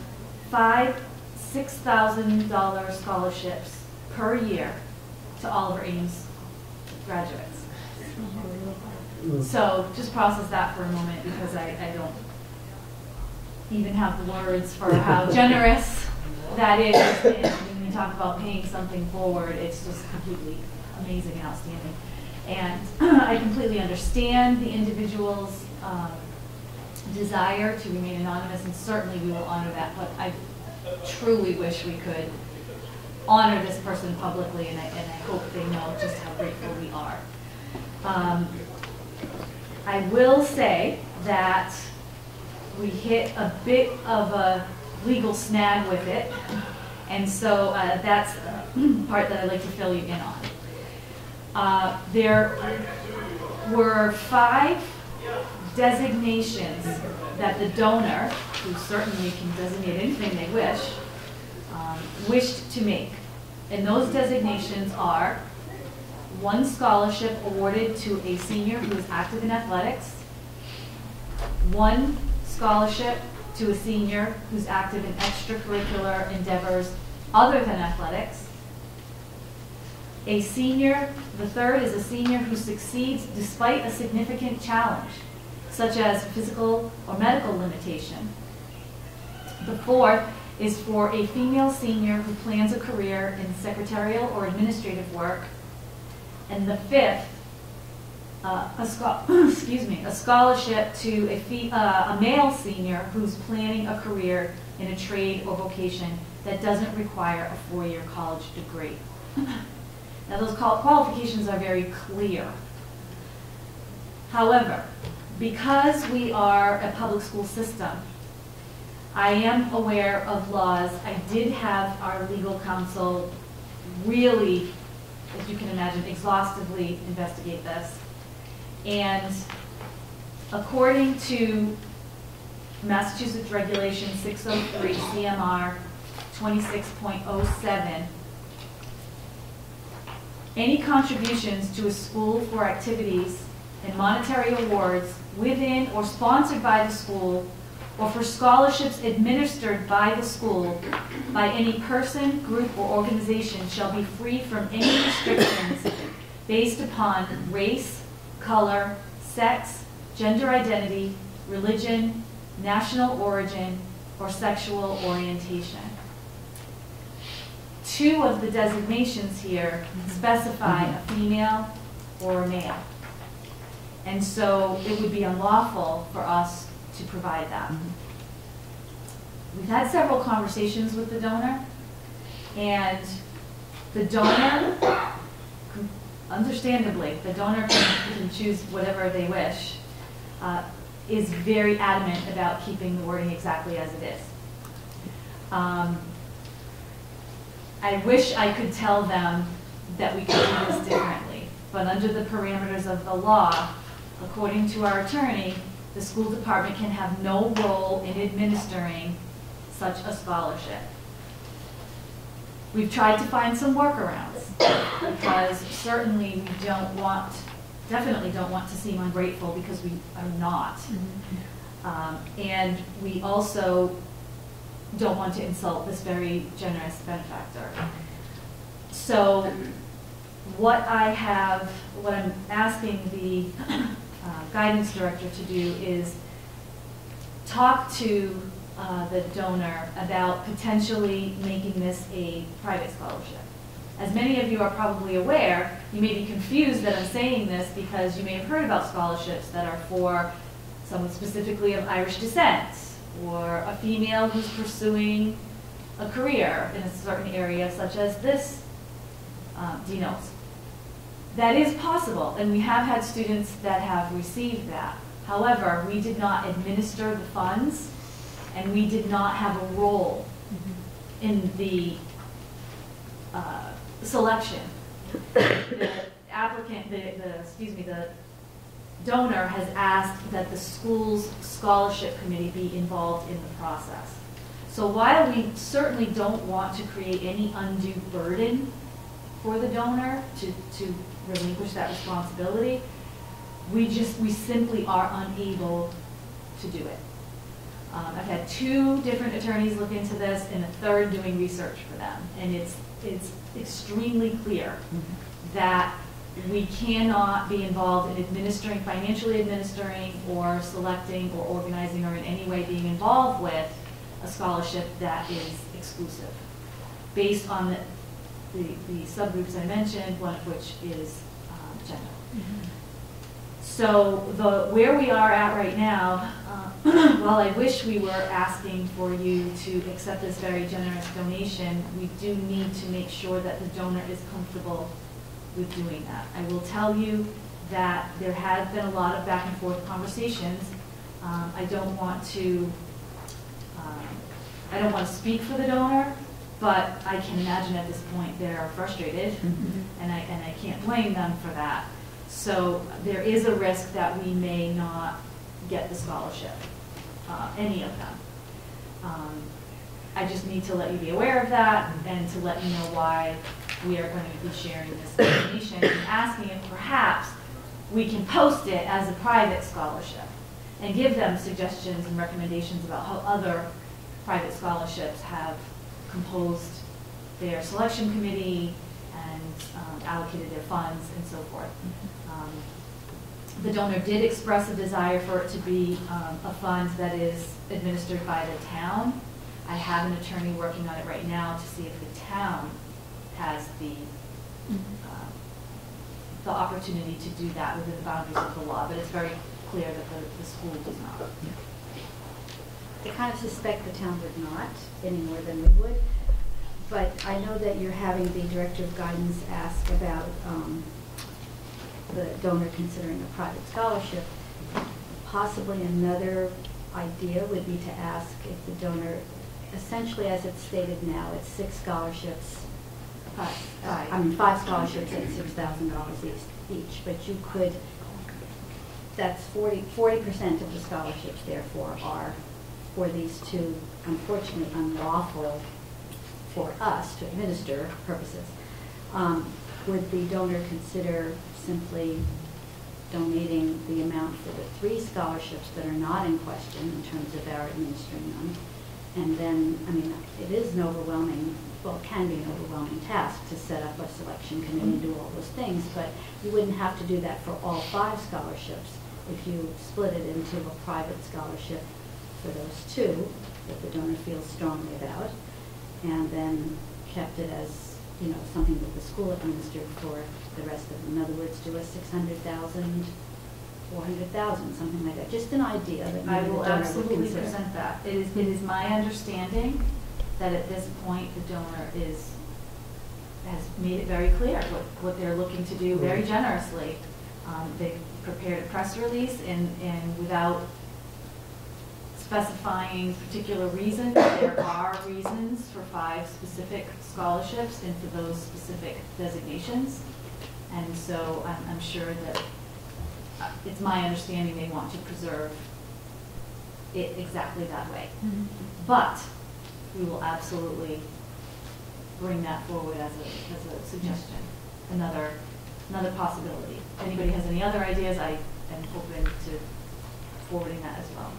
five, six thousand dollar scholarships per year to Oliver Ames graduates. So just process that for a moment because I, I don't even have the words for how generous that is. And when you talk about paying something forward, it's just completely amazing and outstanding. And I completely understand the individual's um, desire to remain anonymous, and certainly we will honor that, but I truly wish we could honor this person publicly, and I, and I hope they know just how grateful we are. Um, I will say that we hit a bit of a legal snag with it, and so uh, that's the part that I'd like to fill you in on. Uh, There were five designations that the donor, who certainly can designate anything they wish, wished to make. And those designations are one scholarship awarded to a senior who is active in athletics, one scholarship to a senior who's active in extracurricular endeavors other than athletics, a senior, the third is a senior who succeeds despite a significant challenge, such as physical or medical limitation. The fourth is for a female senior who plans a career in secretarial or administrative work. And the fifth, uh, a, excuse me, a scholarship to a, uh, a male senior who's planning a career in a trade or vocation that doesn't require a four-year college degree. Now, those qualifications are very clear. However, because we are a public school system, I am aware of laws. I did have our legal counsel really, as you can imagine, exhaustively investigate this. And according to Massachusetts Regulation 603 CMR 26.07, any contributions to a school for activities and monetary awards within or sponsored by the school or for scholarships administered by the school by any person, group, or organization shall be free from any restrictions based upon race, color, sex, gender identity, religion, national origin, or sexual orientation. Two of the designations here specify a female or a male. And so it would be unlawful for us to provide that. We've had several conversations with the donor, and the donor, understandably, the donor can, can choose whatever they wish, uh, is very adamant about keeping the wording exactly as it is. Um, I wish I could tell them that we could do this differently, but under the parameters of the law, according to our attorney, the school department can have no role in administering such a scholarship. We've tried to find some workarounds, because certainly we don't want, definitely don't want to seem ungrateful, because we are not. Um, And we also don't want to insult this very generous benefactor. So what I have, what I'm asking the uh, guidance director to do is talk to uh, the donor about potentially making this a private scholarship. As many of you are probably aware, you may be confused that I'm saying this because you may have heard about scholarships that are for someone specifically of Irish descent, or a female who's pursuing a career in a certain area such as this um. That is possible, and we have had students that have received that. However, we did not administer the funds, and we did not have a role in the uh, selection. the applicant, the, the, excuse me, the donor has asked that the school's scholarship committee be involved in the process. So while we certainly don't want to create any undue burden for the donor to, to relinquish that responsibility, we just, we simply are unable to do it. Um, I've had two different attorneys look into this and a third doing research for them. And it's, it's extremely clear that we cannot be involved in administering, financially administering, or selecting, or organizing, or in any way being involved with a scholarship that is exclusive, based on the, the, the subgroups I mentioned, one of which is um, gender. So the, where we are at right now, uh, while I wish we were asking for you to accept this very generous donation, we do need to make sure that the donor is comfortable with doing that. I will tell you that there had been a lot of back and forth conversations. Um, I don't want to, um, I don't want to speak for the donor, but I can imagine at this point they're frustrated, and I, and I can't blame them for that. So there is a risk that we may not get the scholarship, uh, any of them. Um, I just need to let you be aware of that and to let you know why we are going to be sharing this information and asking if perhaps we can post it as a private scholarship and give them suggestions and recommendations about how other private scholarships have composed their selection committee and um, allocated their funds and so forth. Um, The donor did express a desire for it to be um, a fund that is administered by the town. I have an attorney working on it right now to see if the town has the, uh, the opportunity to do that within the boundaries of the law, but it's very clear that the, the school does not. I kind of suspect the town would not, any more than we would. But I know that you're having the Director of Guidance ask about um, the donor considering a private scholarship. Possibly another idea would be to ask if the donor, essentially as it's stated now, it's six scholarships. uh, I mean, five scholarships at six thousand dollars each, but you could, that's 40 percent of the scholarships therefore are for these two unfortunately unlawful for us to administer purposes. Um, Would the donor consider simply donating the amount for the three scholarships that are not in question in terms of our administering them? And then, I mean, it is an overwhelming, well, it can be an overwhelming task to set up a selection committee and do all those things, but you wouldn't have to do that for all five scholarships if you split it into a private scholarship for those two that the donor feels strongly about, and then kept it as, you know, something that the school administered for the rest of them. In other words, do a six hundred thousand, four hundred thousand, something like that. Just an idea that I maybe the will donor would absolutely consider. present that. It is, it is my understanding that at this point, the donor is, has made it very clear what, what they're looking to do very generously. Um, They prepared a press release and, and without specifying particular reasons, there are reasons for five specific scholarships and for those specific designations. And so I'm, I'm sure that, uh, it's my understanding they want to preserve it exactly that way. But we will absolutely bring that forward as a, as a suggestion, another, another possibility. If anybody has any other ideas, I am open to forwarding that as well.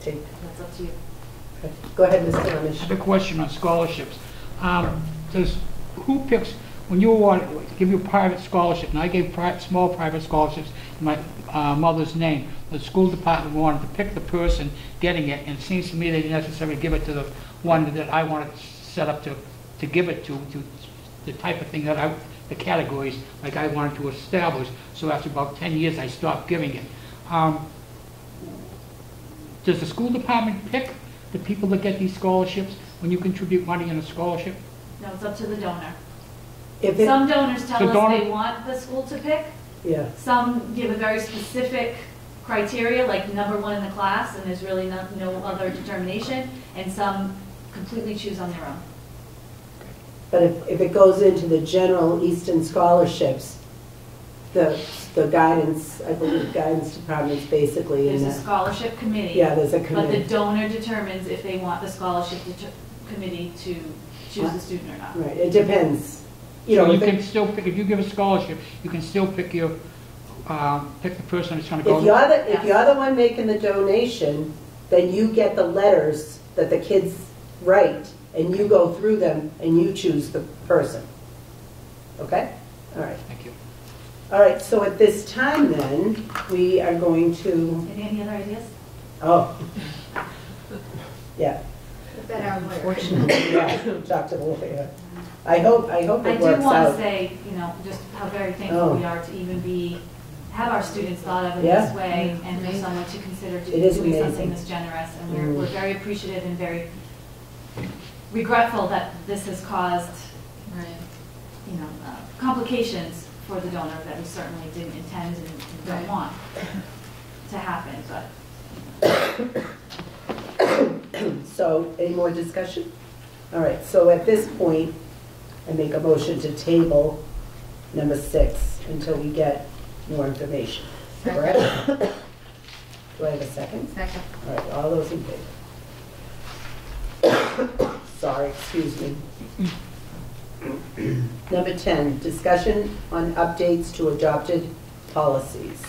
Take- That's up to you. Go ahead, Mr. I Amish. have a question on scholarships. Um, Does, who picks, when you want, to give you a private scholarship, and I gave pri, small private scholarships in my uh, mother's name, the school department wanted to pick the person getting it, and it seems to me they didn't necessarily give it to the one that I wanted to set up to, to give it to, to the type of thing that I, the categories like I wanted to establish. So after about 10 years, I stopped giving it. Um, does the school department pick the people that get these scholarships when you contribute money in a scholarship? No, it's up to the donor. If it- Some donors tell The us donor- they want the school to pick. Yeah. Some give a very specific criteria, like number one in the class, and there's really no, no other determination. And some completely choose on their own. But if, if it goes into the general Easton scholarships, the, the guidance, I believe guidance department's basically in There's a that. scholarship committee. Yeah, there's a committee. But the committee. donor determines if they want the scholarship deter- committee to choose the student or not. Right, it depends. You So know, you if it- can still, pick if you give a scholarship, you can still pick your, um, pick the person that's gonna go. If you're the, if you're the one making the donation, then you get the letters that the kids write, and you go through them, and you choose the person. Okay? All right. Thank you. All right, so at this time then, we are going to, Any other ideas? oh. Yeah. Bet our lawyer. Yeah, talk to the lawyer. I hope, I hope I it do works want to out. say, you know, just how very thankful Oh. we are to even be, have our students thought of in Yeah. this way, and for amazing. someone to consider It doing is something this generous. And we're, Mm. we're very appreciative and very regretful that this has caused, Right. you know, uh, complications for the donor that we certainly didn't intend and and don't Right. want to happen, but So, any more discussion? All right, so at this point, I make a motion to table number six until we get more information. Correct? Do I have a second? Second. All right, all those in favor? Sorry, excuse me. Number 10, discussion on updates to adopted policies.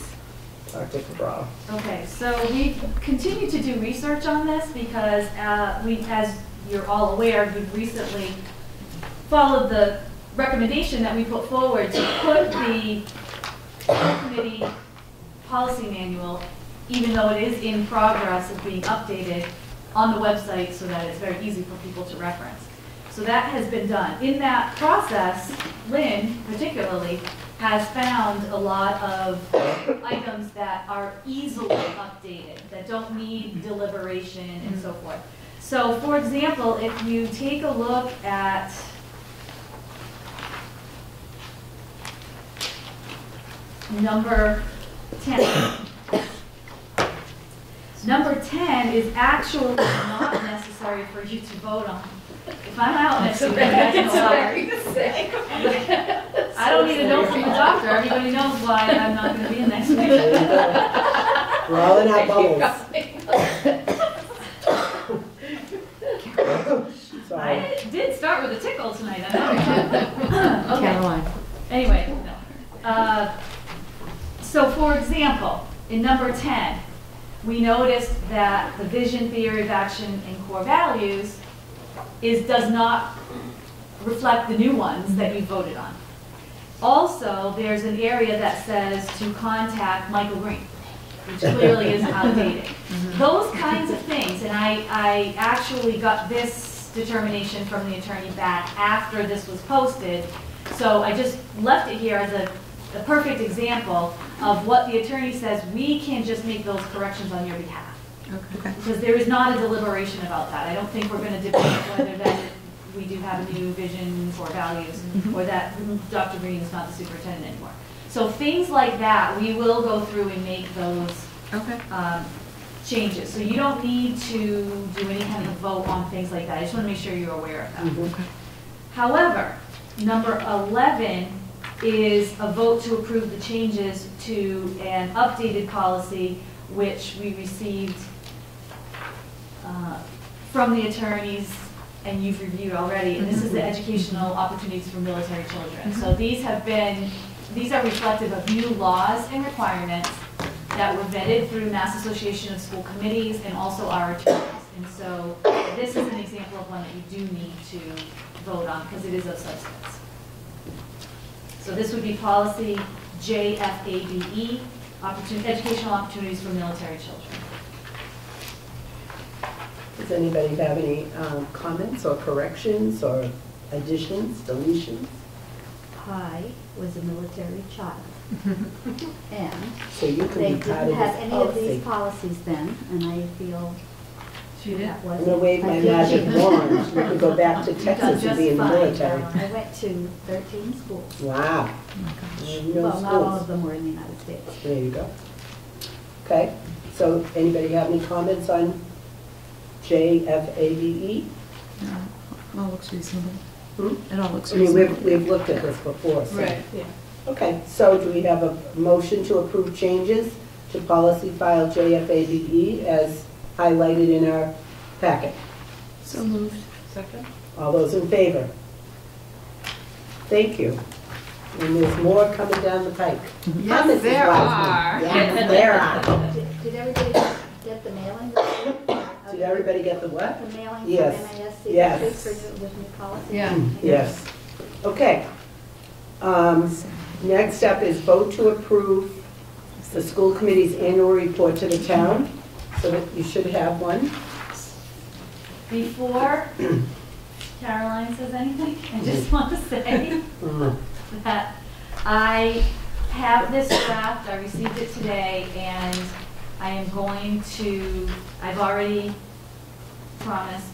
Dr. Cabral. Okay, so we continue to do research on this because uh, we, as you're all aware, we've recently followed the recommendation that we put forward to put the committee policy manual, even though it is in progress of being updated, on the website so that it's very easy for people to reference. So that has been done. In that process, Lynn particularly has found a lot of items that are easily updated, that don't need deliberation and so forth. So for example, if you take a look at number 10. Number 10 is actually not necessary for you to vote on. If I'm out next week, you guys know why. I don't need a note from the doctor, everybody knows why I'm not gonna be in next week. We're all in our bubbles. Sorry. I did start with a tickle tonight, I know. Okay. Caroline. Anyway. Uh, so for example, in number 10, we noticed that the vision, theory of action, and core values is, does not reflect the new ones that you voted on. Also, there's an area that says to contact Michael Green, which clearly is outdated. Those kinds of things, and I, I actually got this determination from the attorney back after this was posted. So I just left it here as a, a perfect example of what the attorney says, we can just make those corrections on your behalf. Okay. Because there is not a deliberation about that. I don't think we're gonna debate whether that we do have a new vision or values, or that Dr. Green is not the superintendent anymore. So things like that, we will go through and make those Okay. um, changes. So you don't need to do any kind of vote on things like that. I just wanna make sure you're aware of that. Mhm. However, number 11 is a vote to approve the changes to an updated policy, which we received uh, from the attorneys, and you've reviewed already, and this is the educational opportunities for military children. So these have been, these are reflective of new laws and requirements that were vetted through Mass Association of School Committees and also our attorneys. And so this is an example of one that you do need to vote on because it is of substance. So this would be policy JFABE, opportun- educational opportunities for military children. Does anybody have any um, comments or corrections or additions, deletions? I was a military child. And So you can they be part didn't of have this any of these policies then, and I feel that was. I'm gonna wave my magic wand, you could go back to Texas and be in the military. I went to thirteen schools. Wow. Real Well, not all schools. of them were in the United States. There you go. Okay, so anybody have any comments on JFABE? Well, looks reasonable. Hmm? It all looks I mean, we've, reasonable. we've looked at this before, so. Right, yeah. Okay, so do we have a motion to approve changes to policy file JFABE E as highlighted in our packet? So moved. Second? All those in favor? Thank you. And there's more coming down the pike. Yes, Huh, Mrs. there Wiseman? are. Yes, there are. Did did everybody get the mailing? Did everybody get the what? The mailing from Yes. MASC Yes. for new, with new policy? Yeah. Yes. Okay. Um, Next up is vote to approve the school committee's annual report to the town, so that you should have one. Before Caroline says anything, I just want to say Mm. that I have this draft, I received it today, and I am going to, I've already promised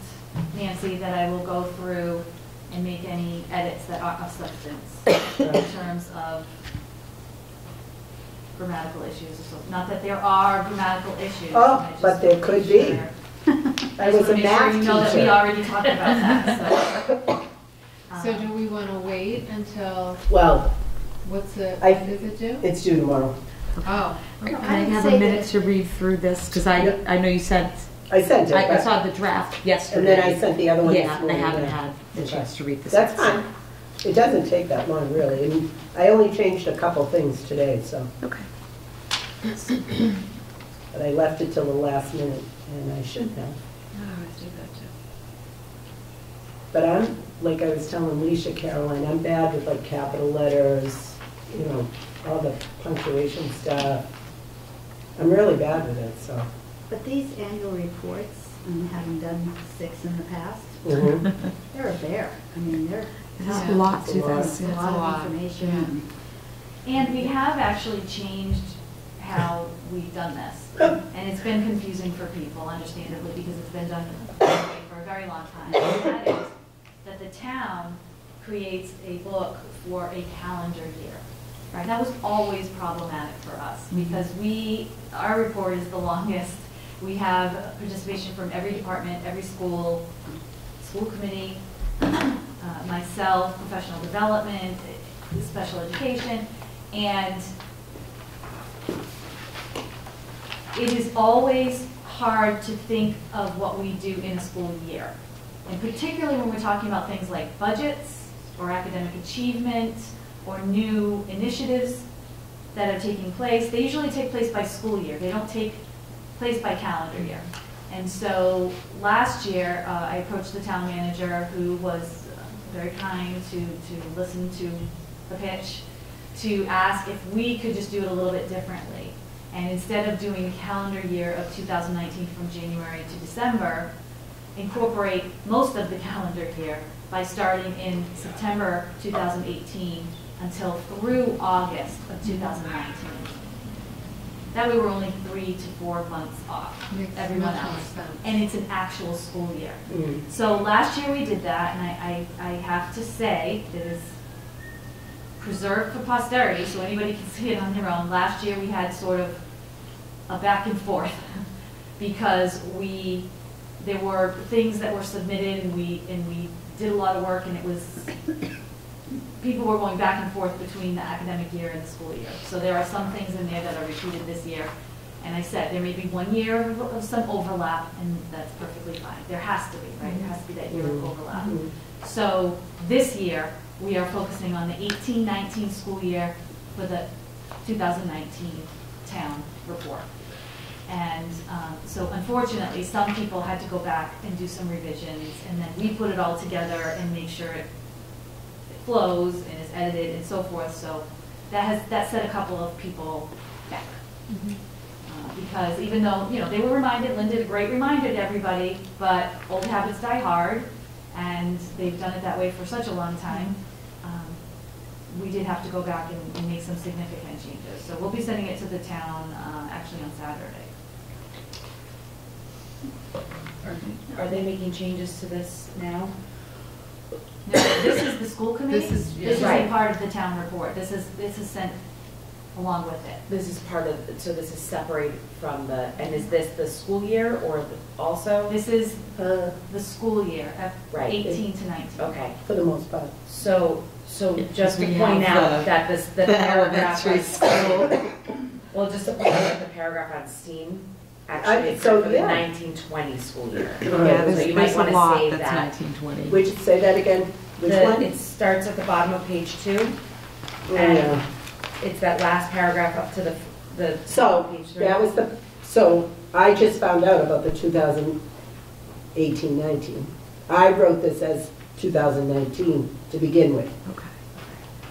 Nancy that I will go through and make any edits that are of substance in terms of grammatical issues or so. Not that there are grammatical issues. Oh, just but there wanna could make be. sure- I I was just a want to make sure math you know that we teacher. already talked about that, so. So um, do we want to wait until, Well, what's the, I- when does it due? it's due tomorrow. Oh, Can okay. I have a minute to read through this? Because I, Yep. I know you said, I sent it, I I but- saw the draft yesterday. and yesterday. then I sent the other one this Yeah, I morning. haven't yeah. had the chance to read this. That's yet, so- fine. It doesn't take that long, really, and I only changed a couple things today, so. Okay. But I left it till the last minute, and I shouldn't have. Oh, I always do that too. But I'm, like I was telling Leisha Caroline, I'm bad with like capital letters, you know, all the punctuation stuff. I'm really bad with it, so. But these annual reports, and having done six in the past, Mhm. they're a bear. I mean, they're. There's a lot to a lot. this. It's a It's a lot lot, of information. yeah. and- And we have actually changed how we've done this. And it's been confusing for people, understandably, because it's been done this way for a very long time. And that is that the town creates a book for a calendar year. Right, that was always problematic for us, because we, our report is the longest. We have participation from every department, every school, school committee, uh, myself, professional development, special education, and it is always hard to think of what we do in a school year. And particularly when we're talking about things like budgets, or academic achievement, or new initiatives that are taking place. They usually take place by school year, they don't take place by calendar year. And so last year, uh, I approached the town manager, who was uh, very kind to, to listen to the pitch, to ask if we could just do it a little bit differently. And instead of doing calendar year of 2019 from January to December, incorporate most of the calendar year by starting in September 2018 until through August of 2019. That way we're only three to four months off, Makes everyone much more else. sense. And it's an actual school year. Mm. So last year we did that, and I, I, I have to say, it is preserved for posterity, so anybody can see it on their own. Last year we had sort of a back and forth, because we, there were things that were submitted, and we, and we did a lot of work, and it was, people were going back and forth between the academic year and the school year. So there are some things in there that are repeated this year. And I said, there may be one year of some overlap, and that's perfectly fine. There has to be, right? There has to be that year of overlap. Mhm. So this year, we are focusing on the 18-19 school year for the 2019 town report. And um, so unfortunately, some people had to go back and do some revisions, and then we put it all together and make sure it flows and is edited and so forth. So that has, that set a couple of people back. Uh, Because even though, you know, they were reminded, Lynn did a great reminder to everybody, but old habits die hard, and they've done it that way for such a long time. Um, We did have to go back and, and make some significant changes. So we'll be sending it to the town, uh, actually on Saturday. Are they making changes to this now? No, this is the school committee. This is- This is a part of the town report. This is, this is sent along with it. This is part of, so this is separate from the, and is this the school year or the- also? This is the, the school year, F- Right. 18 to 19. Okay. For the most part. So, so Yeah, just to we point have out the- that this, the the paragraph on elementary STEAM, well, just to point out the paragraph on STEAM, actually I- it's so, for the yeah. nineteen twenty school year. Yeah, So there's, you might there's a wanna lot save that's that. nineteen twenty. Would you say that again? Which The- one? It starts at the bottom of page two, Oh, and yeah. it's that last paragraph up to the, the. So, page three. that was the, so I just found out about the 2018-19. I wrote this as 2019 to begin with. Okay.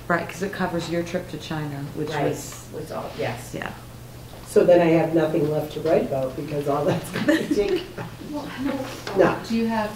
Right, because it covers your trip to China, which Right, was, was all, yes. yeah. So then I have nothing left to write about because all that's going to take, no. Do you have?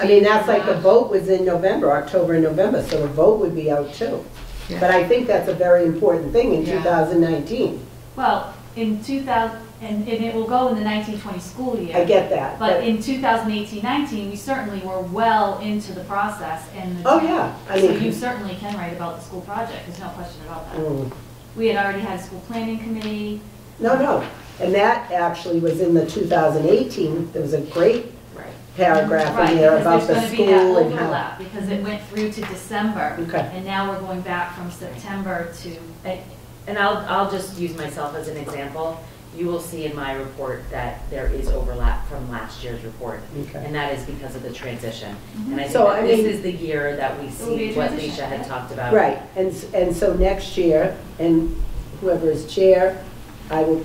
I mean, that's like the vote was in November, October and November, so the vote would be out too. Yeah. But I think that's a very important thing in Yeah. 2019. Well, in 2000, and, and it will go in the 1920 school year. I get that, But but, in 2018-19, we certainly were well into the process and. the- oh, yeah. I So mean, you certainly can write about the school project, there's no question about that. mm. We had already had a school planning committee. No, no. And that actually was in the 2018, there was a great Right. paragraph Right, in there because about the there's going to be that school and how. overlap, because it went through to December. Okay. And now we're going back from September to, And- And I'll, I'll just use myself as an example. You will see in my report that there is overlap from last year's report. Okay. And that is because of the transition. Mm-hmm. And I think So, that I this mean- is the year that we will be a see what transition, Leisha had yeah. talked about. Right, and, s- and so next year, and whoever is chair, I would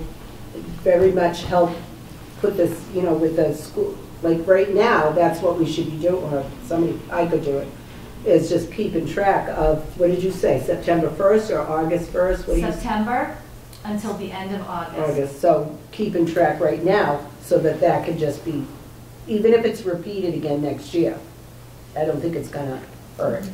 very much help put this, you know, with the school, like right now, that's what we should be doing, or somebody, I could do it, is just keeping track of, what did you say, September 1st or August 1st? What do you s- September until the end of August. August, so keeping track right now, so that that could just be, even if it's repeated again next year, I don't think it's gonna hurt, Well,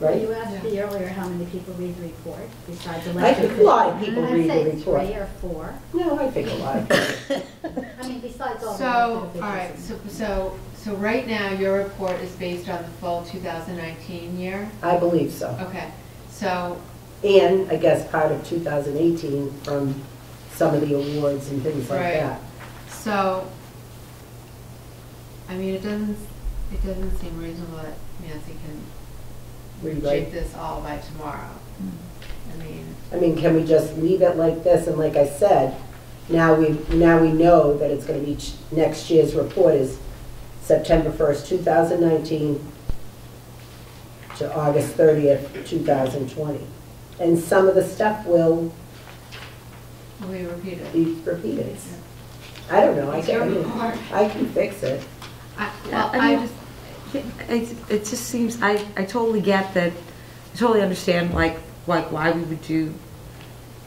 right? You asked me earlier how many people read the report besides I elected think a lot of officials. people mm, I'd read the say report. three or four. No, I think a lot of people. I mean, besides all the So, all elected right, officials. so, so, so right now, your report is based on the full 2019 year? I believe so. Okay, so, And I guess part of 2018 from some of the awards and things like Right. that. so, I mean, it doesn't, it doesn't seem reasonable that Nancy can Rewrite. shape this all by tomorrow. I mean, I mean, can we just leave it like this? And like I said, now we, now we know that it's going to be, ch- next year's report is September 1st, 2019 to August 30th, 2020. And some of the stuff will we repeat it. be repeated. I don't know, I It's your can, report. I can fix it. I, well, I I mean- just, It, it just seems, I, I totally get that, I totally understand like, like why we would do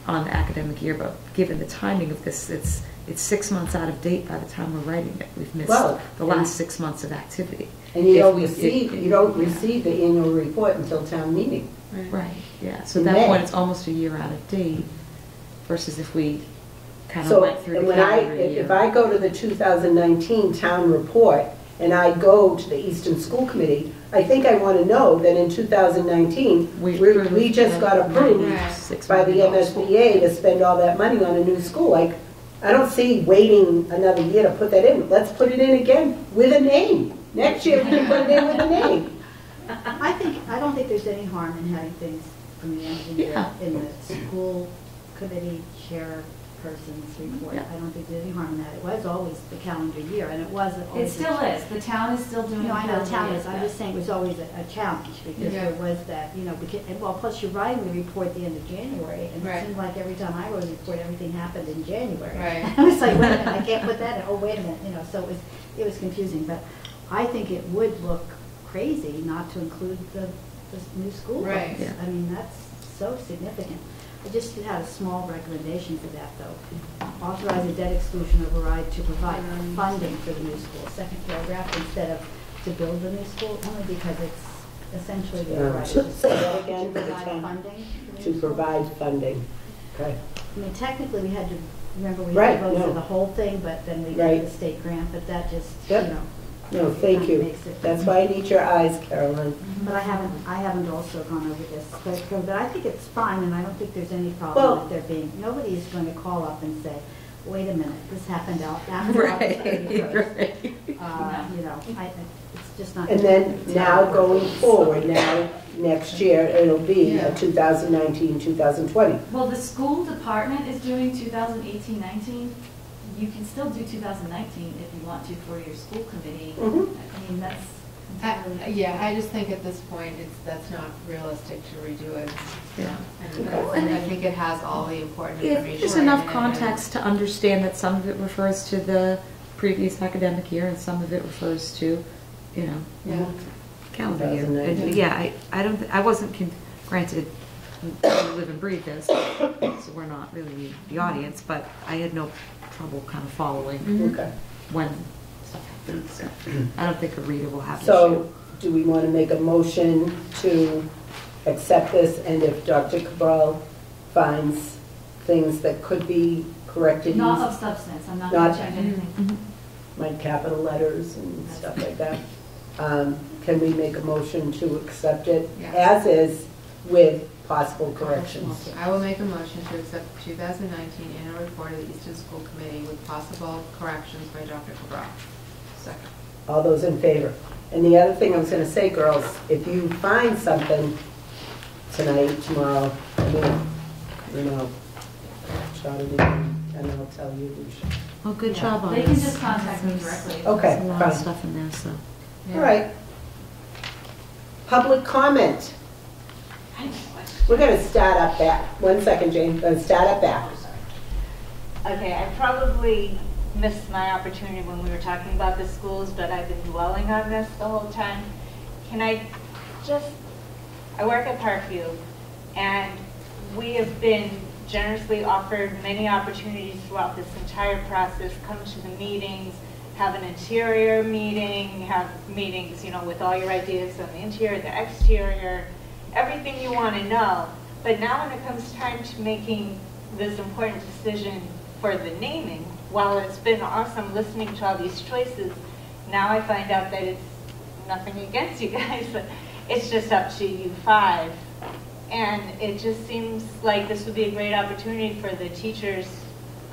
on the academic year, but given the timing of this, it's, it's six months out of date by the time we're writing it. We've missed Well, the last six months of activity. And you If don't we- receive, if- you don't yeah. receive the annual report until town meeting. Right, yeah, so at that May. point, it's almost a year out of date versus if we kind of So, went through and the when I, if year. if I go to the 2019 town report, and I go to the Easton School Committee, I think I want to know that in 2019, We we we just got approved by the million. MSBA to spend all that money on a new school. Like, I don't see waiting another year to put that in. Let's put it in again with a name. Next year, we can put it in with a name. I think, I don't think there's any harm in having things from the engineer Yeah. in the school committee chairperson's report. Yeah. I don't think there's any harm in that. It was always the calendar year, and it was It always. still is, the town is still doing. No, I know the town is, I'm just saying it was always a a challenge, because Yeah. there was that, you know, because, and well, plus you're writing the report at the end of January, and it Right. seemed like every time I wrote a report, everything happened in January. Right. I was like, wait a minute, I can't put that in, oh, wait a minute, you know, so it was, it was confusing, but I think it would look crazy not to include the, the new school books. Right. Yeah. I mean, that's so significant. I just had a small recommendation for that, though. Authorize a debt exclusion override to provide Mm. funding for the new school, second paragraph, instead of to build the new school, only because it's essentially the Yeah. override. Say that again for the provide funding for the To new school. provide funding. Okay. I mean, technically, we had to, remember, we Right, to vote no. for the whole thing, but then we Right. got the state grant, but that just, you Yep. know, No, thank you. Makes it- That's why I need your eyes, Carolyn. But I haven't, I haven't also gone over this, but, but I think it's fine, and I don't think there's any Well- problem with there being, nobody is going to call up and say, wait a minute, this happened out after August Right, 31st. Uh, You know, I, it's just not. And then it's now not- going forward, now, next year, it'll be Yeah. 2019, 2020. Well, the school department is doing 2018-19. You can still do 2019 if you want to for your school committee. Mhm. I mean, that's I- Yeah, I just think at this point, it's, that's not realistic to redo it. Yeah. And Okay. and I think it has all the important information. There's enough it. context to understand that some of it refers to the previous academic year and some of it refers to, you know, Yeah. calendar year. And, Yeah, I, I don't, thi- I wasn't, granted, we live and breathe this, so we're not really the audience, but I had no trouble kind of following Okay. when stuff happens. so I don't think a reader will have an issue. So, do we want to make a motion to accept this, and if Dr. Cabral finds things that could be corrected? Not he's- of substance, I'm not going Not- to change anything. like capital letters and stuff like that. Um, Can we make a motion to accept it Yes. as is with possible corrections? I will make a motion to accept the 2019 annual report of the Easton School Committee with possible corrections by Dr. Cabral. Second. All those in favor? And the other thing I was going to say, girls, if you find something tonight, tomorrow, I mean, you know, shout it in, and I'll tell you. Lucia. Well, good Yeah. job on They this. can just contact me directly. Okay, There's a lot of fine. stuff in there, so. All right. Public comment. We're going to start up back. One second, Jane. To start up back. Okay, I probably missed my opportunity when we were talking about the schools, but I've been dwelling on this the whole time. Can I just, I work at Parkview, and we have been generously offered many opportunities throughout this entire process, come to the meetings, have an interior meeting, have meetings, you know, with all your ideas on the interior, the exterior, everything you want to know. But now when it comes time to making this important decision for the naming, while it's been awesome listening to all these choices, now I find out that it's nothing against you guys, but it's just up to you five. And it just seems like this would be a great opportunity for the teachers.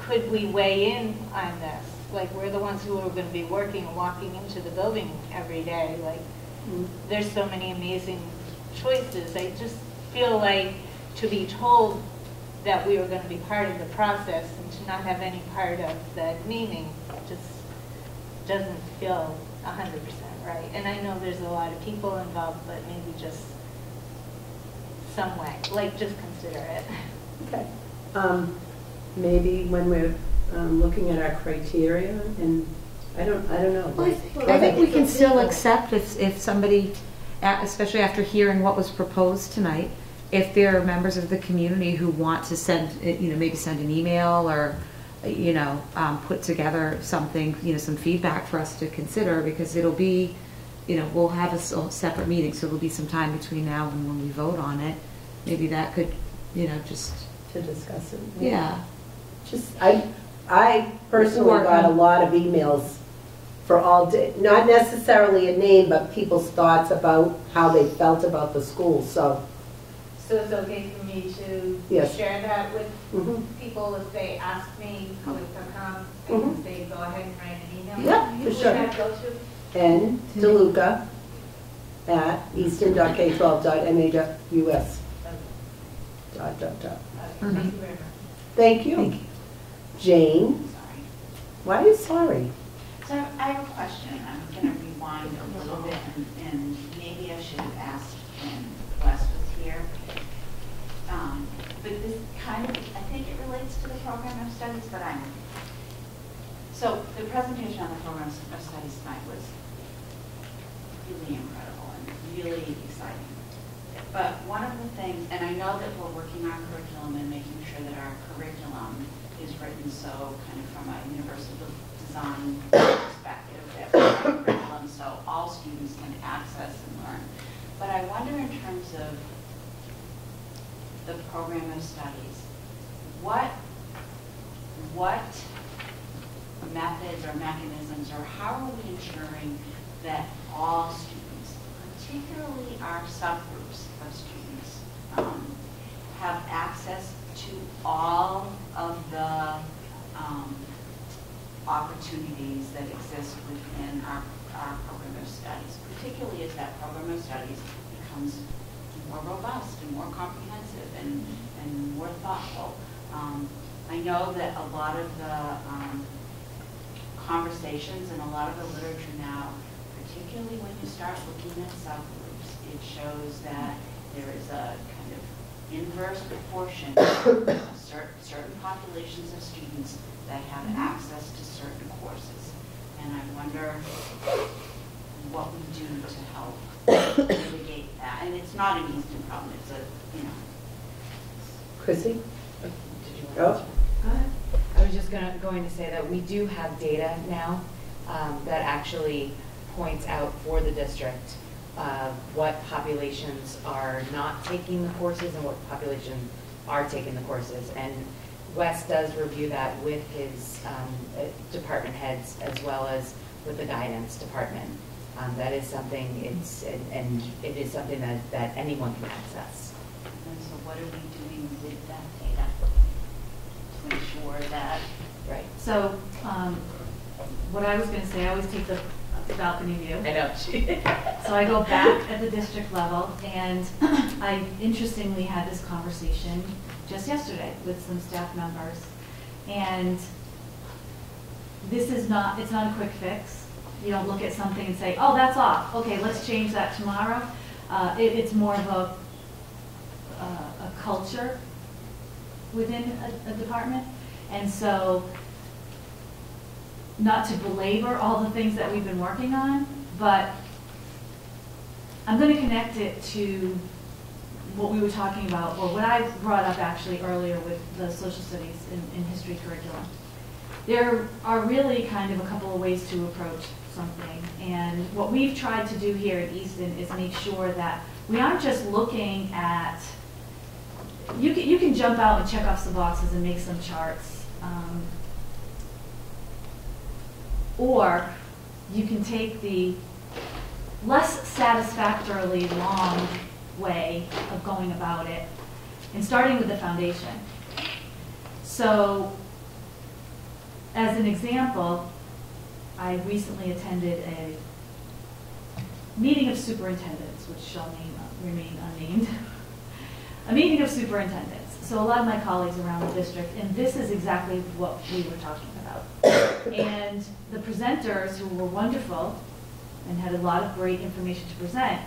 Could we weigh in on this? Like, we're the ones who are going to be working and walking into the building every day. Like, mm-hmm. there's so many amazing choices. I just feel like to be told that we were going to be part of the process and to not have any part of the naming just doesn't feel 100% right. And I know there's a lot of people involved, but maybe just some way, like just consider it. Okay. Um, Maybe when we're um, looking at our criteria, and I don't, I don't know. like- I think we can still accept if, if somebody, a- especially after hearing what was proposed tonight, if there are members of the community who want to send, uh, you know, maybe send an email or, uh, you know, um, put together something, you know, some feedback for us to consider, because it'll be, you know, we'll have a separate meeting, so there'll be some time between now and when we vote on it. Maybe that could, you know, just. To discuss it. Yeah. Just, I, I personally got a lot of emails for all, di- not necessarily a name, but people's thoughts about how they felt about the school, so. So it's okay for me to Yes. share that with Mhm. people if they ask me who to come, I Mhm. can say, go ahead and write an email? Yeah, Who for would sure. that go to? N. DeLuca at easton.k12.ma.us. Dot, dot, dot. Thank you very much. Thank you. Jane? Sorry. Why are you sorry? So I have a question, I'm gonna rewind a little bit, and, and maybe I should have asked when Wes was here. Um, But this kind of, I think it relates to the program of studies, but I'm, so the presentation on the program of studies tonight was really incredible and really exciting. But one of the things, and I know that we're working on curriculum and making sure that our curriculum is written so kind of from a universal design perspective, that we curriculum so all students can access and learn. But I wonder in terms of the program of studies, what, what methods or mechanisms, or how are we ensuring that all students, particularly our subgroups of students, um, have access to all of the um, opportunities that exist within our, our program of studies, particularly as that program of studies becomes more robust and more comprehensive and, and more thoughtful. Um, I know that a lot of the um, conversations and a lot of the literature now, particularly when you start looking at subgroups, it shows that there is a kind of inverse proportion of cer- certain populations of students that have access to certain courses. And I wonder what we do to help mitigate that. And it's not an Easton problem, it's a, you know, Chrissy? Did you Oh. want to? I was just gonna, going to say that we do have data now um, that actually points out for the district uh, what populations are not taking the courses and what populations are taking the courses. And Wes does review that with his um, uh, department heads as well as with the guidance department. Um, That is something, it's, and- and it is something that, that anyone can access. and so what are we doing with that data to ensure that Right. So, um, what I was gonna say, I always take the balcony view. I know. So I go back at the district level, and I interestingly had this conversation just yesterday with some staff members. And this is not, it's not a quick fix. You don't look at something and say, oh, that's off, okay, let's change that tomorrow. Uh, it, it's more of a, a, a culture within a, a department. And so, not to belabor all the things that we've been working on, but I'm going to connect it to what we were talking about, or what I brought up actually earlier with the social studies and, history curriculum. There are really kind of a couple of ways to approach something, and what we've tried to do here at Easton is make sure that we aren't just looking at, you can, you can jump out and check off some boxes and make some charts, um, or you can take the less satisfactorily long way of going about it and starting with the foundation. So, as an example, I recently attended a meeting of superintendents, which shall name, remain unnamed. a meeting of superintendents. So a lot of my colleagues around the district, and this is exactly what we were talking about. and the presenters, who were wonderful and had a lot of great information to present,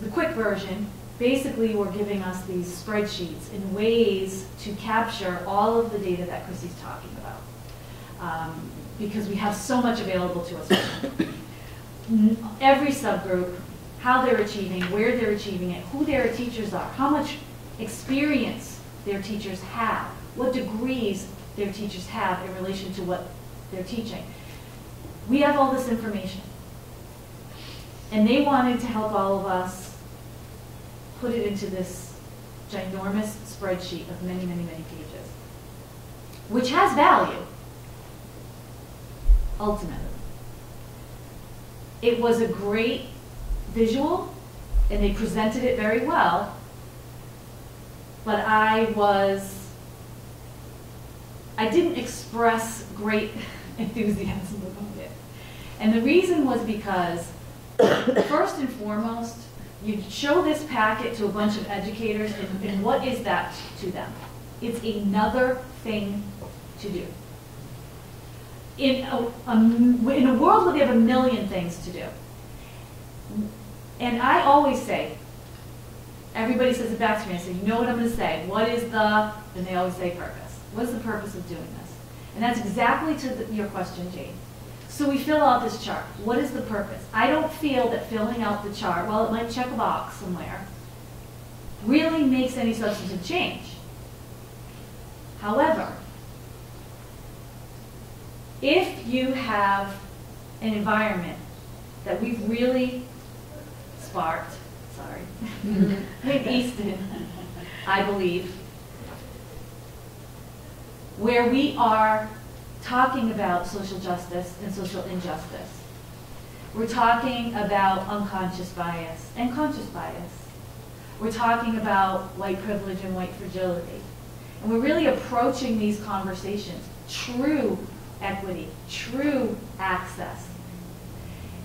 the quick version, basically we're giving us these spreadsheets and ways to capture all of the data that Chrissy's talking about. Um, because we have so much available to us. Every subgroup, how they're achieving, where they're achieving it, who their teachers are, how much experience their teachers have, what degrees their teachers have in relation to what they're teaching. We have all this information. And they wanted to help all of us put it into this ginormous spreadsheet of many, many, many pages, which has value, ultimately. It was a great visual, and they presented it very well, but I was, I didn't express great enthusiasm about it. And the reason was because, first and foremost, you show this packet to a bunch of educators, and, and what is that to them? It's another thing to do. In a, a in a world where they have a million things to do. And I always say, everybody says it back to me, I say, you know what I'm gonna say, what is the, and they always say purpose. What is the purpose of doing this? And that's exactly to the- your question, Jane. So we fill out this chart. What is the purpose? I don't feel that filling out the chart, while it might check a box somewhere, really makes any substantive change. However, if you have an environment that we've really sparked, sorry, Easton, I believe, where we are talking about social justice and social injustice. We're talking about unconscious bias and conscious bias. We're talking about white privilege and white fragility. And we're really approaching these conversations, true equity, true access.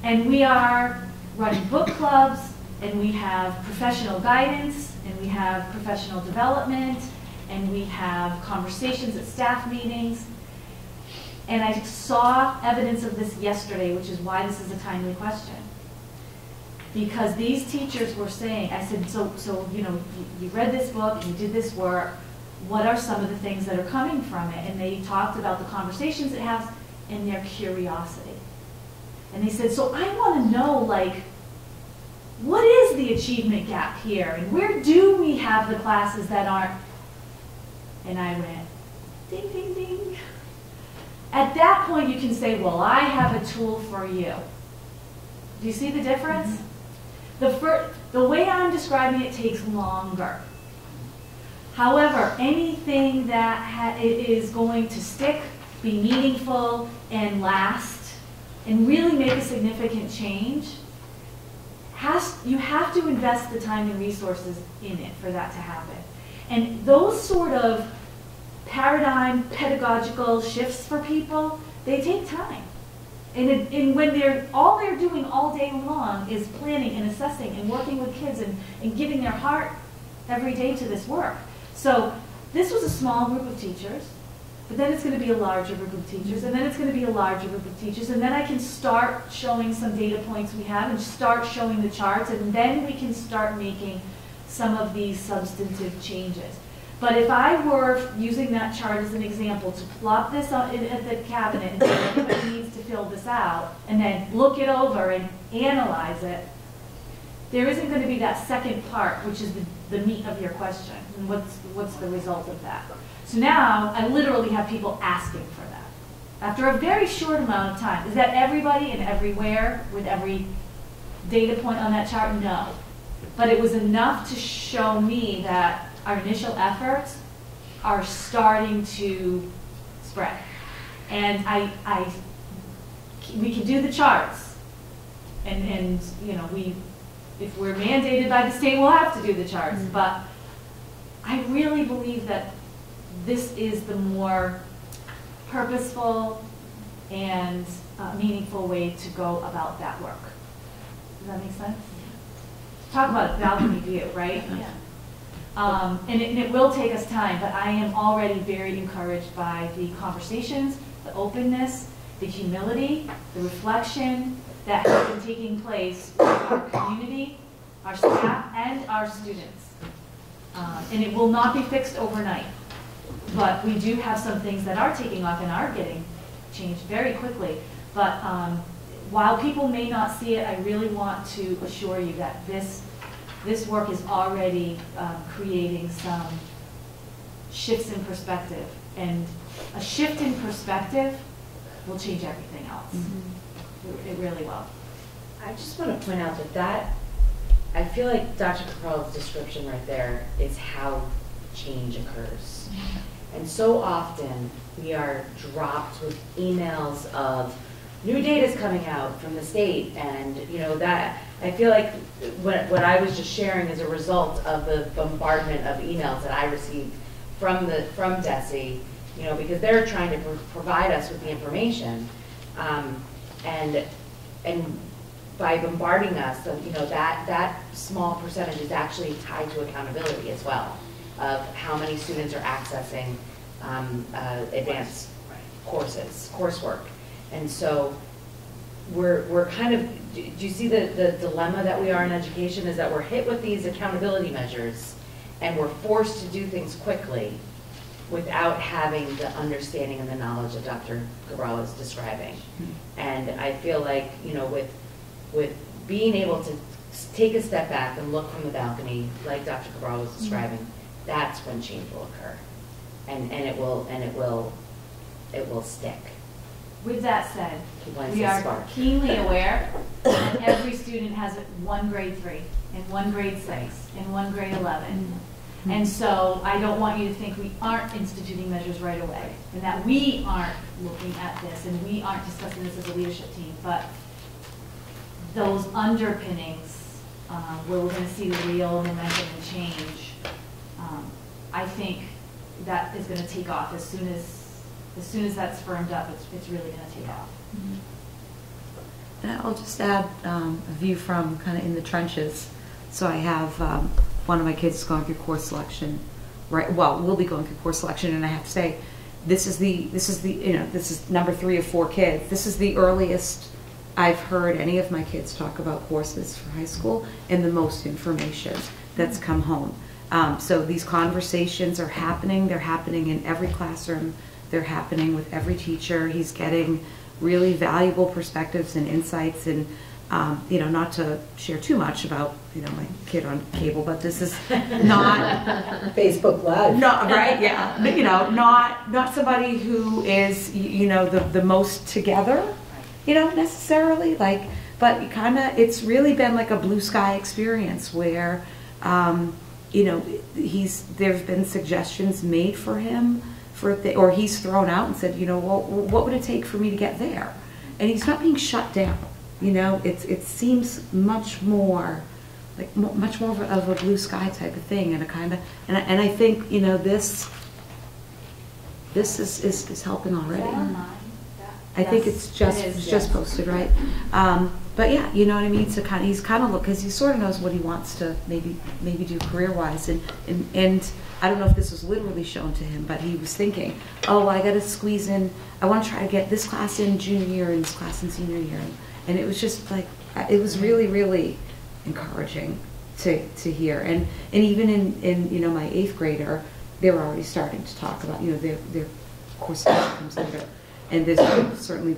And we are running book clubs, and we have professional guidance, and we have professional development, and we have conversations at staff meetings. And I saw evidence of this yesterday, which is why this is a timely question. Because these teachers were saying, I said, so, so you know, you, you read this book, you did this work, what are some of the things that are coming from it? And they talked about the conversations it has and their curiosity. And they said, so I want to know, like, what is the achievement gap here? And where do we have the classes that aren't? And I went, ding, ding, ding. At that point, you can say, well, I have a tool for you. Do you see the difference? Mm-hmm. The, fir- the way I'm describing it takes longer. However, anything that ha- i- going to stick, be meaningful, and last, and really make a significant change, has, you have to invest the time and resources in it for that to happen. And those sort of paradigm pedagogical shifts for people, they take time. And, it, and when they're, all they're doing all day long is planning and assessing and working with kids and, and giving their heart every day to this work. So this was a small group of teachers, but then it's going to be a larger group of teachers, and then it's going to be a larger group of teachers, and then I can start showing some data points we have and start showing the charts, and then we can start making some of these substantive changes. But if I were using that chart as an example to plop this up in, at the cabinet and say everybody needs to fill this out, and then look it over and analyze it, there isn't going to be that second part, which is the, the meat of your question. And what's, what's the result of that? So now I literally have people asking for that. After a very short amount of time. Is that everybody and everywhere with every data point on that chart? No. But it was enough to show me that our initial efforts are starting to spread. And I, I, we can do the charts. And, and, you know, we, if we're mandated by the state, we'll have to do the charts. But I really believe that this is the more purposeful and uh, meaningful way to go about that work. Does that make sense? Talk about balcony view, right? Yeah. Um, and, it, and it will take us time, but I am already very encouraged by the conversations, the openness, the humility, the reflection that has been taking place in our community, our staff, and our students. Um, and it will not be fixed overnight, but we do have some things that are taking off and are getting changed very quickly. But um, while people may not see it, I really want to assure you that this this work is already um, creating some shifts in perspective. And a shift in perspective will change everything else. It- It really will. I just want to point out that that, I feel like Dr. Cabral's description right there is how change occurs. And so often, we are dropped with emails of, new data's coming out from the state, and, you know, that, I feel like what, what I was just sharing is a result of the bombardment of emails that I received from the, from DESE, you know, because they're trying to pro- provide us with the information. Um, and, and by bombarding us, you know, that, that small percentage is actually tied to accountability as well, of how many students are accessing um, uh, advanced courses, coursework. And so we're, we're kind of, do you see the, the dilemma that we are in education is that we're hit with these accountability measures and we're forced to do things quickly without having the understanding and the knowledge that Dr. Cabral is describing. And I feel like, you know, with, with being able to take a step back and look from the balcony, like Dr. Cabral was mm-hmm. describing, that's when change will occur. And, and it will, and it will, it will stick. With that said, When we a are spark. keenly aware that every student has one grade three, and one grade six, and one grade 11. And so I don't want you to think we aren't instituting measures right away, and that we aren't looking at this, and we aren't discussing this as a leadership team, but those underpinnings, uh, where we're gonna see the real momentum and change, um, I think that is gonna take off as soon as, as soon as that's firmed up, it's, it's really gonna take off. And I'll just add um, a view from kind of in the trenches. So I have um, one of my kids is going through course selection, right? Well, we'll be going through course selection, and I have to say, this is the this is the you know this is number three of four kids. This is the earliest I've heard any of my kids talk about courses for high school, and the most information that's come home. Um, so these conversations are happening. They're happening in every classroom. They're happening with every teacher. He's getting really valuable perspectives and insights and um, you know not to share too much about you know my kid on cable but this is not Facebook Live. not right yeah But, you know not not somebody who is you know the the most together you know necessarily like but kind of it's really been like a blue sky experience where um, you know he's there have been suggestions made for him for or he's thrown out and said you know well what would it take for me to get there and he's not being shut down you know it's it seems much more like much more of a, of a blue sky type of thing and a kind of and I, and I think you know this this is is, is helping already I think it's just, it is, it's just yes. posted, right? Um, but yeah, you know what I mean, so kind of, he's kind of look, because he sort of knows what he wants to maybe, maybe do career-wise, and, and, and I don't know if this was literally shown to him, but he was thinking, oh, I gotta squeeze in, I wanna try to get this class in junior year and this class in senior year, and it was just like, uh, it was really, really encouraging to, to hear, and, and even in, in, you know, my eighth grader, they were already starting to talk about, you know, their, their course comes later. And there's certainly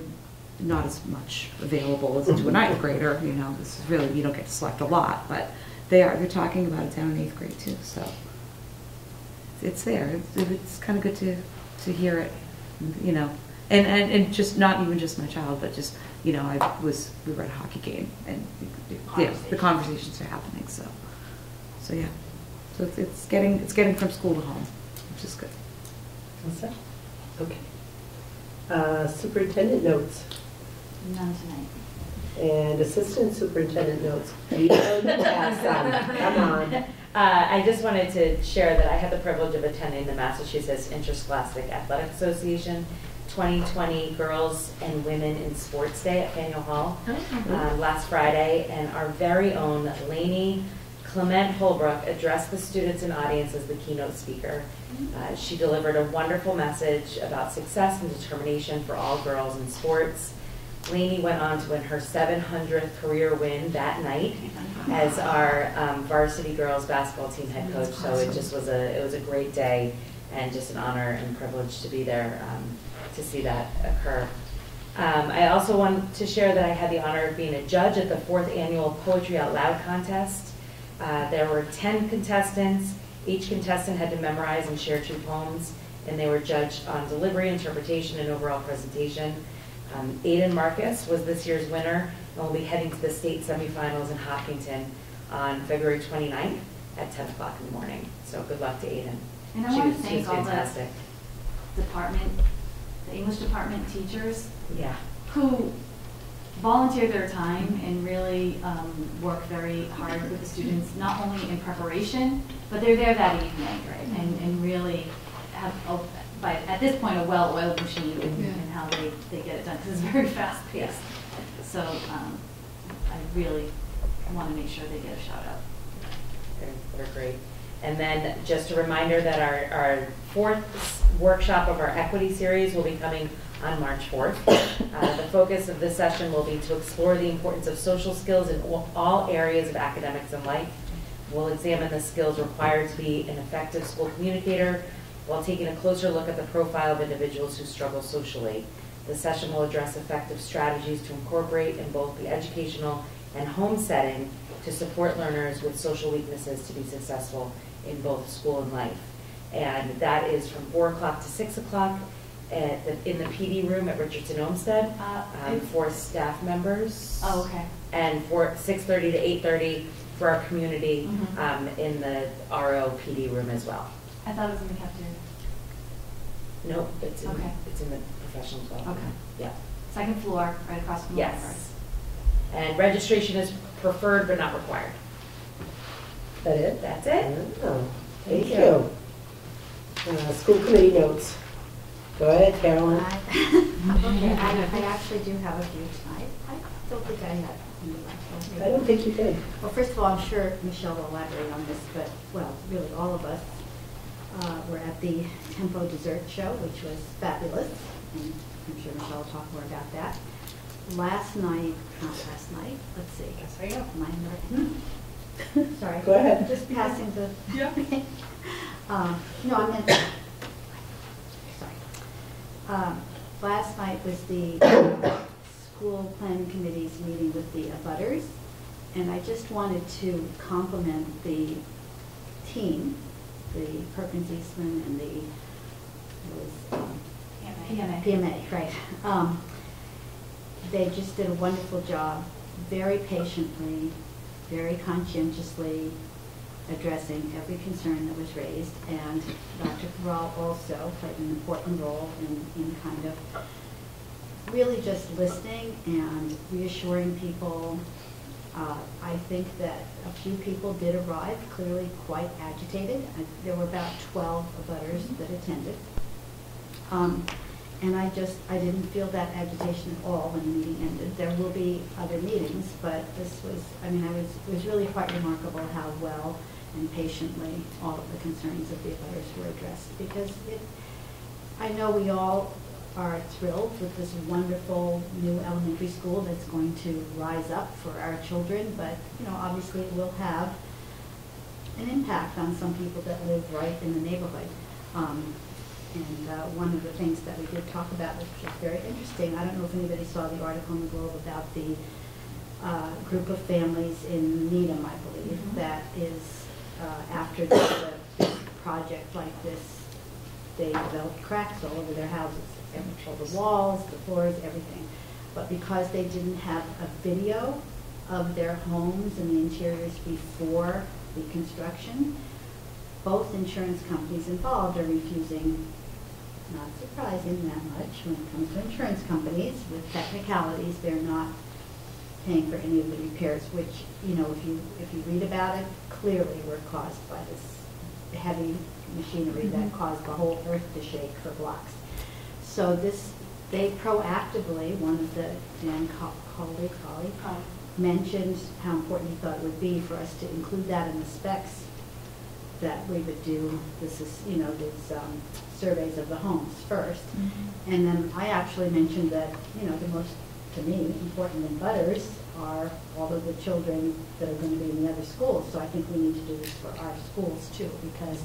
not as much available as to a ninth grader, you know, this is really, you don't get to select a lot, but they are, they're talking about it down in eighth grade too, so. It's there, it's, it's kind of good to, to hear it, you know, and, and, and just, not even just my child, but just, you know, I was, we were at a hockey game and, yeah, the conversations are happening, so. So, yeah, so it's, it's getting, it's getting from school to home, which is good. What's that? Okay. Uh, Superintendent notes None tonight. and assistant superintendent notes. You don't have some. Come on. Uh, I just wanted to share that I had the privilege of attending the Massachusetts Interscholastic Athletic Association 2020 Girls and Women in Sports Day at Faneuil Hall uh, last Friday, and our very own Lainey Clement Holbrook addressed the students and audience as the keynote speaker. Uh, She delivered a wonderful message about success and determination for all girls in sports. Lainey went on to win her 700th career win that night as our um, varsity girls basketball team head coach. So it just was a, it was a great day and just an honor and privilege to be there um, to see that occur. Um, I also want to share that I had the honor of being a judge at the fourth annual Poetry Out Loud contest. Uh, There were 10 contestants. Each contestant had to memorize and share two poems, and they were judged on delivery, interpretation, and overall presentation. Um, Aiden Marcus was this year's winner, and will be heading to the state semifinals in Hopkinton on February 29th at 10 o'clock in the morning. So good luck to Aiden. And I She want was- to thank all the fantastic. department, the English department teachers Yeah. who volunteer their time and really um, work very hard with the students, not only in preparation, but they're there that evening, right? And, and really have, a- by, at this point, a well-oiled machine in in how they, they get it done, because it's very fast-paced. So um, I really want to make sure they get a shout out. They're, they're great. And then just a reminder that our, our fourth workshop of our equity series will be coming on March 4th. Uh, the focus of this session will be to explore the importance of social skills in all- all areas of academics and life. We'll examine the skills required to be an effective school communicator while taking a closer look at the profile of individuals who struggle socially. The session will address effective strategies to incorporate in both the educational and home setting to support learners with social weaknesses to be successful in both school and life. And that is from 4 o'clock to 6 o'clock the- in the PD room at Richardson Olmsted um, for staff members. Oh, okay. And for 6:30 to 8:30 for our community Mhm. um, in the RO PD room as well. I thought it was in the cafeteria. Nope, it's in, Okay. it's in the professional development. Okay. Yeah. Second floor, right across from the library. Yes. And registration is preferred but not required. That it? That's it. Oh, Thank Thank you. Uh, School committee notes. Go ahead, Carolyn. Okay, I, I actually do have a few tonight. I don't think I had any last one. I don't think you did. Well, first of all, I'm sure Michelle will elaborate on this, but, well, really, all of us uh, were at the Tempo Dessert Show, which was fabulous, and I'm sure Michelle will talk more about that. Last night, not last night, let's see. Yes, I am. My, hmm? sorry. Go ahead. Just passing the. Yeah. Uh, No, I meant, sorry. Um, Last night was the school planning committee's meeting with the abutters, and I just wanted to compliment the team, the Perkins Eastman and the, was, um, PMA. PMA, right. Um, They just did a wonderful job, very patiently, very conscientiously addressing every concern that was raised. And Dr. Cabral also played an important role in, in kind of really just listening and reassuring people. Uh, I think that a few people did arrive, clearly quite agitated. Uh, There were about 12 abutters that attended. Um, And I just, I didn't feel that agitation at all when the meeting ended. There will be other meetings, but this was, I mean, I was, it was really quite remarkable how well and patiently all of the concerns of the abutters were addressed. Because it, I know we all are thrilled with this wonderful new elementary school that's going to rise up for our children, but, you know, obviously it will have an impact on some people that live right in the neighborhood. Um, And uh, one of the things that we did talk about, which was very interesting, I don't know if anybody saw the article in the Globe about the uh, group of families in Needham, I believe, Mhm. that is, uh, after the the project like this, they developed cracks all over their houses, and all the walls, the floors, everything. But because they didn't have a video of their homes and the interiors before the construction, both insurance companies involved are refusing, not surprising that much when it comes to insurance companies, with technicalities, they're not paying for any of the repairs, which, you know, if you, if you read about it, clearly were caused by this heavy machinery that mm-hmm. caused the whole earth to shake for blocks. So this, they proactively, one of the, Dan Coley, Coley, mentioned how important he thought it would be for us to include that in the specs that we would do, this is, you know, these um, surveys of the homes first. And then I actually mentioned that, you know, the most, to me, important in butters are all of the children that are going to be in the other schools. So I think we need to do this for our schools too, because,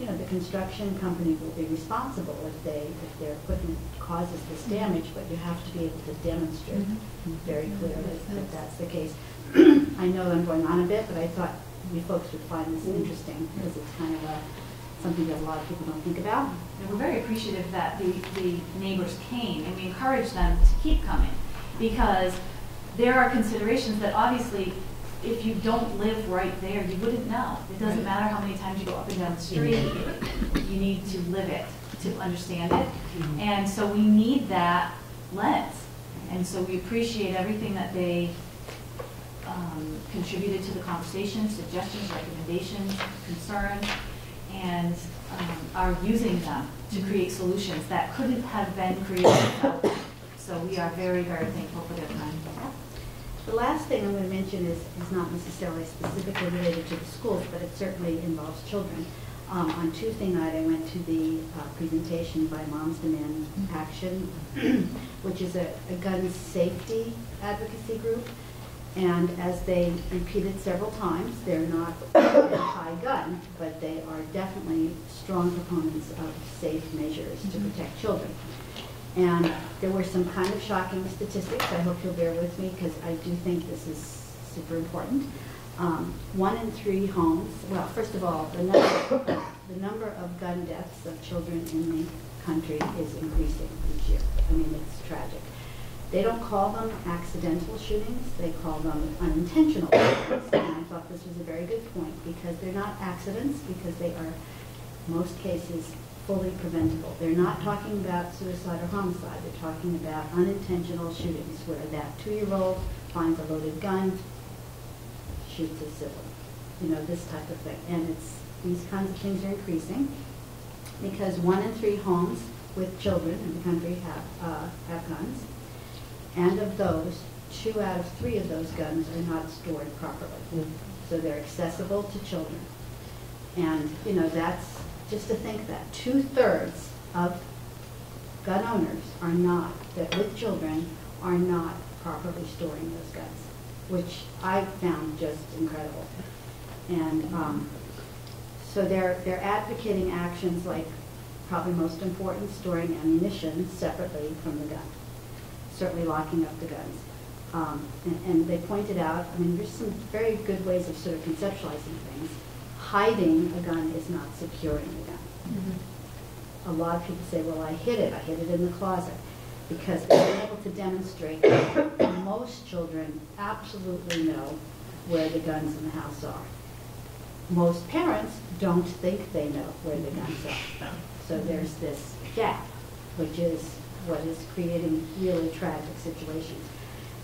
you know, the construction company will be responsible if they, if their equipment causes this mm-hmm. damage, but you have to be able to demonstrate mm-hmm. very mm-hmm. clearly that that's the case. I know I'm going on a bit, but I thought you folks would find this interesting, because it's kind of a, something that a lot of people don't think about. And we're very appreciative that the, the neighbors came, and we encourage them to keep coming, because there are considerations that obviously, if you don't live right there, you wouldn't know. It doesn't Right. matter how many times you go up and down the street, you need to live it to understand it. And so we need that lens. And so we appreciate everything that they um, contributed to the conversation, suggestions, recommendations, concerns, and um, are using them to create solutions that couldn't have been created without them. So we are very, very thankful for their time. The last thing I'm going to mention is, is not necessarily specifically related to the schools, but it certainly involves children. Um, on Tuesday night, I went to the uh, presentation by Moms Demand Action, which is a, a gun safety advocacy group. And as they repeated several times, they're not anti-gun, but they are definitely strong proponents of safe measures to protect children. And there were some kind of shocking statistics. I hope you'll bear with me because I do think this is super important. Um, one in three homes, well, first of all, the number, the number of gun deaths of children in the country is increasing each year. I mean, it's tragic. They don't call them accidental shootings, they call them unintentional shootings. And I thought this was a very good point, because they're not accidents, because they are, most cases, fully preventable. They're not talking about suicide or homicide, they're talking about unintentional shootings, where that two-year-old finds a loaded gun, shoots a sibling, you know, this type of thing. And it's, these kinds of things are increasing, because one in three homes with children in the country have, uh, have guns. And of those, two out of three of those guns are not stored properly. So they're accessible to children. And, you know, that's, just to think that, two-thirds of gun owners are not, that with children, are not properly storing those guns, which I found just incredible. And, um, so they're, they're advocating actions like, probably most important, storing ammunition separately from the gun. Certainly locking up the guns. Um, and, and they pointed out, I mean, there's some very good ways of sort of conceptualizing things. Hiding a gun is not securing a gun. Mm-hmm. A lot of people say, well, I hid it, I hid it in the closet. Because they're able to demonstrate that most children absolutely know where the guns in the house are. Most parents don't think they know where the guns are. So there's this gap, which is what is creating really tragic situations.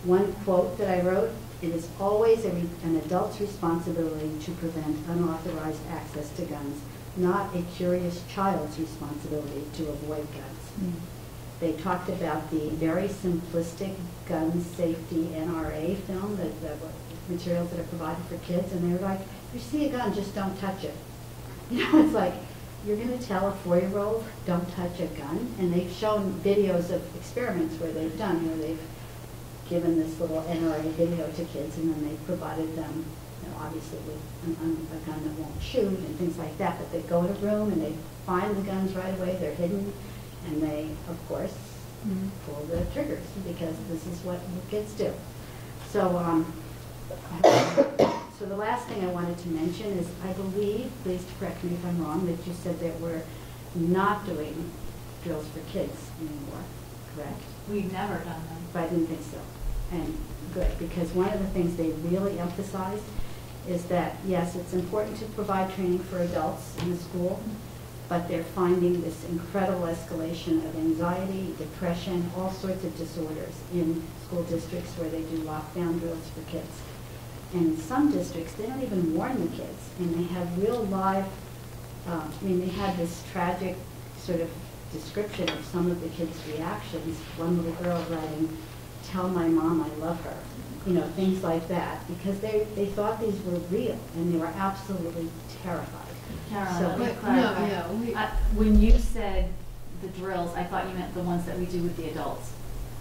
One quote that I wrote, it is always a re- an adult's responsibility to prevent unauthorized access to guns, not a curious child's responsibility to avoid guns. Mm. They talked about the very simplistic gun safety NRA film, that, that were materials that are provided for kids, and they were like, you see a gun, just don't touch it. You know, it's like, you're gonna tell a four-year-old, don't touch a gun? And they've shown videos of experiments where they've done, where they've given this little NRA video to kids, and then they've provided them, you know, obviously with an, un- a gun that won't shoot and things like that, but they go in a room and they find the guns right away, they're hidden, and they, of course, pull the triggers, because this is what kids do. So, um, so the last thing I wanted to mention is, I believe, please correct me if I'm wrong, that you said that we're not doing drills for kids anymore, correct? We've never done them. But I didn't think so. And good, because one of the things they really emphasized is that, yes, it's important to provide training for adults in the school, but they're finding this incredible escalation of anxiety, depression, all sorts of disorders in school districts where they do lockdown drills for kids. And in some districts, they don't even warn the kids, and they have real live, uh, I mean, they had this tragic sort of description of some of the kids' reactions. One little girl writing, tell my mom I love her, you know, things like that, because they, they thought these were real, and they were absolutely terrified. Carolyn, So- let me clarify. no, no, we- I- When you said the drills, I thought you meant the ones that we do with the adults.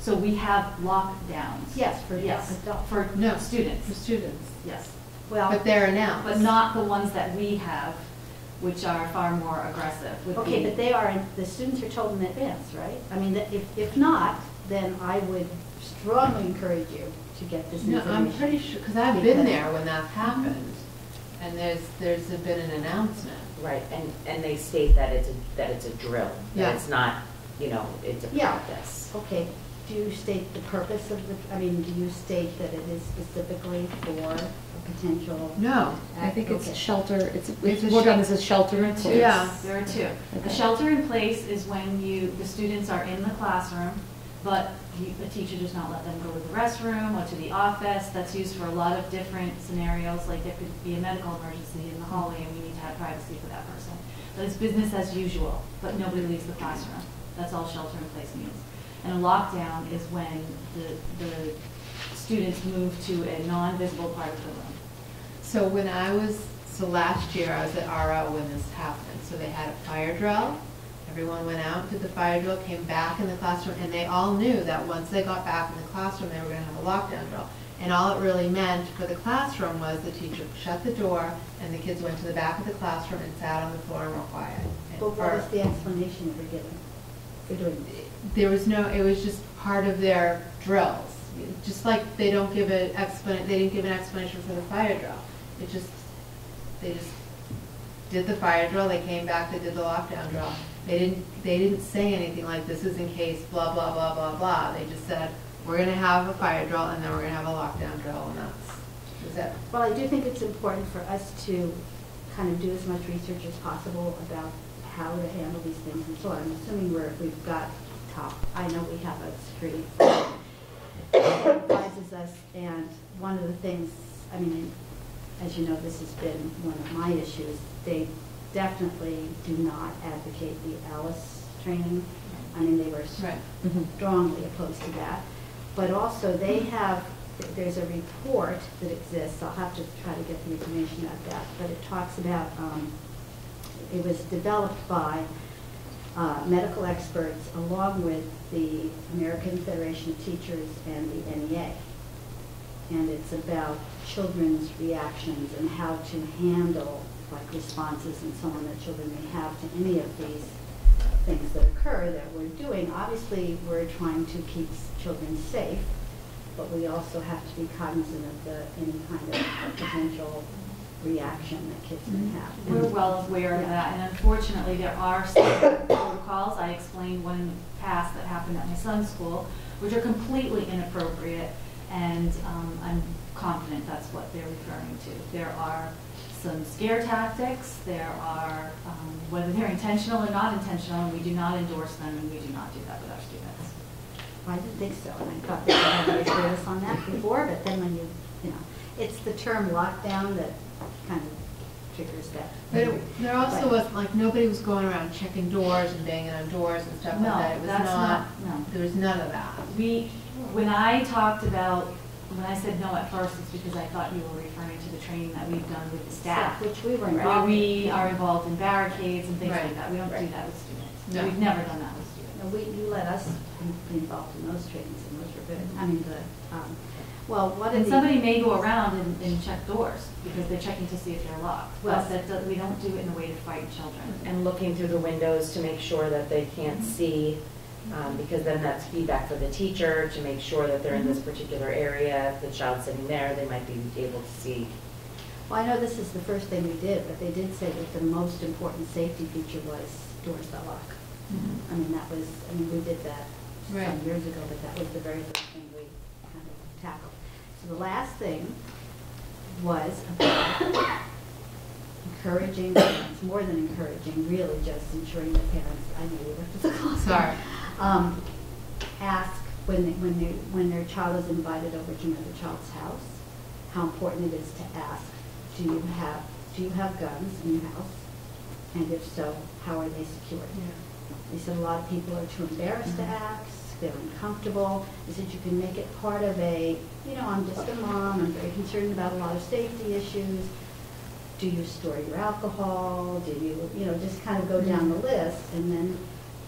So we have lockdowns. Yes, for Yes, adults. for No, students. For students. Yes. Well. But they're announced. But not the ones that we have, which are far more aggressive. would Okay, be- but they are, the students are told in advance, right? I mean, if, if not, then I would strongly encourage you to get this No, information. I'm pretty sure, because I've been there when that happened, and there's, there's been an announcement. Right, and, and they state that it's a, that it's a drill, Yeah. that it's not, you know, it's a Yeah. practice. Okay, do you state the purpose of the, I mean, do you state that it is specifically for a potential? No. I think it's Okay. shelter, it's, It's it's a worded as a shelter in place. Yeah. There are two. The Okay. shelter in place is when you, the students are in the classroom, but you- the teacher does not let them go to the restroom or to the office. That's used for a lot of different scenarios, like there could be a medical emergency in the hallway and we need to have privacy for that person. But it's business as usual, but nobody leaves the classroom. That's all shelter in place means. And a lockdown is when the, the students move to a non-visible part of the room. So when I was, so last year, I was at RO when this happened, so they had a fire drill. Everyone went out, did the fire drill, came back in the classroom, and they all knew that once they got back in the classroom, they were gonna have a lockdown drill. And all it really meant for the classroom was the teacher shut the door, and the kids went to the back of the classroom and sat on the floor and were quiet. And But what was the explanation you were given for doing there was no, it was just part of their drills. Just like they don't give an explanation, they didn't give an explanation for the fire drill. It just, they just did the fire drill, they came back, they did the lockdown drill. They didn't, they didn't say anything like, this is in case blah, blah, blah, blah, blah. They just said, we're gonna have a fire drill and then we're gonna have a lockdown drill and that's, it? Well, I do think it's important for us to kind of do as much research as possible about how to handle these things and so. I'm assuming we're, we've got top, I know we have a security advises us, and one of the things, I mean, as you know, this has been one of my issues. They definitely do not advocate the ALICE training. I mean, they were strongly opposed to that. But also, they have, there's a report that exists, I'll have to try to get the information about that, but it talks about, um, it was developed by uh, medical experts along with the American Federation of Teachers and the NEA. And it's about children's reactions and how to handle like responses and so on that children may have to any of these things that occur that we're doing. Obviously, we're trying to keep children safe, but we also have to be cognizant of the, any kind of potential reaction that kids may have. We're well aware of that, and unfortunately, there are some protocols, I explained one in the past that happened at my son's school, which are completely inappropriate, and um, I'm confident that's what they're referring to. There are some scare tactics, there are, um, whether they're intentional or not intentional, and we do not endorse them, and we do not do that with our students. I didn't think so, and I thought that had raised us on that before, but then when you, you know, it's the term lockdown that kind of triggers that. But it- there also But- was, like, nobody was going around checking doors and banging on doors and stuff like that. It was that's not- no. There was none of that. We, when I talked about, when I said no at first, it's because I thought you were referring to the training that we've done with the staff. Which we were Where involved in. we are involved in barricades and things like Right. that. We don't do Right. that with students. No. We've never done that with students. No, we, you let us be involved in those trainings, and those were good, I mean, good. Um, Well, what are And the? somebody may go around and, and check doors because they're checking to see if they're locked. Well- But that, does- we don't do it in a way to frighten children. And looking through the windows to make sure that they can't see, um, because then that's feedback for the teacher to make sure that they're in this particular area. If the child's sitting there, they might be able to see. Well, I know this is the first thing we did, but they did say that the most important safety feature was doors that lock. I mean, that was, I mean, we did that some Right. years ago, but that was the very first thing we kind of tackled. So the last thing was about encouraging parents, more than encouraging, really just ensuring that parents, I know you looked at the clock. Sorry. Um, ask when, they- when they, when their child is invited over to another child's house, how important it is to ask, do you have, do you have guns in your house? And if so, how are they secured? They said a lot of people are too embarrassed to ask, they're uncomfortable. They said you can make it part of a, you know, I'm just a mom, I'm very concerned about a lot of safety issues. Do you store your alcohol? Do you, you know, just kind of go down the list and then,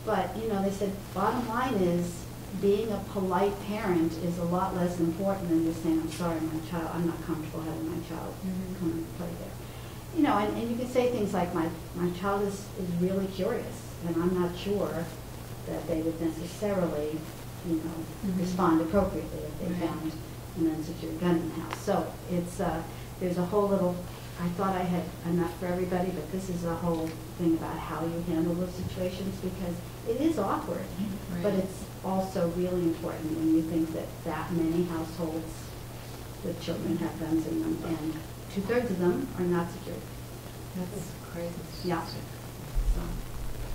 but, you know, they said, bottom line is, being a polite parent is a lot less important than just saying, I'm sorry, my child, I'm not comfortable having my child come and play there. You know, and, and you can say things like, my, my child is, is really curious, and I'm not sure that they would necessarily, you know, Mhm. respond appropriately if they Right. found an unsecured gun in the house. So it's, uh, there's a whole little, I thought I had enough for everybody, but this is a whole thing about how you handle those situations, because it is awkward, but it's also really important when you think that that many households with children have guns in them, and two-thirds of them are not secured. That's crazy. Yeah. So,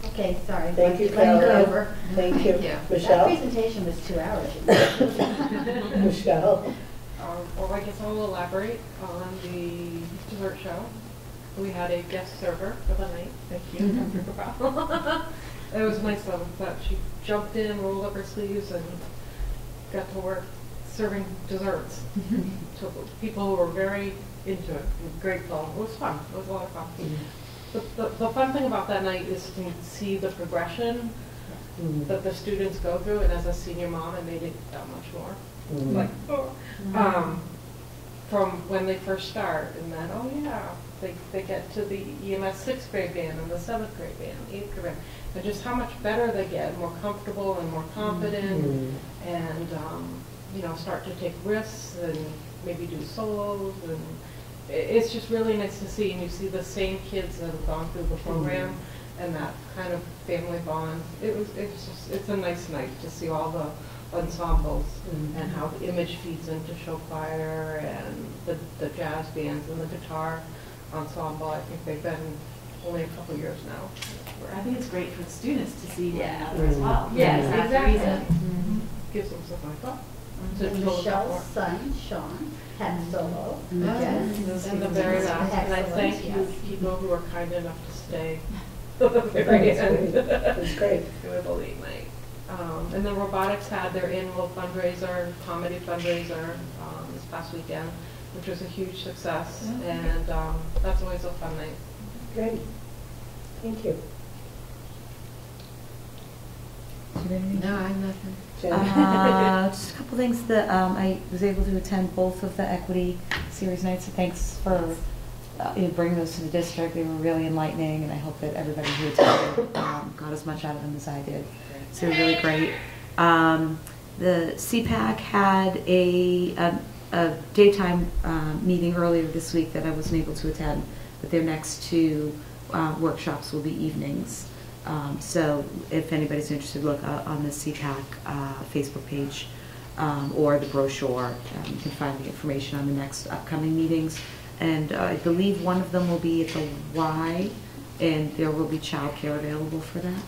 Okay, sorry. Thank you, Let me go Carolyn. over. Thank you. That Michelle? presentation was two hours. Michelle? Um, Well, I guess I will elaborate on the dessert show. We had a guest server for the night. Thank you, Dr. It was nice of that she jumped in, rolled up her sleeves, and got to work serving desserts to people who were very into it, and grateful. It was fun. It was a lot of fun. The, the, the fun thing about that night is to see the progression that the students go through, and as a senior mom, it made it that much more. Mhm. Like, oh, um, from when they first start, and then, oh yeah, they, they get to the EMS sixth grade band and the seventh grade band, eighth grade band, and just how much better they get, more comfortable and more confident, Mhm. and, um, you know, start to take risks and maybe do solos, and it's just really nice to see, and you see the same kids that have gone through the program, and that kind of family bond. It was, it's just, it's a nice night to see all the ensembles and how the image feeds into show choir and the, the jazz bands and the guitar ensemble. I think they've been only a couple years now. I think it's great for the students to see one Yeah. another as well. Yeah, That's the exactly. reason. Gives them something like that. And to fill it up more. Michelle's son, Sean, had solo. Yes, and the very last, and I thank you, yes. people who are kind enough to stay to the very end. great. That's great. It was a late night. Um, and the robotics had their annual fundraiser, comedy fundraiser, um, this past weekend, which was a huge success, and, um, that's always a fun night. Great. Thank you. No, I'm nothing. Jen? Uh, Just a couple things that, um, I was able to attend both of the equity series nights, so thanks for uh, you know, bringing those to the district. They were really enlightening, and I hope that everybody who attended um, got as much out of them as I did. So they're really great. Um, The CPAC had a, a- a daytime um, meeting earlier this week that I wasn't able to attend, but their next two uh, workshops will be evenings. Um, So if anybody's interested, look uh, on the CPAC uh, Facebook page um, or the brochure. Um, You can find the information on the next upcoming meetings. And uh, I believe one of them will be at the Y, and there will be childcare available for that.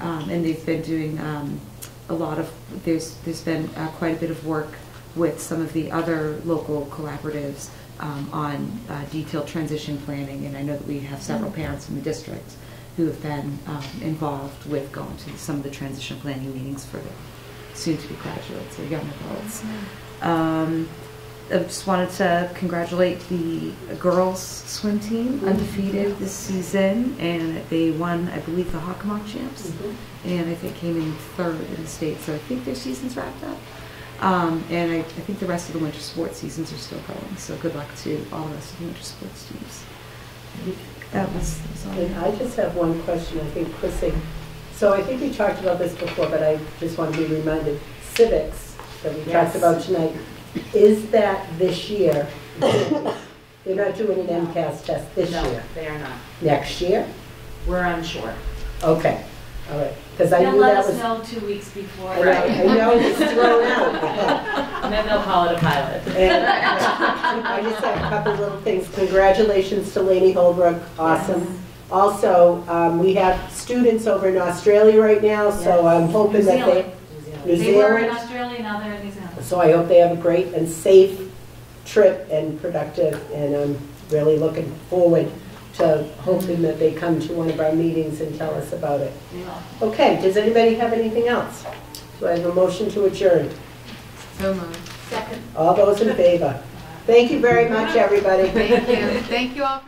Um, And they've been doing um, a lot of, there's, there's been uh, quite a bit of work with some of the other local collaboratives um, on uh, detailed transition planning. And I know that we have several parents in the district who have been um, involved with going to some of the transition planning meetings for the soon-to-be graduates or young adults. Um, I just wanted to congratulate the girls swim team, undefeated this season, and they won, I believe, the Hockomock champs, and I think came in third in the state. So I think their season's wrapped up, um, and I, I think the rest of the winter sports seasons are still going. So good luck to all the rest of the winter sports teams. That was, was all I And. I just have one question, I think, Chrissy. So I think we talked about this before, but I just want to be reminded, civics that we talked about tonight, is that this year? They're not doing an MCAS test this No, year? they are not. Next year? We're unsure. Okay, all right, because I They'll knew let that us was. know two weeks before. I know, I know it was thrown out. And then they'll call it a pilot. And I just have a couple little things. Congratulations to Laney Holbrook, awesome. Also, um, we have students over in Australia right now, so I'm hoping that they. Zealand. New They were in Zealand. Australia, now they're in New Zealand. So I hope they have a great and safe trip and productive, and I'm really looking forward to hoping that they come to one of our meetings and tell us about it. Okay, does anybody have anything else? Do I have a motion to adjourn? So moved. Second. All those in favor? Thank you very much, everybody. Thank you. Thank you all for